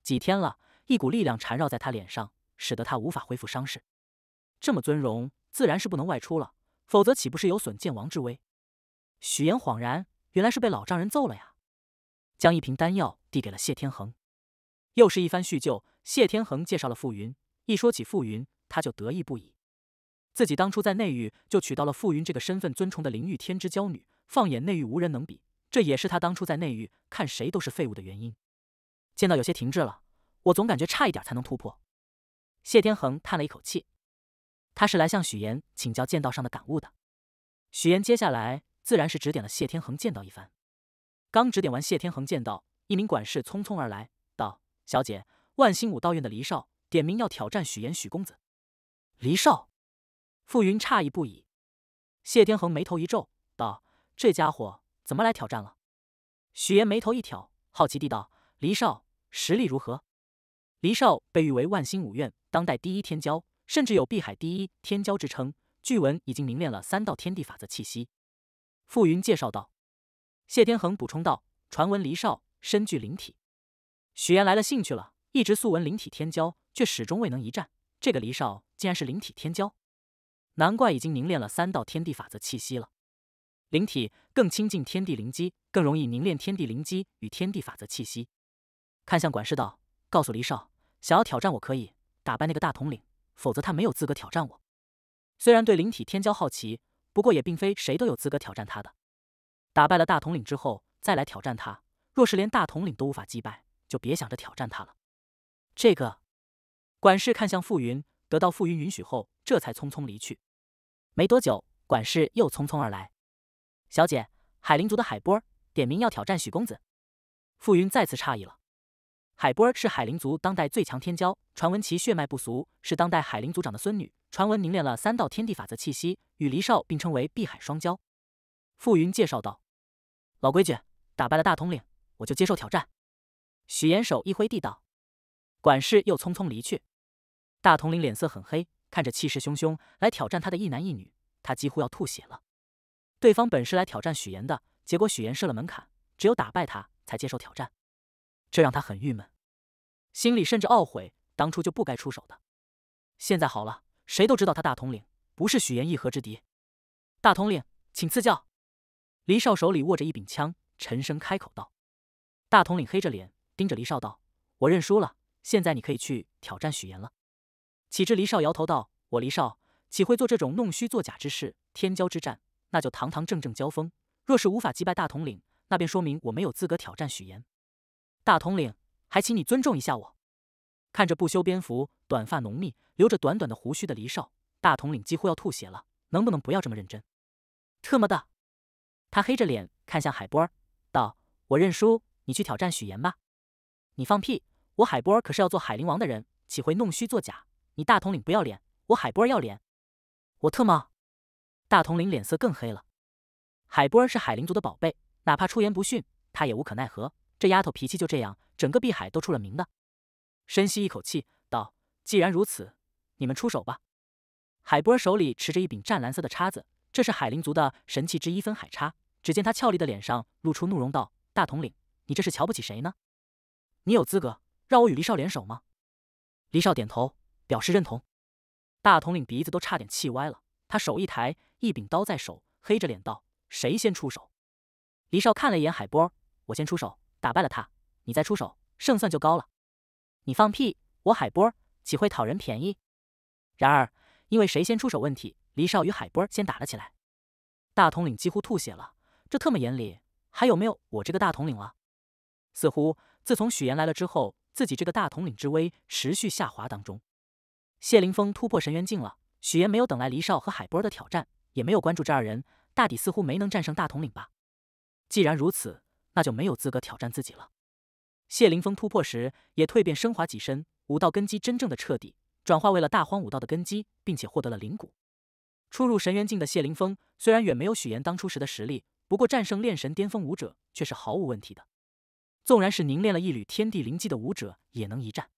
几天了，一股力量缠绕在他脸上，使得他无法恢复伤势。这么尊荣，自然是不能外出了，否则岂不是有损剑王之威？”许岩恍然，原来是被老丈人揍了呀。将一瓶丹药递给了谢天恒。又是一番叙旧，谢天恒介绍了傅云。一说起傅云，他就得意不已。自己当初在内域就娶到了傅云这个身份尊崇的灵域天之娇女，放眼内域无人能比。这也是他当初在内域看谁都是废物的原因。见到有些停滞了，我总感觉差一点才能突破。谢天恒叹了一口气，他是来向许岩请教剑道上的感悟的。许岩接下来自然是指点了谢天恒剑道一番。刚指点完谢天恒剑道，一名管事匆匆而来。道小姐，万星武道院的黎少点名要挑战许岩许公子。黎少，傅云诧异不已。谢天恒眉头一皱，道：“这家伙怎么来挑战了？”许岩眉头一挑，好奇地道：“黎少实力如何？”黎少被誉为万星武院当代第一天骄，甚至有碧海第一天骄之称。据闻已经凝练了三道天地法则气息。傅云介绍道。谢天恒补充道：“传闻黎少身具灵体。”许岩来了兴趣了，一直素闻灵体天骄，却始终未能一战。这个黎少竟然是灵体天骄，难怪已经凝练了三道天地法则气息了。灵体更亲近天地灵机，更容易凝练天地灵机与天地法则气息。看向管事道，告诉黎少，想要挑战我可以打败那个大统领，否则他没有资格挑战我。虽然对灵体天骄好奇，不过也并非谁都有资格挑战他的。打败了大统领之后再来挑战他，若是连大统领都无法击败，就别想着挑战他了。这个管事看向傅云，得到傅云允许后，这才匆匆离去。没多久，管事又匆匆而来。小姐，海灵族的海波点名要挑战许公子。傅云再次诧异了。海波是海灵族当代最强天骄，传闻其血脉不俗，是当代海灵族长的孙女。传闻凝练了三道天地法则气息，与黎少并称为碧海双骄。傅云介绍道：“老规矩，打败了大统领，我就接受挑战。”许岩手一挥地道。管事又匆匆离去。大统领脸色很黑，看着气势汹汹来挑战他的一男一女，他几乎要吐血了。对方本是来挑战许岩的，结果许岩设了门槛，只有打败他才接受挑战，这让他很郁闷，心里甚至懊悔当初就不该出手的。现在好了，谁都知道他大统领不是许岩一合之敌。大统领，请赐教。黎少手里握着一柄枪，沉声开口道。大统领黑着脸盯着黎少道：“我认输了，现在你可以去挑战许岩了。”岂知黎少摇头道：“我黎少岂会做这种弄虚作假之事？天骄之战。”那就堂堂正正交锋。若是无法击败大统领，那便说明我没有资格挑战许岩。大统领，还请你尊重一下我。看着不修边幅、短发浓密、留着短短的胡须的黎少，大统领几乎要吐血了。能不能不要这么认真？特么的！他黑着脸看向海波儿，道：“我认输，你去挑战许岩吧。”你放屁！我海波儿可是要做海灵王的人，岂会弄虚作假？你大统领不要脸，我海波儿要脸。我特么！大统领脸色更黑了。海波儿是海灵族的宝贝，哪怕出言不逊，他也无可奈何。这丫头脾气就这样，整个碧海都出了名的。深吸一口气，道：“既然如此，你们出手吧。”海波儿手里持着一柄湛蓝色的叉子，这是海灵族的神器之一——分海叉。只见他俏丽的脸上露出怒容，道：“大统领，你这是瞧不起谁呢？你有资格让我与黎少联手吗？”黎少点头，表示认同。大统领鼻子都差点气歪了，他手一抬。一柄刀在手，黑着脸道：“谁先出手？”黎少看了一眼海波儿，我先出手，打败了他，你再出手，胜算就高了。你放屁！我海波岂会讨人便宜？然而，因为谁先出手问题，黎少与海波先打了起来。大统领几乎吐血了，这特么眼里还有没有我这个大统领了？似乎自从许岩来了之后，自己这个大统领之威持续下滑当中。谢凌风突破神元境了，许岩没有等来黎少和海波的挑战。也没有关注这二人，大抵似乎没能战胜大统领吧。既然如此，那就没有资格挑战自己了。谢凌风突破时也蜕变升华几身，武道根基真正的彻底转化为了大荒武道的根基，并且获得了灵骨。初入神元境的谢凌风虽然远没有许岩当初时的实力，不过战胜炼神巅峰武者却是毫无问题的。纵然是凝练了一缕天地灵机的武者也能一战。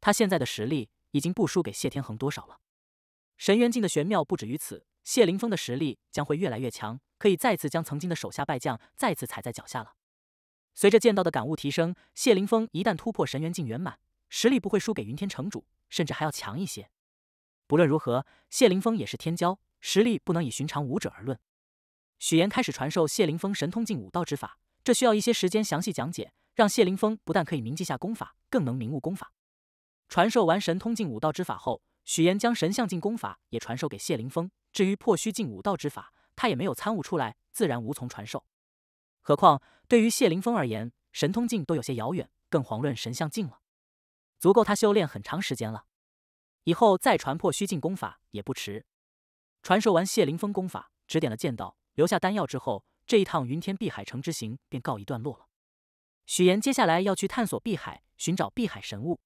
他现在的实力已经不输给谢天恒多少了。神元境的玄妙不止于此。谢凌风的实力将会越来越强，可以再次将曾经的手下败将再次踩在脚下了。随着剑道的感悟提升，谢凌风一旦突破神元境圆满，实力不会输给云天城主，甚至还要强一些。不论如何，谢凌风也是天骄，实力不能以寻常武者而论。许岩开始传授谢凌风神通境武道之法，这需要一些时间详细讲解，让谢凌风不但可以铭记下功法，更能明悟功法。传授完神通境武道之法后，许岩将神像境功法也传授给谢凌风。至于破虚境武道之法，他也没有参悟出来，自然无从传授。何况对于谢凌风而言，神通境都有些遥远，更遑论神像境了。足够他修炼很长时间了，以后再传破虚境功法也不迟。传授完谢凌风功法，指点了剑道，留下丹药之后，这一趟云天碧海城之行便告一段落了。许岩接下来要去探索碧海，寻找碧海神物。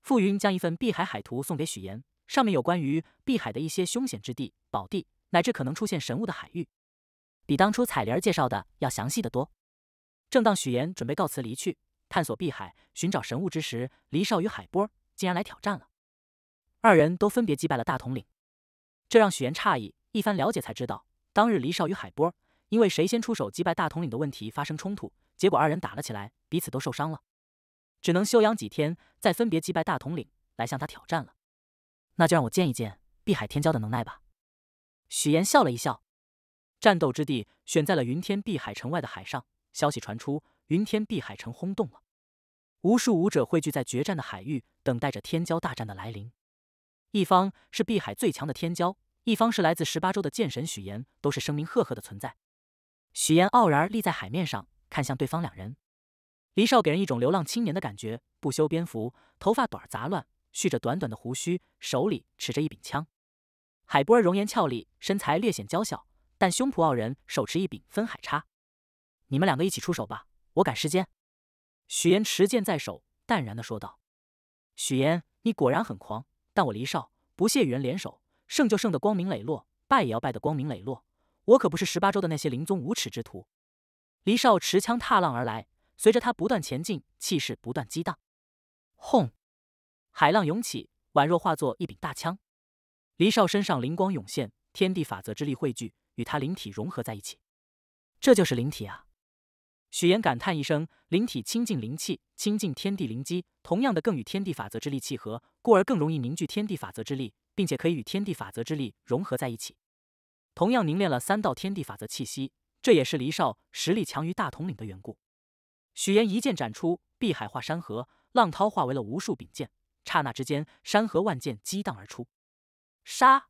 傅云将一份碧海海图送给许岩。上面有关于碧海的一些凶险之地、宝地，乃至可能出现神物的海域，比当初彩铃儿介绍的要详细的多。正当许岩准备告辞离去，探索碧海、寻找神物之时，黎少与海波竟然来挑战了。二人都分别击败了大统领，这让许岩诧异。一番了解才知道，当日黎少与海波因为谁先出手击败大统领的问题发生冲突，结果二人打了起来，彼此都受伤了，只能休养几天，再分别击败大统领，来向他挑战了。那就让我见一见碧海天骄的能耐吧。许岩笑了一笑，战斗之地选在了云天碧海城外的海上。消息传出，云天碧海城轰动了，无数武者汇聚在决战的海域，等待着天骄大战的来临。一方是碧海最强的天骄，一方是来自十八州的剑神许岩，都是声名赫赫的存在。许岩傲然立在海面上，看向对方两人。黎少给人一种流浪青年的感觉，不修边幅，头发短杂乱，蓄着短短的胡须，手里持着一柄枪。海波儿容颜俏丽，身材略显娇小，但胸脯傲人，手持一柄分海叉。你们两个一起出手吧，我赶时间。许岩持剑在手，淡然的说道：“许岩，你果然很狂，但我黎少不屑与人联手，胜就胜得光明磊落，败也要败得光明磊落。我可不是十八州的那些灵宗无耻之徒。”黎少持枪踏浪而来。随着他不断前进，气势不断激荡。轰！海浪涌起，宛若化作一柄大枪。黎少身上灵光涌现，天地法则之力汇聚，与他灵体融合在一起。这就是灵体啊！许岩感叹一声：灵体亲近灵气，亲近天地灵机，同样的更与天地法则之力契合，故而更容易凝聚天地法则之力，并且可以与天地法则之力融合在一起。同样凝练了三道天地法则气息，这也是黎少实力强于大统领的缘故。许岩一剑斩出，碧海化山河，浪涛化为了无数柄剑。刹那之间，山河万剑激荡而出。杀！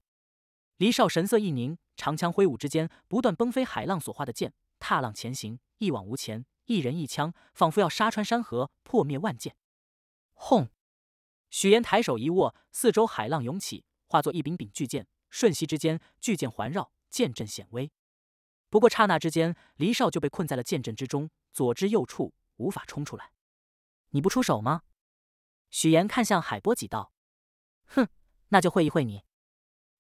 黎少神色一凝，长枪挥舞之间，不断崩飞海浪所化的剑，踏浪前行，一往无前。一人一枪，仿佛要杀穿山河，破灭万剑。轰！许岩抬手一握，四周海浪涌起，化作一柄柄巨剑。瞬息之间，巨剑环绕，剑阵显微。不过刹那之间，黎少就被困在了剑阵之中。左支右绌，无法冲出来。你不出手吗？许岩看向海波几道：“哼，那就会一会你。”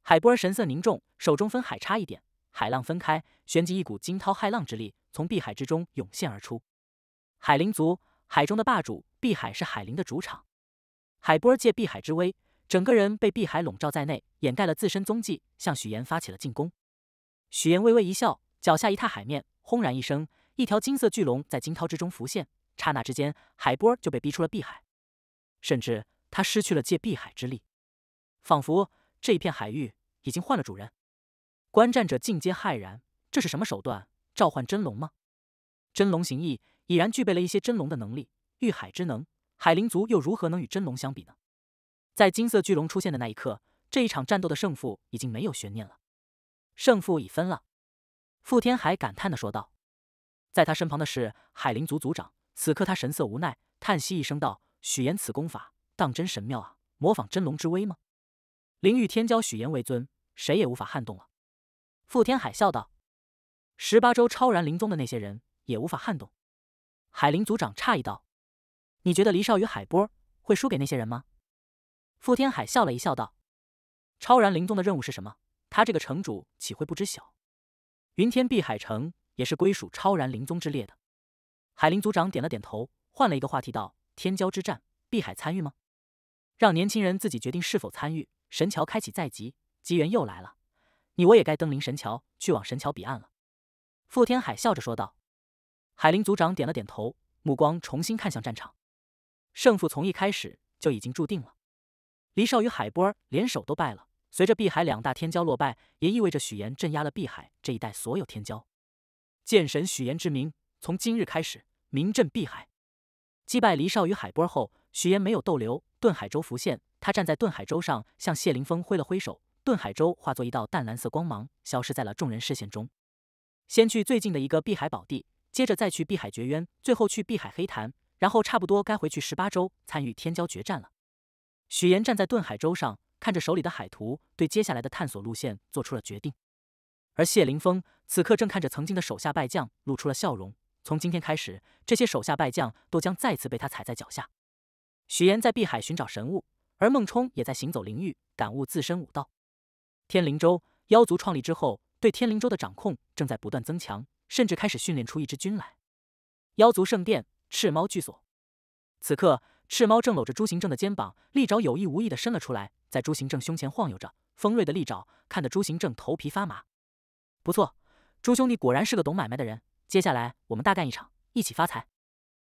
海波儿神色凝重，手中分海差一点，海浪分开，旋即一股惊涛骇浪之力从碧海之中涌现而出。海灵族，海中的霸主，碧海是海灵的主场。海波儿借碧海之威，整个人被碧海笼罩在内，掩盖了自身踪迹，向许岩发起了进攻。许岩微微一笑，脚下一踏海面，轰然一声。一条金色巨龙在惊涛之中浮现，刹那之间，海波儿就被逼出了碧海，甚至他失去了借碧海之力，仿佛这一片海域已经换了主人。观战者尽皆骇然，这是什么手段？召唤真龙吗？真龙形意已然具备了一些真龙的能力，御海之能，海灵族又如何能与真龙相比呢？在金色巨龙出现的那一刻，这一场战斗的胜负已经没有悬念了，胜负已分了。傅天海感叹的说道。在他身旁的是海灵族族长，此刻他神色无奈，叹息一声道：“许岩此功法当真神妙啊，模仿真龙之威吗？”灵域天骄许岩为尊，谁也无法撼动了。傅天海笑道：“十八州超然灵宗的那些人也无法撼动。”海灵族长诧异道：“你觉得黎少与海波会输给那些人吗？”傅天海笑了一笑道：“超然灵宗的任务是什么？他这个城主岂会不知晓？云天碧海城。”也是归属超然灵宗之列的。海灵族长点了点头，换了一个话题道：“天骄之战，碧海参与吗？让年轻人自己决定是否参与。神桥开启在即，机缘又来了，你我也该登临神桥，去往神桥彼岸了。”傅天海笑着说道。海灵族长点了点头，目光重新看向战场。胜负从一开始就已经注定了。黎少与海波儿联手都败了，随着碧海两大天骄落败，也意味着许岩镇压了碧海这一带所有天骄。剑神许岩之名，从今日开始名震碧海。击败黎少与海波后，许岩没有逗留，顿海舟浮现，他站在顿海舟上，向谢凌风挥了挥手，顿海舟化作一道淡蓝色光芒，消失在了众人视线中。先去最近的一个碧海宝地，接着再去碧海绝渊，最后去碧海黑潭，然后差不多该回去十八州参与天骄决战了。许岩站在顿海舟上，看着手里的海图，对接下来的探索路线做出了决定。而谢凌风此刻正看着曾经的手下败将，露出了笑容。从今天开始，这些手下败将都将再次被他踩在脚下。许岩在碧海寻找神物，而孟冲也在行走灵域，感悟自身武道。天灵州妖族创立之后，对天灵州的掌控正在不断增强，甚至开始训练出一支军来。妖族圣殿，赤猫居所。此刻，赤猫正搂着朱行正的肩膀，利爪有意无意的伸了出来，在朱行正胸前晃悠着，锋锐的利爪看得朱行正头皮发麻。不错，朱兄弟果然是个懂买卖的人。接下来我们大干一场，一起发财。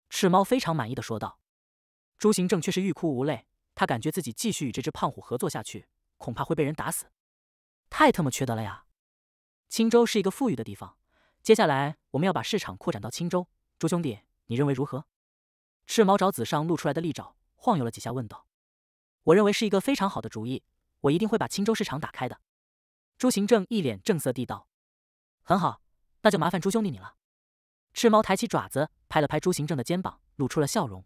赤猫非常满意的说道。朱行正却是欲哭无泪，他感觉自己继续与这只胖虎合作下去，恐怕会被人打死。太他妈缺德了呀！青州是一个富裕的地方，接下来我们要把市场扩展到青州。朱兄弟，你认为如何？赤毛爪子上露出来的利爪晃悠了几下，问道：“我认为是一个非常好的主意，我一定会把青州市场打开的。”朱行正一脸正色地道：“很好，那就麻烦朱兄弟你了。”赤猫抬起爪子拍了拍朱行正的肩膀，露出了笑容：“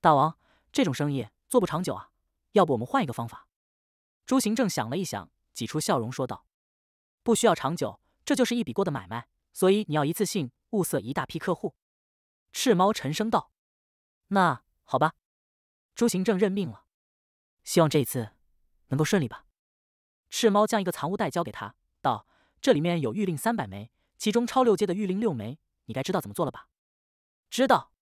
大王，这种生意做不长久啊，要不我们换一个方法？”朱行正想了一想，挤出笑容说道：“不需要长久，这就是一笔过的买卖，所以你要一次性物色一大批客户。”赤猫沉声道。那好吧，朱行正认命了。希望这一次能够顺利吧。赤猫将一个藏物袋交给他，道：“这里面有玉令三百枚，其中超六阶的玉令六枚，你该知道怎么做了吧？”知道。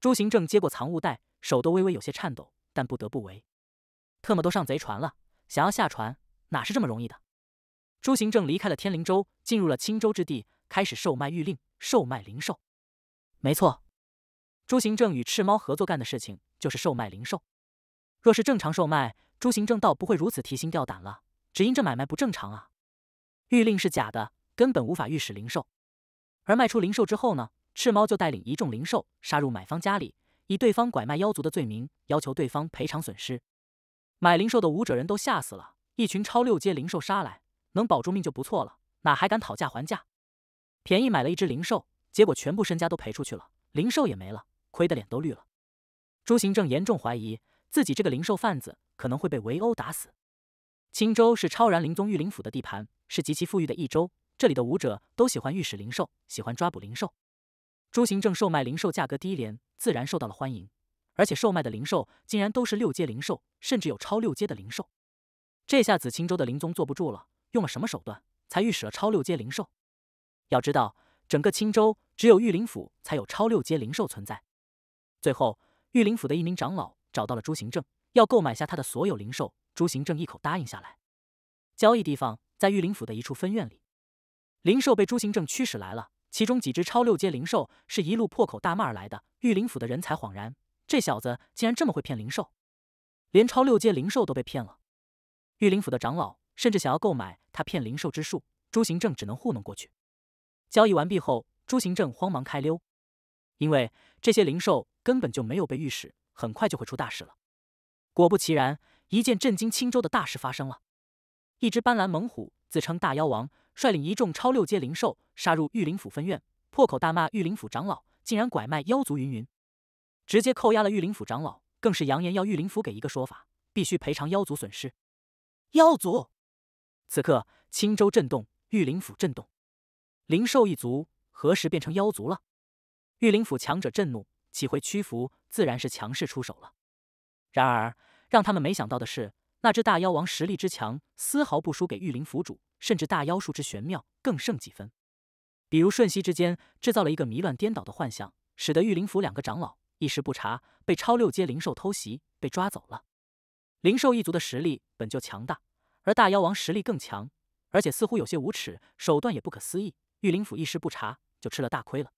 朱行正接过藏物袋，手都微微有些颤抖，但不得不为。特么都上贼船了，想要下船哪是这么容易的？朱行正离开了天灵州，进入了青州之地，开始售卖玉令，售卖灵兽。没错。朱行正与赤猫合作干的事情就是售卖灵兽。若是正常售卖，朱行正倒不会如此提心吊胆了。只因这买卖不正常啊！玉令是假的，根本无法御使灵兽。而卖出灵兽之后呢？赤猫就带领一众灵兽杀入买方家里，以对方拐卖妖族的罪名，要求对方赔偿损失。买灵兽的武者人都吓死了。一群超六阶灵兽杀来，能保住命就不错了，哪还敢讨价还价？便宜买了一只灵兽，结果全部身家都赔出去了，灵兽也没了。亏得脸都绿了，朱行正严重怀疑自己这个灵兽贩子可能会被围殴打死。青州是超然灵宗御灵府的地盘，是极其富裕的一州，这里的武者都喜欢御史灵兽，喜欢抓捕灵兽。朱行正售卖灵兽价格低廉，自然受到了欢迎，而且售卖的灵兽竟然都是六阶灵兽，甚至有超六阶的灵兽。这下子青州的灵宗坐不住了，用了什么手段才御史了超六阶灵兽？要知道，整个青州只有御灵府才有超六阶灵兽存在。最后，玉灵府的一名长老找到了朱行正，要购买下他的所有灵兽。朱行正一口答应下来。交易地方在玉灵府的一处分院里，灵兽被朱行正驱使来了，其中几只超六阶灵兽是一路破口大骂而来的。御灵府的人才恍然，这小子竟然这么会骗灵兽，连超六阶灵兽都被骗了。御灵府的长老甚至想要购买他骗灵兽之术，朱行正只能糊弄过去。交易完毕后，朱行正慌忙开溜，因为这些灵兽。根本就没有被御史，很快就会出大事了。果不其然，一件震惊青州的大事发生了。一只斑斓猛虎自称大妖王，率领一众超六阶灵兽杀入玉灵府分院，破口大骂玉灵府长老，竟然拐卖妖族云云，直接扣押了玉灵府长老，更是扬言要玉灵府给一个说法，必须赔偿妖族损失。妖族！此刻青州震动，玉灵府震动，灵兽一族何时变成妖族了？玉灵府强者震怒。岂会屈服？自然是强势出手了。然而，让他们没想到的是，那只大妖王实力之强，丝毫不输给玉灵府主，甚至大妖术之玄妙，更胜几分。比如瞬息之间制造了一个迷乱颠倒的幻象，使得玉灵府两个长老一时不察，被超六阶灵兽偷袭，被抓走了。灵兽一族的实力本就强大，而大妖王实力更强，而且似乎有些无耻，手段也不可思议。玉灵府一时不察，就吃了大亏了。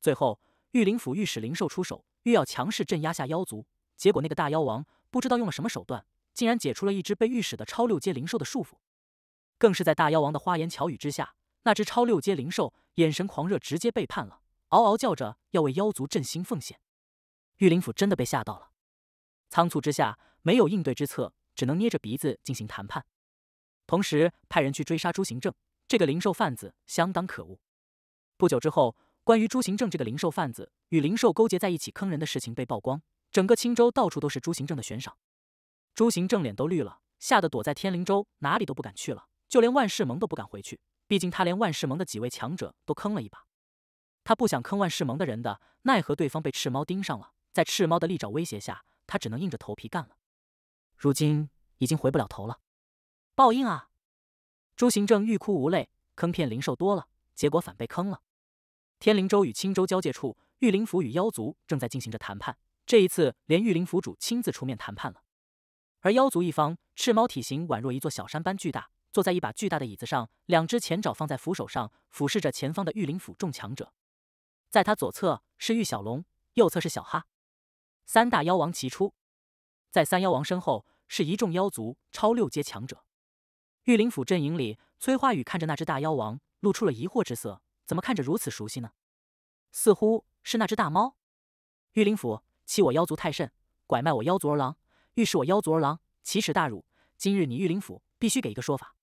最后。玉灵府御使灵兽出手，欲要强势镇压下妖族，结果那个大妖王不知道用了什么手段，竟然解除了一只被御使的超六阶灵兽的束缚。更是在大妖王的花言巧语之下，那只超六阶灵兽眼神狂热，直接背叛了，嗷嗷叫着要为妖族振兴奉献。御灵府真的被吓到了，仓促之下没有应对之策，只能捏着鼻子进行谈判，同时派人去追杀朱行正这个灵兽贩子，相当可恶。不久之后。关于朱行正这个灵兽贩子与灵兽勾结在一起坑人的事情被曝光，整个青州到处都是朱行正的悬赏。朱行正脸都绿了，吓得躲在天灵州，哪里都不敢去了，就连万世盟都不敢回去。毕竟他连万世盟的几位强者都坑了一把，他不想坑万世盟的人的，奈何对方被赤猫盯上了，在赤猫的利爪威胁下，他只能硬着头皮干了。如今已经回不了头了，报应啊！朱行正欲哭无泪，坑骗灵兽多了，结果反被坑了。天灵州与青州交界处，玉灵府与妖族正在进行着谈判。这一次，连玉灵府主亲自出面谈判了。而妖族一方，赤猫体型宛若一座小山般巨大，坐在一把巨大的椅子上，两只前爪放在扶手上，俯视着前方的玉灵府众强者。在他左侧是玉小龙，右侧是小哈，三大妖王齐出。在三妖王身后是一众妖族超六阶强者。玉灵府阵营里崔花雨看着那只大妖王，露出了疑惑之色，怎么看着如此熟悉呢？似乎是那只大猫。玉灵府欺我妖族太甚，拐卖我妖族儿郎，欲使我妖族儿郎奇耻大辱。今日你玉灵府必须给一个说法。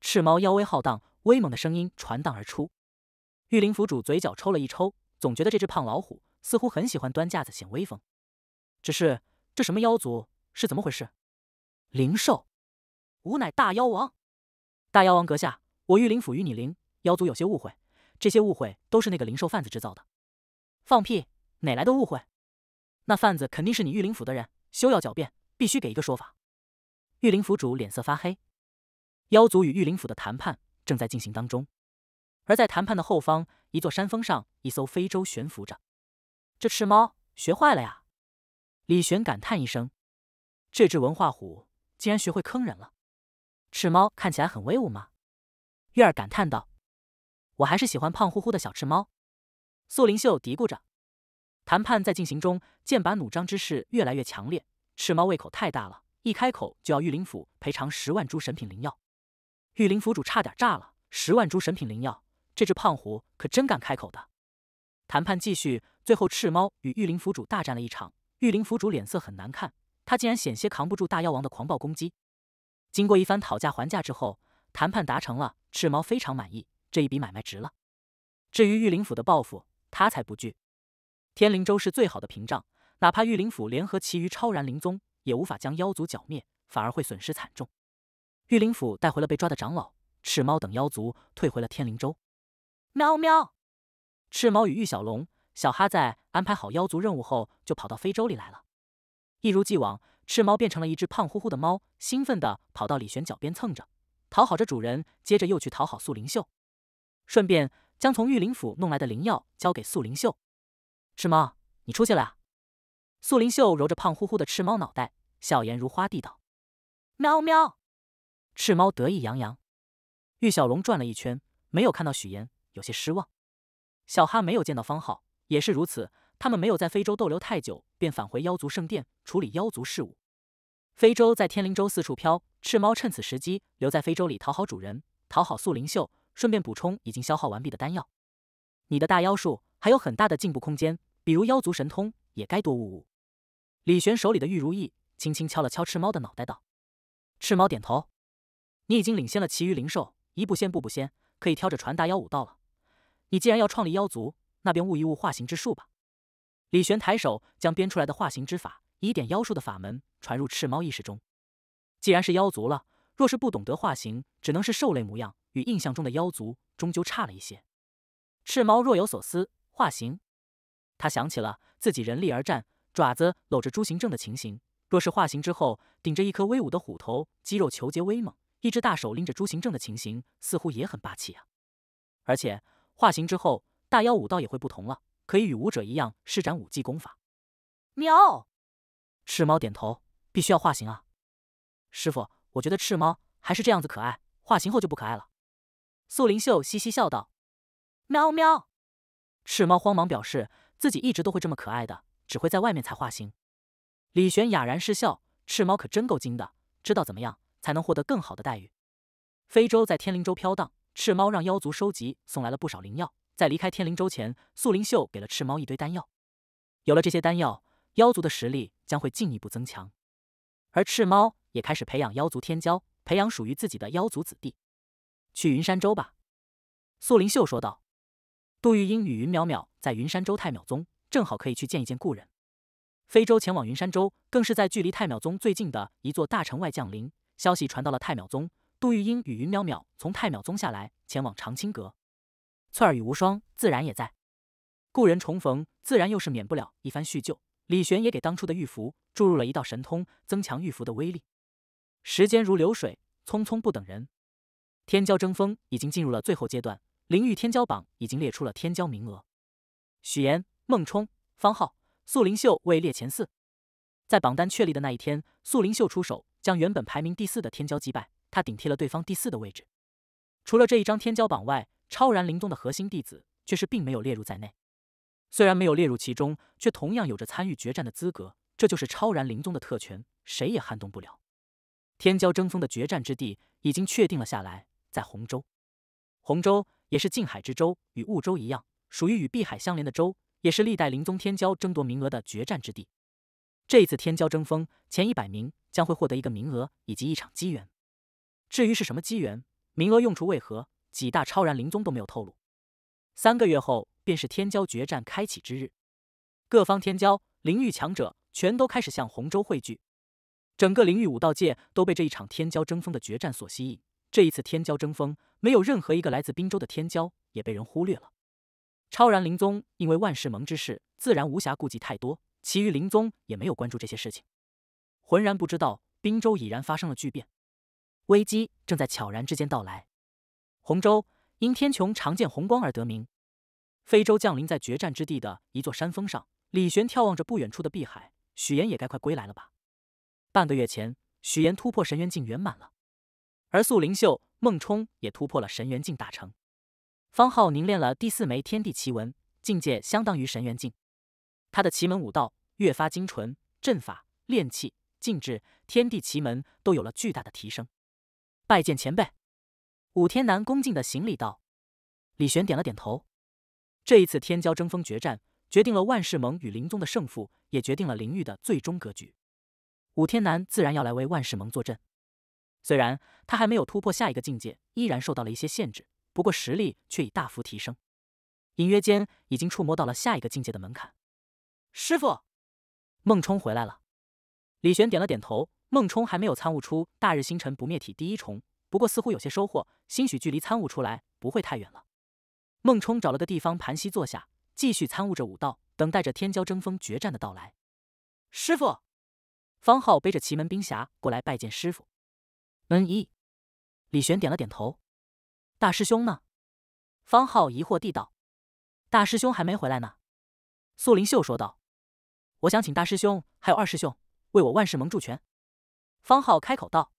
赤猫妖威浩荡，威猛的声音传荡而出。玉灵府主嘴角抽了一抽，总觉得这只胖老虎似乎很喜欢端架子显威风。只是这什么妖族是怎么回事？灵兽，吾乃大妖王。大妖王阁下，我玉灵府与你灵妖族有些误会，这些误会都是那个灵兽贩子制造的。放屁！哪来的误会？那贩子肯定是你玉灵府的人，休要狡辩，必须给一个说法。玉灵府主脸色发黑。妖族与玉灵府的谈判正在进行当中，而在谈判的后方，一座山峰上，一艘飞舟悬浮着。这赤猫学坏了呀！李玄感叹一声：“这只文化虎竟然学会坑人了。”赤猫看起来很威武吗？月儿感叹道：“我还是喜欢胖乎乎的小赤猫。”素灵秀嘀咕着。谈判在进行中，剑拔弩张之势越来越强烈。赤猫胃口太大了，一开口就要玉灵府赔偿十万株神品灵药。玉灵府主差点炸了，十万株神品灵药，这只胖虎可真敢开口的。谈判继续，最后赤猫与玉灵府主大战了一场，玉灵府主脸色很难看，他竟然险些扛不住大妖王的狂暴攻击。经过一番讨价还价之后，谈判达成了，赤猫非常满意，这一笔买卖值了。至于玉灵府的报复，他才不惧。天灵州是最好的屏障，哪怕玉灵府联合其余超然灵宗，也无法将妖族剿灭，反而会损失惨重。玉灵府带回了被抓的长老，赤猫等妖族退回了天灵州。喵喵！赤猫与玉小龙、小哈在安排好妖族任务后，就跑到非洲里来了。一如既往，赤猫变成了一只胖乎乎的猫，兴奋地跑到李玄脚边蹭着，讨好着主人。接着又去讨好素灵秀，顺便将从玉灵府弄来的灵药交给素灵秀。赤猫，你出去了啊？素灵秀揉着胖乎乎的赤猫脑袋，笑颜如花地道：“喵喵。”赤猫得意洋洋，玉小龙转了一圈，没有看到许岩，有些失望。小哈没有见到方浩，也是如此。他们没有在非洲逗留太久，便返回妖族圣殿处理妖族事务。非洲在天灵洲四处飘，赤猫趁此时机留在非洲里讨好主人，讨好素灵秀，顺便补充已经消耗完毕的丹药。你的大妖术还有很大的进步空间，比如妖族神通也该多悟悟。李玄手里的玉如意轻轻敲了敲赤猫的脑袋，道：“赤猫点头。”你已经领先了其余灵兽，一步先步步先，可以挑着传大妖武道了。你既然要创立妖族，那便悟一悟化形之术吧。李玄抬手将编出来的化形之法，以点妖术的法门传入赤猫意识中。既然是妖族了，若是不懂得化形，只能是兽类模样，与印象中的妖族终究差了一些。赤猫若有所思，化形。他想起了自己人力而战，爪子搂着朱行正的情形。若是化形之后，顶着一颗威武的虎头，肌肉虬结威猛。一只大手拎着朱行正的情形，似乎也很霸气啊！而且化形之后，大妖武道也会不同了，可以与武者一样施展武技功法。喵！赤猫点头，必须要化形啊！师傅，我觉得赤猫还是这样子可爱，化形后就不可爱了。素灵秀嘻嘻笑道：“喵喵！”赤猫慌忙表示自己一直都会这么可爱的，只会在外面才化形。李玄哑然失笑，赤猫可真够精的，知道怎么样。才能获得更好的待遇。非洲在天灵州飘荡，赤猫让妖族收集送来了不少灵药。在离开天灵州前，素灵秀给了赤猫一堆丹药。有了这些丹药，妖族的实力将会进一步增强。而赤猫也开始培养妖族天骄，培养属于自己的妖族子弟。去云山州吧，素灵秀说道。杜玉英与云淼淼在云山州太淼宗，正好可以去见一见故人。非洲前往云山州，更是在距离太淼宗最近的一座大城外降临。消息传到了太淼宗，杜玉英与云淼淼从太淼宗下来，前往长青阁。翠儿与无双自然也在。故人重逢，自然又是免不了一番叙旧。李玄也给当初的玉符注入了一道神通，增强玉符的威力。时间如流水，匆匆不等人。天骄争锋已经进入了最后阶段，灵域天骄榜已经列出了天骄名额。许岩、孟冲、方浩、素灵秀位列前四。在榜单确立的那一天，素灵秀出手。将原本排名第四的天骄击败，他顶替了对方第四的位置。除了这一张天骄榜外，超然灵宗的核心弟子却是并没有列入在内。虽然没有列入其中，却同样有着参与决战的资格。这就是超然灵宗的特权，谁也撼动不了。天骄争锋的决战之地已经确定了下来，在洪州。洪州也是近海之州，与婺州一样，属于与碧海相连的州，也是历代灵宗天骄争夺名额的决战之地。这一次天骄争锋，前一百名将会获得一个名额以及一场机缘。至于是什么机缘，名额用处为何，几大超然灵宗都没有透露。三个月后，便是天骄决战开启之日，各方天骄、灵域强者全都开始向洪州汇聚。整个灵域武道界都被这一场天骄争锋的决战所吸引。这一次天骄争锋，没有任何一个来自滨州的天骄也被人忽略了。超然灵宗因为万世盟之事，自然无暇顾及太多，其余灵宗也没有关注这些事情，浑然不知道滨州已然发生了巨变，危机正在悄然之间到来。洪州因天穹常见红光而得名，非洲降临在决战之地的一座山峰上。李玄眺望着不远处的碧海，许岩也该快归来了吧。半个月前，许岩突破神元境圆满了，而素灵秀、孟冲也突破了神元境大成。方浩凝练了第四枚天地奇文，境界相当于神元境。他的奇门武道越发精纯，阵法、炼气、禁制、天地奇门都有了巨大的提升。拜见前辈，武天南恭敬的行礼道。李玄点了点头。这一次天骄争锋决战，决定了万世盟与灵宗的胜负，也决定了灵域的最终格局。武天南自然要来为万世盟坐镇，虽然他还没有突破下一个境界，依然受到了一些限制，不过实力却已大幅提升，隐约间已经触摸到了下一个境界的门槛。师傅，孟冲回来了。李玄点了点头。孟冲还没有参悟出大日星辰不灭体第一重，不过似乎有些收获，兴许距离参悟出来不会太远了。孟冲找了个地方盘膝坐下，继续参悟着武道，等待着天骄争锋决战的到来。师傅。方浩背着奇门冰匣过来拜见师傅。嗯，一李玄点了点头。大师兄呢？方浩疑惑地道。大师兄还没回来呢。苏灵秀说道。我想请大师兄还有二师兄为我万世盟助拳。方浩开口道。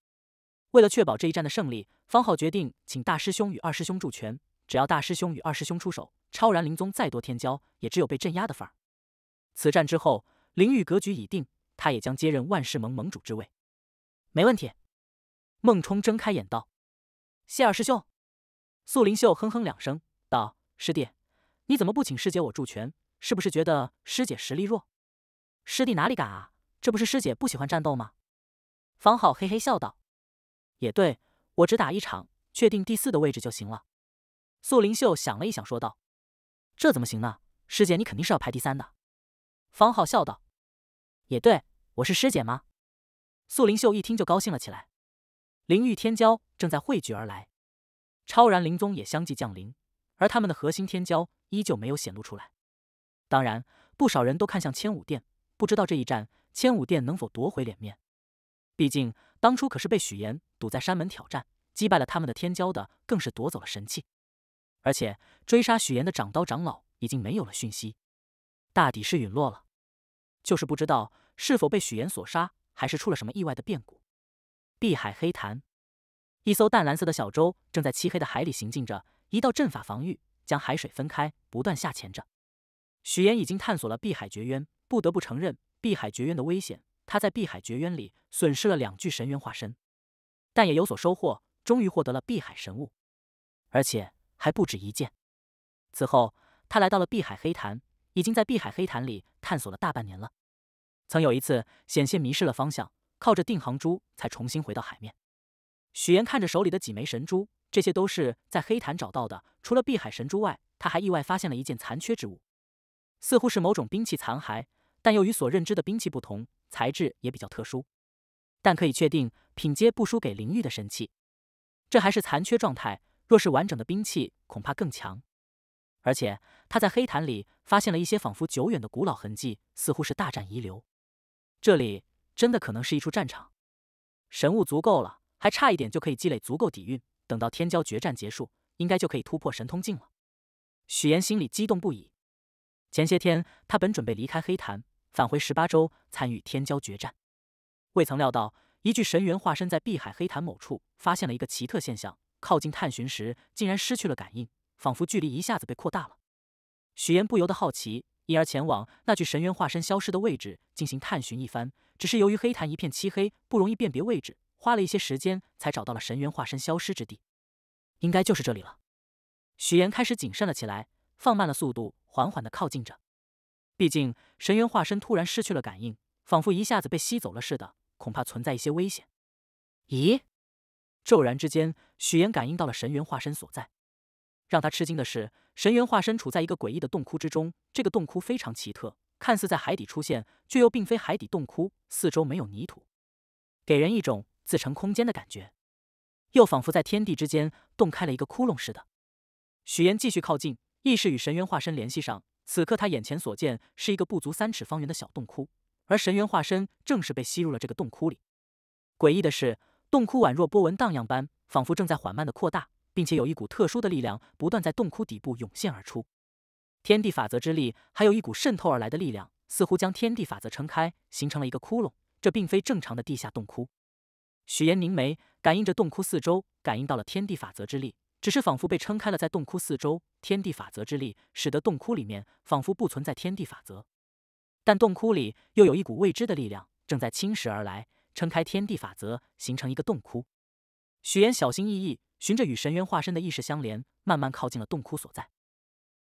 为了确保这一战的胜利，方浩决定请大师兄与二师兄助拳。只要大师兄与二师兄出手，超然灵宗再多天骄，也只有被镇压的份儿。此战之后，灵域格局已定。他也将接任万世盟盟主之位，没问题。孟冲睁开眼道：“谢二师兄。”素灵秀哼哼两声道：“师弟，你怎么不请师姐我助拳？是不是觉得师姐实力弱？”师弟哪里敢啊！这不是师姐不喜欢战斗吗？方浩嘿嘿笑道：“也对，我只打一场，确定第四的位置就行了。”素灵秀想了一想，说道：“这怎么行呢？师姐，你肯定是要排第三的。”方浩笑道：“也对。”我是师姐吗？素灵秀一听就高兴了起来。灵域天骄正在汇聚而来，超然灵宗也相继降临，而他们的核心天骄依旧没有显露出来。当然，不少人都看向千武殿，不知道这一战千武殿能否夺回脸面。毕竟当初可是被许岩堵在山门挑战，击败了他们的天骄的，更是夺走了神器。而且追杀许岩的掌刀长老已经没有了讯息，大抵是陨落了。就是不知道。是否被许岩所杀，还是出了什么意外的变故？碧海黑潭，一艘淡蓝色的小舟正在漆黑的海里行进着，一道阵法防御将海水分开，不断下潜着。许岩已经探索了碧海绝渊，不得不承认碧海绝渊的危险。他在碧海绝渊里损失了两具神元化身，但也有所收获，终于获得了碧海神物，而且还不止一件。此后，他来到了碧海黑潭，已经在碧海黑潭里探索了大半年了。曾有一次险些迷失了方向，靠着定航珠才重新回到海面。许岩看着手里的几枚神珠，这些都是在黑潭找到的。除了碧海神珠外，他还意外发现了一件残缺之物，似乎是某种兵器残骸，但又与所认知的兵器不同，材质也比较特殊。但可以确定，品阶不输给灵域的神器。这还是残缺状态，若是完整的兵器，恐怕更强。而且他在黑潭里发现了一些仿佛久远的古老痕迹，似乎是大战遗留。这里真的可能是一处战场，神物足够了，还差一点就可以积累足够底蕴。等到天骄决战结束，应该就可以突破神通境了。许岩心里激动不已。前些天他本准备离开黑潭，返回十八州参与天骄决战，未曾料到一具神元化身在碧海黑潭某处发现了一个奇特现象，靠近探寻时竟然失去了感应，仿佛距离一下子被扩大了。许岩不由得好奇。因而前往那具神元化身消失的位置进行探寻一番，只是由于黑潭一片漆黑，不容易辨别位置，花了一些时间才找到了神元化身消失之地。应该就是这里了。许岩开始谨慎了起来，放慢了速度，缓缓的靠近着。毕竟神元化身突然失去了感应，仿佛一下子被吸走了似的，恐怕存在一些危险。咦？骤然之间，许岩感应到了神元化身所在。让他吃惊的是，神元化身处在一个诡异的洞窟之中。这个洞窟非常奇特，看似在海底出现，却又并非海底洞窟，四周没有泥土，给人一种自成空间的感觉，又仿佛在天地之间洞开了一个窟窿似的。许岩继续靠近，意识与神元化身联系上。此刻他眼前所见是一个不足三尺方圆的小洞窟，而神元化身正是被吸入了这个洞窟里。诡异的是，洞窟宛若波纹荡漾般，仿佛正在缓慢的扩大。并且有一股特殊的力量不断在洞窟底部涌现而出，天地法则之力，还有一股渗透而来的力量，似乎将天地法则撑开，形成了一个窟窿。这并非正常的地下洞窟。许岩凝眉，感应着洞窟四周，感应到了天地法则之力，只是仿佛被撑开了。在洞窟四周，天地法则之力使得洞窟里面仿佛不存在天地法则，但洞窟里又有一股未知的力量正在侵蚀而来，撑开天地法则，形成一个洞窟。许岩小心翼翼。循着与神元化身的意识相连，慢慢靠近了洞窟所在。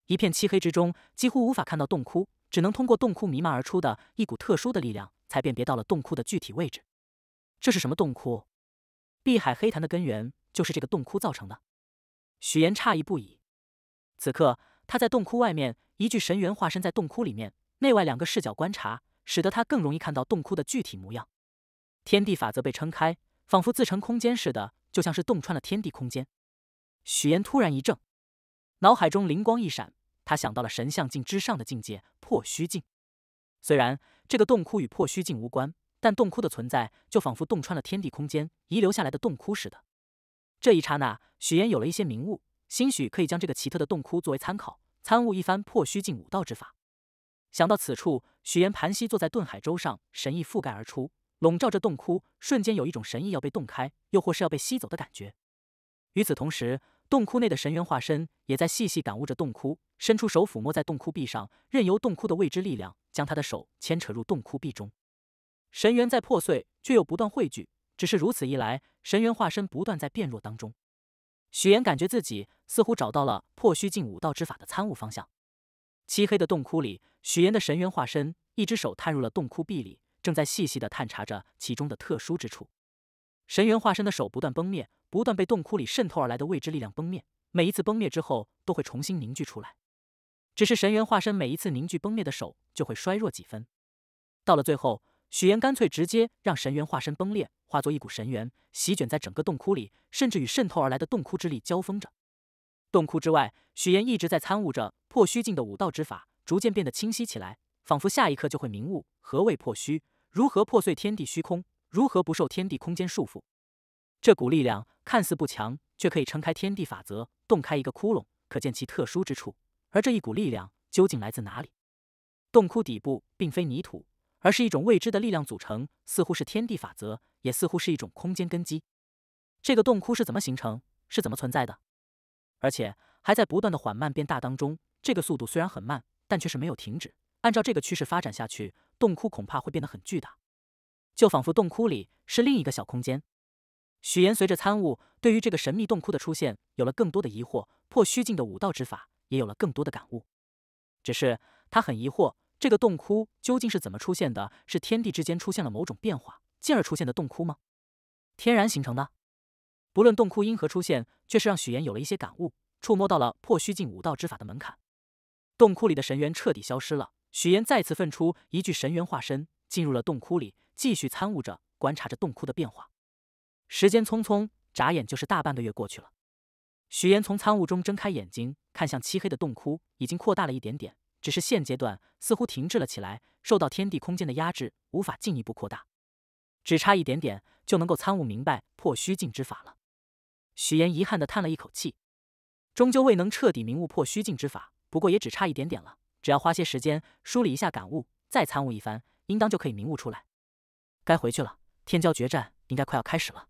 一片漆黑之中，几乎无法看到洞窟，只能通过洞窟弥漫而出的一股特殊的力量，才辨别到了洞窟的具体位置。这是什么洞窟？碧海黑潭的根源就是这个洞窟造成的。许岩诧异不已。此刻他在洞窟外面，一具神元化身在洞窟里面，内外两个视角观察，使得他更容易看到洞窟的具体模样。天地法则被撑开，仿佛自成空间似的。就像是洞穿了天地空间，许岩突然一怔，脑海中灵光一闪，他想到了神像境之上的境界破虚境。虽然这个洞窟与破虚境无关，但洞窟的存在就仿佛洞穿了天地空间遗留下来的洞窟似的。这一刹那，许岩有了一些明悟，兴许可以将这个奇特的洞窟作为参考，参悟一番破虚境武道之法。想到此处，许岩盘膝坐在遁海舟上，神意覆盖而出。笼罩着洞窟，瞬间有一种神意要被洞开，又或是要被吸走的感觉。与此同时，洞窟内的神元化身也在细细感悟着洞窟，伸出手抚摸在洞窟壁上，任由洞窟的未知力量将他的手牵扯入洞窟壁中。神元在破碎，却又不断汇聚，只是如此一来，神元化身不断在变弱当中。许岩感觉自己似乎找到了破虚境武道之法的参悟方向。漆黑的洞窟里，许岩的神元化身一只手探入了洞窟壁里。正在细细的探查着其中的特殊之处，神元化身的手不断崩灭，不断被洞窟里渗透而来的未知力量崩灭。每一次崩灭之后，都会重新凝聚出来。只是神元化身每一次凝聚崩灭的手，就会衰弱几分。到了最后，许岩干脆直接让神元化身崩裂，化作一股神元，席卷在整个洞窟里，甚至与渗透而来的洞窟之力交锋着。洞窟之外，许岩一直在参悟着破虚境的武道之法，逐渐变得清晰起来，仿佛下一刻就会明悟何谓破虚。如何破碎天地虚空？如何不受天地空间束缚？这股力量看似不强，却可以撑开天地法则，洞开一个窟窿，可见其特殊之处。而这一股力量究竟来自哪里？洞窟底部并非泥土，而是一种未知的力量组成，似乎是天地法则，也似乎是一种空间根基。这个洞窟是怎么形成？是怎么存在的？而且还在不断的缓慢变大当中。这个速度虽然很慢，但却是没有停止。按照这个趋势发展下去，洞窟恐怕会变得很巨大，就仿佛洞窟里是另一个小空间。许岩随着参悟，对于这个神秘洞窟的出现有了更多的疑惑，破虚境的武道之法也有了更多的感悟。只是他很疑惑，这个洞窟究竟是怎么出现的？是天地之间出现了某种变化，进而出现的洞窟吗？天然形成的？不论洞窟因何出现，却是让许岩有了一些感悟，触摸到了破虚境武道之法的门槛。洞窟里的神元彻底消失了。许岩再次分出一具神元化身，进入了洞窟里，继续参悟着、观察着洞窟的变化。时间匆匆，眨眼就是大半个月过去了。许岩从参悟中睁开眼睛，看向漆黑的洞窟，已经扩大了一点点，只是现阶段似乎停滞了起来，受到天地空间的压制，无法进一步扩大。只差一点点就能够参悟明白破虚境之法了。许岩遗憾地叹了一口气，终究未能彻底明悟破虚境之法，不过也只差一点点了。只要花些时间梳理一下感悟，再参悟一番，应当就可以明悟出来。该回去了，天骄决战应该快要开始了。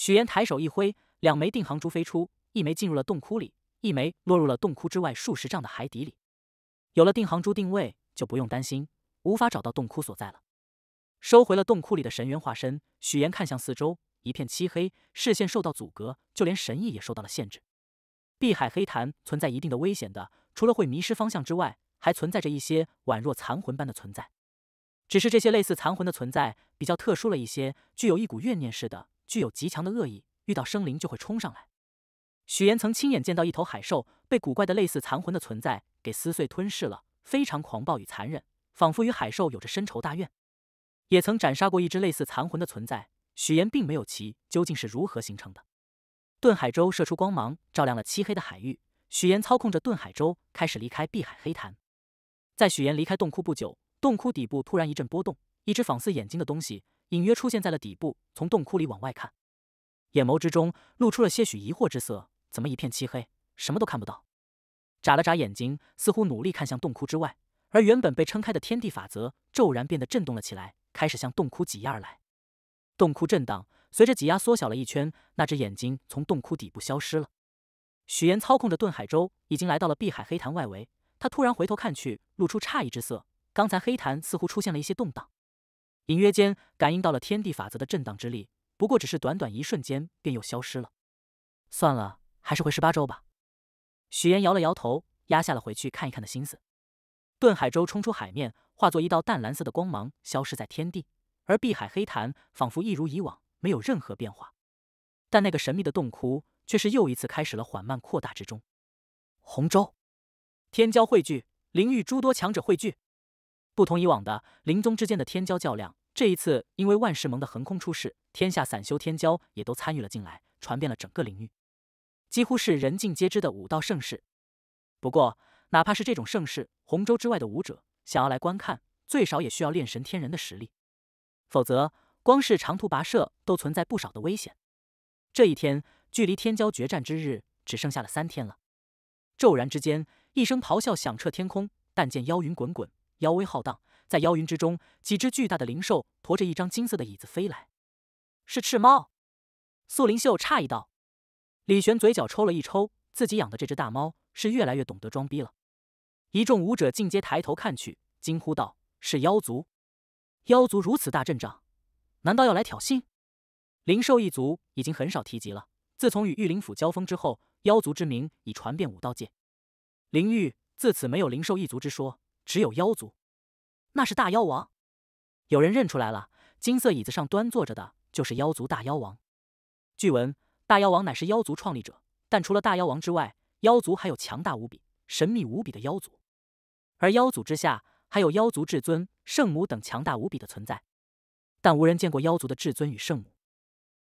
许岩抬手一挥，两枚定航珠飞出，一枚进入了洞窟里，一枚落入了洞窟之外数十丈的海底里。有了定航珠定位，就不用担心无法找到洞窟所在了。收回了洞窟里的神元化身，许岩看向四周，一片漆黑，视线受到阻隔，就连神意也受到了限制。碧海黑潭存在一定的危险的，除了会迷失方向之外，还存在着一些宛若残魂般的存在。只是这些类似残魂的存在比较特殊了一些，具有一股怨念似的，具有极强的恶意，遇到生灵就会冲上来。许岩曾亲眼见到一头海兽被古怪的类似残魂的存在给撕碎吞噬了，非常狂暴与残忍，仿佛与海兽有着深仇大怨。也曾斩杀过一只类似残魂的存在，许岩并没有其究竟是如何形成的。遁海舟射出光芒，照亮了漆黑的海域。许岩操控着遁海舟，开始离开碧海黑潭。在许岩离开洞窟不久，洞窟底部突然一阵波动，一只仿似眼睛的东西隐约出现在了底部，从洞窟里往外看，眼眸之中露出了些许疑惑之色。怎么一片漆黑，什么都看不到？眨了眨眼睛，似乎努力看向洞窟之外，而原本被撑开的天地法则骤然变得震动了起来，开始向洞窟挤压而来。洞窟震荡。随着挤压缩小了一圈，那只眼睛从洞窟底部消失了。许岩操控着遁海舟，已经来到了碧海黑潭外围。他突然回头看去，露出诧异之色。刚才黑潭似乎出现了一些动荡，隐约间感应到了天地法则的震荡之力，不过只是短短一瞬间，便又消失了。算了，还是回十八州吧。许岩摇了摇头，压下了回去看一看的心思。顿海舟冲出海面，化作一道淡蓝色的光芒，消失在天地。而碧海黑潭仿佛一如以往。没有任何变化，但那个神秘的洞窟却是又一次开始了缓慢扩大之中。红州，天骄汇聚，灵域诸多强者汇聚。不同以往的灵宗之间的天骄较量，这一次因为万世盟的横空出世，天下散修天骄也都参与了进来，传遍了整个领域，几乎是人尽皆知的武道盛世。不过，哪怕是这种盛世，洪州之外的武者想要来观看，最少也需要炼神天人的实力，否则。光是长途跋涉都存在不少的危险。这一天距离天骄决战之日只剩下了三天了。骤然之间，一声咆哮响彻天空，但见妖云滚滚，妖威浩荡。在妖云之中，几只巨大的灵兽驮着一张金色的椅子飞来。是赤猫。素灵秀诧异道。李玄嘴角抽了一抽，自己养的这只大猫是越来越懂得装逼了。一众武者尽皆抬头看去，惊呼道：“是妖族！妖族如此大阵仗！”难道要来挑衅？灵兽一族已经很少提及了。自从与玉灵府交锋之后，妖族之名已传遍武道界。灵域自此没有灵兽一族之说，只有妖族。那是大妖王。有人认出来了，金色椅子上端坐着的就是妖族大妖王。据闻大妖王乃是妖族创立者，但除了大妖王之外，妖族还有强大无比、神秘无比的妖族，而妖族之下还有妖族至尊、圣母等强大无比的存在。但无人见过妖族的至尊与圣母。